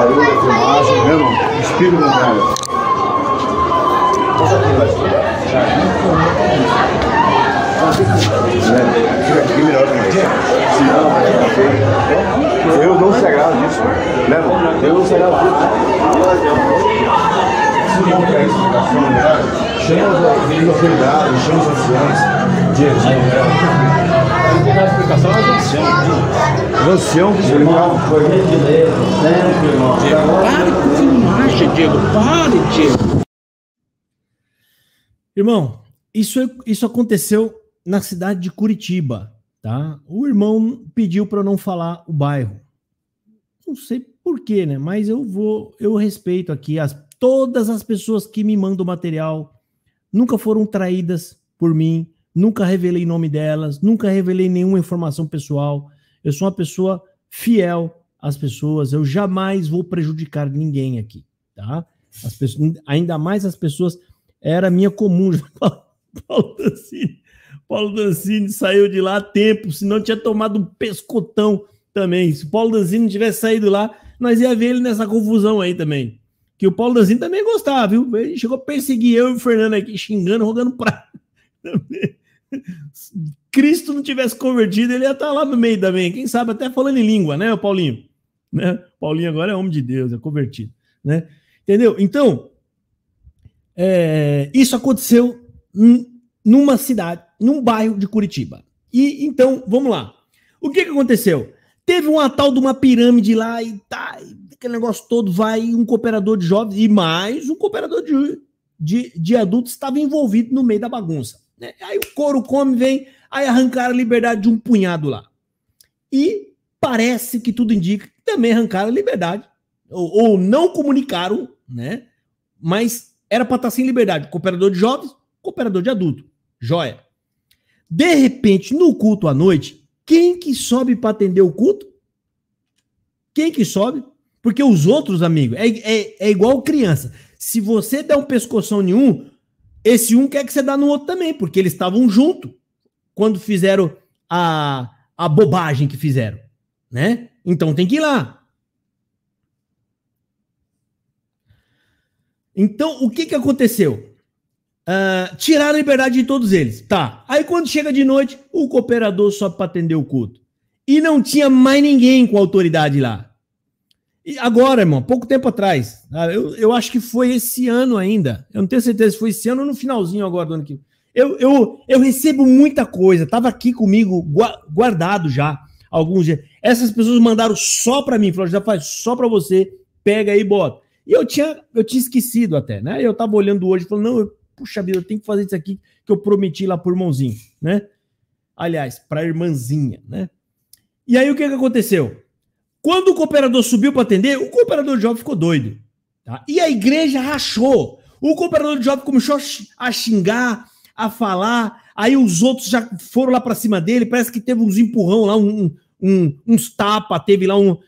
[SPEAKER 6] Barulho, é filmagem, meu irmão, espírito não velho. Passa aqui, vai. Ficar. Deus não se agrada disso. Né, irmão? Deus não se agrada disso. Se não quer né? Chama as autoridades, chama os anciões. Diego, não tem explicação, é os anciões. Os anciões que explicavam.
[SPEAKER 3] por sempre, irmão.
[SPEAKER 5] Pare com filmagem, Diego. Pare, Diego.
[SPEAKER 1] Irmão, isso, isso aconteceu na cidade de Curitiba, tá? O irmão pediu para não falar o bairro. Não sei porquê, né? Mas eu vou, eu respeito aqui as, todas as pessoas que me mandam material, nunca foram traídas por mim, nunca revelei nome delas, nunca revelei nenhuma informação pessoal. Eu sou uma pessoa fiel às pessoas, eu jamais vou prejudicar ninguém aqui, tá? As pessoas, ainda mais as pessoas era minha comum. Paulo Dancini, Paulo Dancini saiu de lá a tempo, senão tinha tomado um pescotão também. Se o Paulo Danzini não tivesse saído lá, nós ia ver ele nessa confusão aí também. Que o Paulo Danzini também gostava, viu? Ele chegou a perseguir eu e o Fernando aqui, xingando, rogando pra. Cristo não tivesse convertido, ele ia estar lá no meio também. Quem sabe até falando em língua, né, Paulinho? Né? Paulinho agora é homem de Deus, é convertido, né? Entendeu? Então, é, isso aconteceu numa cidade, num bairro de Curitiba. E então, vamos lá. O que, que aconteceu? Teve uma tal de uma pirâmide lá e tá, aquele negócio todo vai, um cooperador de jovens e mais um cooperador de, de, de adultos estava envolvido no meio da bagunça. Né? Aí o couro come, vem, aí arrancaram a liberdade de um punhado lá. E parece que tudo indica que também arrancaram a liberdade, ou, ou não comunicaram, né? Mas era para estar sem liberdade. Cooperador de jovens, cooperador de adulto. Joia. De repente, no culto à noite, quem que sobe para atender o culto? Quem que sobe? Porque os outros, amigo, é, é, é igual criança. Se você der um pescoção nenhum, esse um quer que você dá no outro também, porque eles estavam junto quando fizeram a, a bobagem que fizeram, né? Então tem que ir lá. Então, o que que aconteceu? Uh, tiraram a liberdade de todos eles. Tá. Aí quando chega de noite, o cooperador sobe para atender o culto. E não tinha mais ninguém com autoridade lá. E agora, irmão, pouco tempo atrás, tá? eu, eu acho que foi esse ano ainda. Eu não tenho certeza se foi esse ano ou no finalzinho agora do ano que. Eu, eu, eu recebo muita coisa, tava aqui comigo, guardado já, alguns dias. Essas pessoas mandaram só para mim, falaram, já faz só para você, pega aí e bota. E eu tinha, eu tinha esquecido até, né? Eu tava olhando hoje, falando, não, eu puxa vida, eu tenho que fazer isso aqui que eu prometi lá por irmãozinho, né? Aliás, para irmãzinha, né? E aí o que, que aconteceu? Quando o cooperador subiu para atender, o cooperador de jovem ficou doido. Tá? E a igreja rachou. O cooperador de jovem começou a xingar, a falar. Aí os outros já foram lá para cima dele. Parece que teve uns empurrão lá, um, um, uns tapa, teve lá um,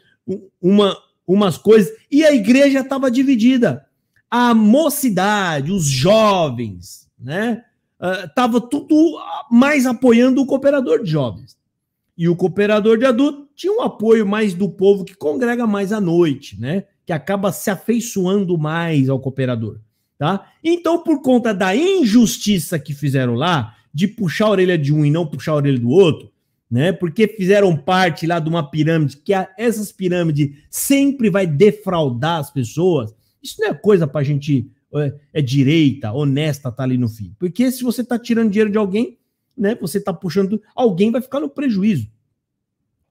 [SPEAKER 1] uma, umas coisas. E a igreja estava dividida a mocidade, os jovens, né? Estava uh, tudo mais apoiando o cooperador de jovens. E o cooperador de adulto tinha um apoio mais do povo que congrega mais à noite, né? Que acaba se afeiçoando mais ao cooperador, tá? Então, por conta da injustiça que fizeram lá, de puxar a orelha de um e não puxar a orelha do outro, né? Porque fizeram parte lá de uma pirâmide que a, essas pirâmides sempre vai defraudar as pessoas. Isso não é coisa para gente é, é, direita, honesta, tá ali no fim. Porque se você tá tirando dinheiro de alguém, né, você tá puxando, alguém vai ficar no prejuízo.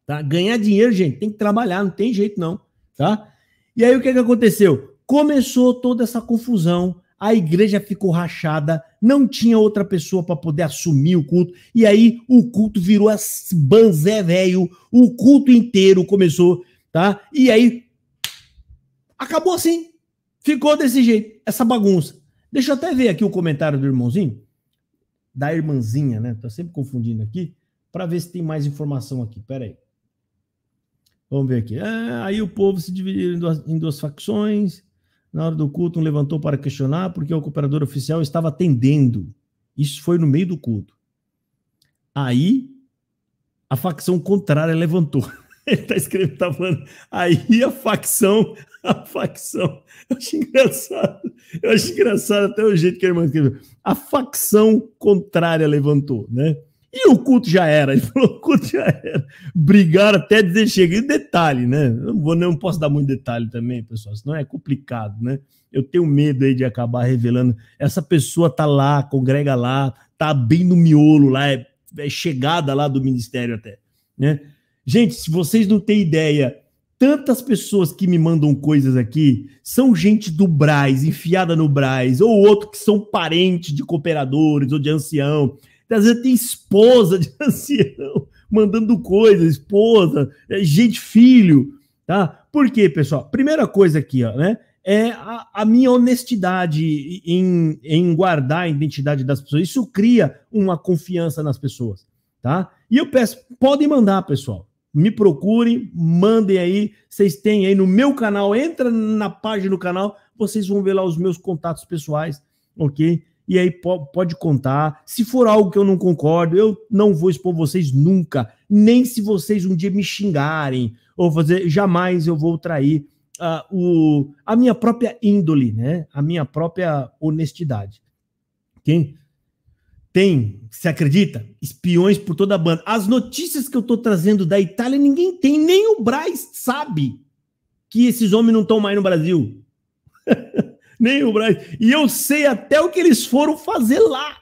[SPEAKER 1] Tá? Ganhar dinheiro, gente, tem que trabalhar, não tem jeito não, tá? E aí o que que aconteceu? Começou toda essa confusão, a igreja ficou rachada, não tinha outra pessoa para poder assumir o culto, e aí o culto virou a banzé velho, o culto inteiro começou, tá? E aí acabou assim. Ficou desse jeito, essa bagunça. Deixa eu até ver aqui o comentário do irmãozinho, da irmãzinha, né? Tô sempre confundindo aqui, para ver se tem mais informação aqui. Pera aí. Vamos ver aqui. É, aí o povo se dividiu em duas, em duas facções. Na hora do culto, um levantou para questionar porque o cooperador oficial estava atendendo. Isso foi no meio do culto. Aí a facção contrária levantou. Ele tá escrevendo, tá falando. Aí a facção, a facção. Eu acho engraçado. Eu acho engraçado até o jeito que a irmã escreveu. A facção contrária levantou, né? E o culto já era. Ele falou: o culto já era. Brigaram até dizer chega. E detalhe, né? Eu não, vou, não posso dar muito detalhe também, pessoal, senão é complicado, né? Eu tenho medo aí de acabar revelando. Essa pessoa tá lá, congrega lá, tá bem no miolo lá, é, é chegada lá do ministério até, né? Gente, se vocês não têm ideia, tantas pessoas que me mandam coisas aqui são gente do Braz, enfiada no Braz, ou outro que são parentes de cooperadores ou de ancião. Às vezes tem esposa de ancião mandando coisas, esposa, é, gente, filho, tá? Por quê, pessoal? Primeira coisa aqui, ó, né? É a, a minha honestidade em, em guardar a identidade das pessoas. Isso cria uma confiança nas pessoas, tá? E eu peço, podem mandar, pessoal me procurem, mandem aí. Vocês têm aí no meu canal, entra na página do canal, vocês vão ver lá os meus contatos pessoais, ok? E aí po- pode contar. Se for algo que eu não concordo, eu não vou expor vocês nunca. Nem se vocês um dia me xingarem ou fazer, jamais eu vou trair ah, o, a minha própria índole, né? A minha própria honestidade. Quem tem, você acredita? Espiões por toda a banda. As notícias que eu tô trazendo da Itália, ninguém tem, nem o Braz sabe que esses homens não estão mais no Brasil. nem o Braz. E eu sei até o que eles foram fazer lá.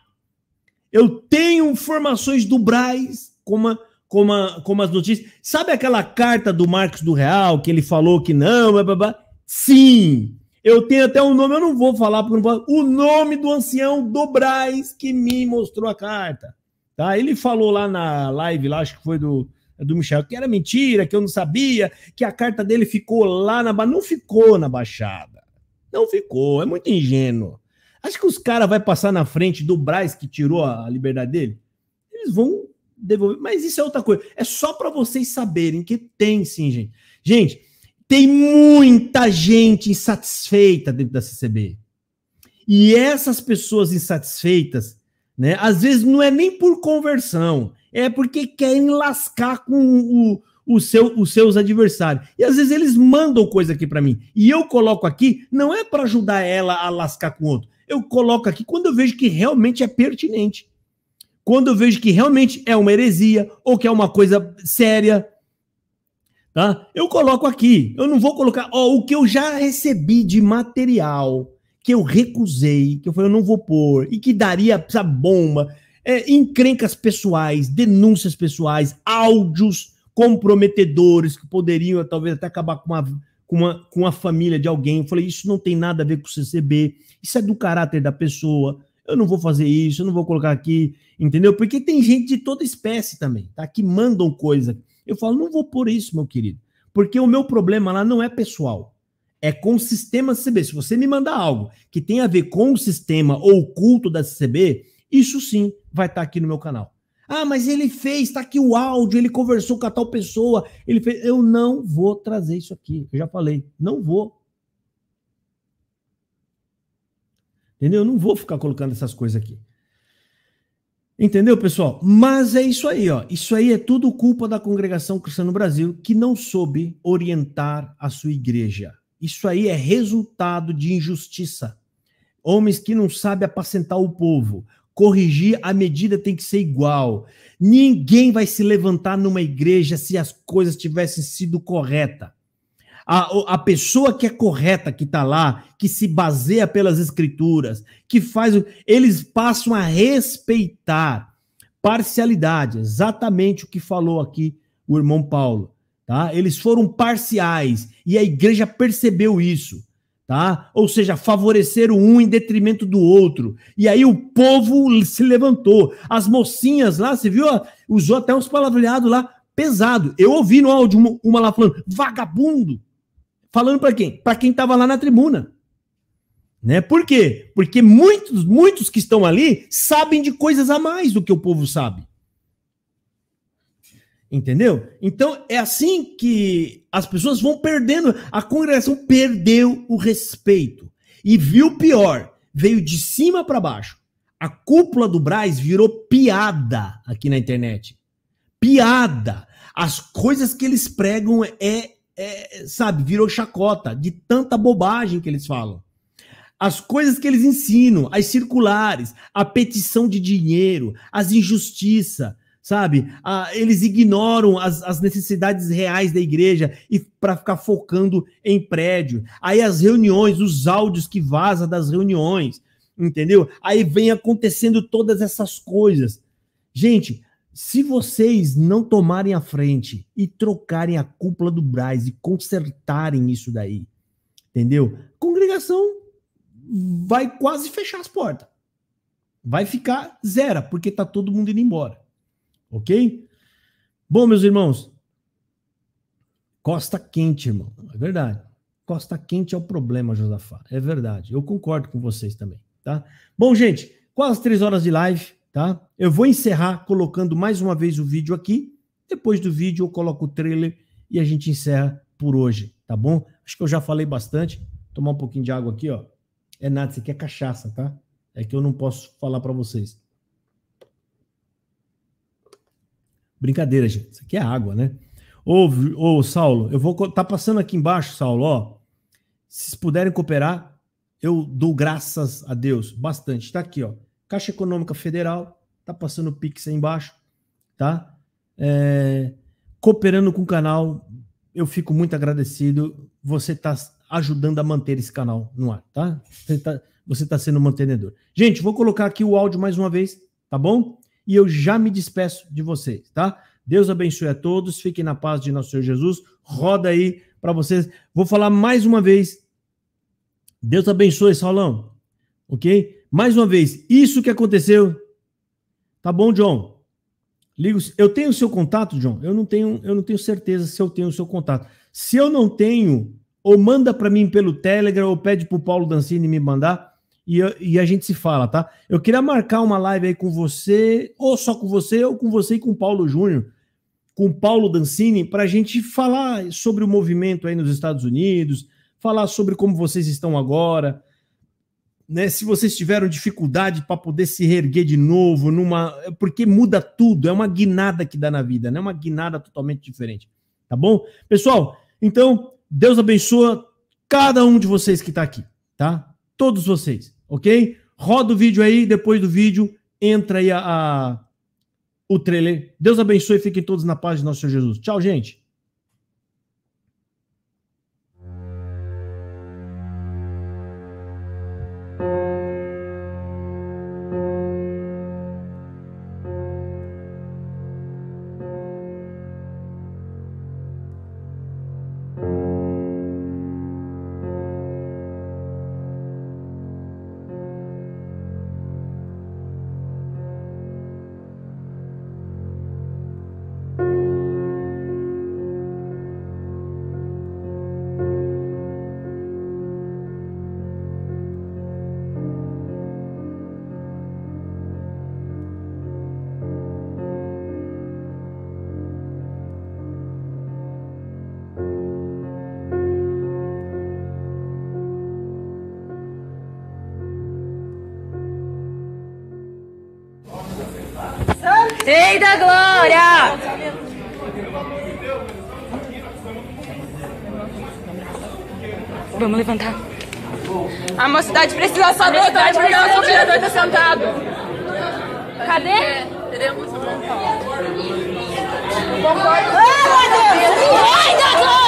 [SPEAKER 1] Eu tenho informações do Braz, como, a- como, a- como as notícias. Sabe aquela carta do Marcos do Real, que ele falou que não, blá, blá, blá? Sim, eu tenho até um nome, eu não vou falar, porque não vou, o nome do ancião do Braz que me mostrou a carta. Tá? Ele falou lá na live, lá, acho que foi do, do Michel, que era mentira, que eu não sabia, que a carta dele ficou lá na Baixada. Não ficou na Baixada. Não ficou, é muito ingênuo. Acho que os caras vão passar na frente do Braz que tirou a liberdade dele. Eles vão devolver. Mas isso é outra coisa. É só para vocês saberem que tem sim, gente. Gente, tem muita gente insatisfeita dentro da CCB. E essas pessoas insatisfeitas, né, às vezes não é nem por conversão, é porque querem lascar com o, o seu, os seus adversários. E às vezes eles mandam coisa aqui para mim. E eu coloco aqui, não é para ajudar ela a lascar com o outro. Eu coloco aqui quando eu vejo que realmente é pertinente. Quando eu vejo que realmente é uma heresia ou que é uma coisa séria, tá? Eu coloco aqui. Eu não vou colocar, ó, o que eu já recebi de material que eu recusei, que eu falei, eu não vou pôr, e que daria essa bomba, é, encrencas pessoais, denúncias pessoais, áudios comprometedores que poderiam talvez até acabar com uma, com uma, com a família de alguém. Eu falei, isso não tem nada a ver com o CCB, isso é do caráter da pessoa. Eu não vou fazer isso, eu não vou colocar aqui, entendeu? Porque tem gente de toda espécie também, tá? Que mandam coisa. Eu falo, não vou pôr isso, meu querido, porque o meu problema lá não é pessoal, é com o sistema CCB. Se você me mandar algo que tem a ver com o sistema ou o culto da CCB, isso sim vai estar aqui no meu canal. Ah, mas ele fez, tá aqui o áudio, ele conversou com a tal pessoa, ele fez. Eu não vou trazer isso aqui. Eu já falei, não vou. Entendeu? Eu não vou ficar colocando essas coisas aqui. Entendeu, pessoal? Mas é isso aí, ó. Isso aí é tudo culpa da congregação cristã no Brasil que não soube orientar a sua igreja. Isso aí é resultado de injustiça. Homens que não sabem apacentar o povo. Corrigir a medida tem que ser igual. Ninguém vai se levantar numa igreja se as coisas tivessem sido corretas. A, a pessoa que é correta, que está lá, que se baseia pelas escrituras, que faz. Eles passam a respeitar parcialidade, exatamente o que falou aqui o irmão Paulo. Tá? Eles foram parciais e a igreja percebeu isso. Tá? Ou seja, favoreceram um em detrimento do outro. E aí o povo se levantou. As mocinhas lá, você viu? Usou até uns palavreados lá pesado. Eu ouvi no áudio uma, uma lá falando vagabundo. Falando para quem? Para quem estava lá na tribuna. Né? Por quê? Porque muitos, muitos que estão ali sabem de coisas a mais do que o povo sabe. Entendeu? Então é assim que as pessoas vão perdendo. A congregação perdeu o respeito. E viu pior: veio de cima para baixo. A cúpula do Braz virou piada aqui na internet. Piada. As coisas que eles pregam é, é, sabe, virou chacota de tanta bobagem que eles falam. As coisas que eles ensinam, as circulares, a petição de dinheiro, as injustiças, sabe? Ah, eles ignoram as, as necessidades reais da igreja e para ficar focando em prédio. Aí as reuniões, os áudios que vaza das reuniões, entendeu? Aí vem acontecendo todas essas coisas. Gente, se vocês não tomarem a frente e trocarem a cúpula do Braz e consertarem isso daí, entendeu? Congregação vai quase fechar as portas. Vai ficar zero, porque tá todo mundo indo embora. Ok? Bom, meus irmãos, Costa quente, irmão. É verdade. Costa quente é o problema, Josafá. É verdade. Eu concordo com vocês também, tá? Bom, gente, quase três horas de live, tá? Eu vou encerrar colocando mais uma vez o vídeo aqui. Depois do vídeo eu coloco o trailer e a gente encerra por hoje, tá bom? Acho que eu já falei bastante. Vou tomar um pouquinho de água aqui, ó. É nada, isso aqui é cachaça, tá? É que eu não posso falar para vocês. Brincadeira, gente. Isso aqui é água, né? Ô, ô Saulo, eu vou. Tá passando aqui embaixo, Saulo, ó. Se puderem cooperar, eu dou graças a Deus bastante. Tá aqui, ó. Caixa Econômica Federal, tá passando o Pix aí embaixo, tá? É, cooperando com o canal, eu fico muito agradecido. Você tá ajudando a manter esse canal no ar, tá? Você tá, você tá sendo mantenedor. Gente, vou colocar aqui o áudio mais uma vez, tá bom? E eu já me despeço de vocês, tá? Deus abençoe a todos, fiquem na paz de nosso Senhor Jesus. Roda aí para vocês. Vou falar mais uma vez. Deus abençoe, Saulão. Ok? Mais uma vez, isso que aconteceu. Tá bom, John? Ligo, eu tenho o seu contato, John? Eu não tenho, eu não tenho certeza se eu tenho o seu contato. Se eu não tenho, ou manda para mim pelo Telegram, ou pede pro Paulo Dancini me mandar, e, eu- e a gente se fala, tá? Eu queria marcar uma live aí com você, ou só com você, ou com você e com o Paulo Júnior, com o Paulo Dancini, para a gente falar sobre o movimento aí nos Estados Unidos, falar sobre como vocês estão agora, né? Se vocês tiveram dificuldade para poder se reerguer de novo, numa, porque muda tudo, é uma guinada que dá na vida, né? Uma guinada totalmente diferente, tá bom? Pessoal, então Deus abençoa cada um de vocês que está aqui, tá? Todos vocês, ok? Roda o vídeo aí, depois do vídeo entra aí a, a- o trailer. Deus abençoe, fiquem todos na paz de nosso Senhor Jesus. Tchau, gente.
[SPEAKER 2] Sentado. Cadê? Teremos um
[SPEAKER 7] Rei da glória!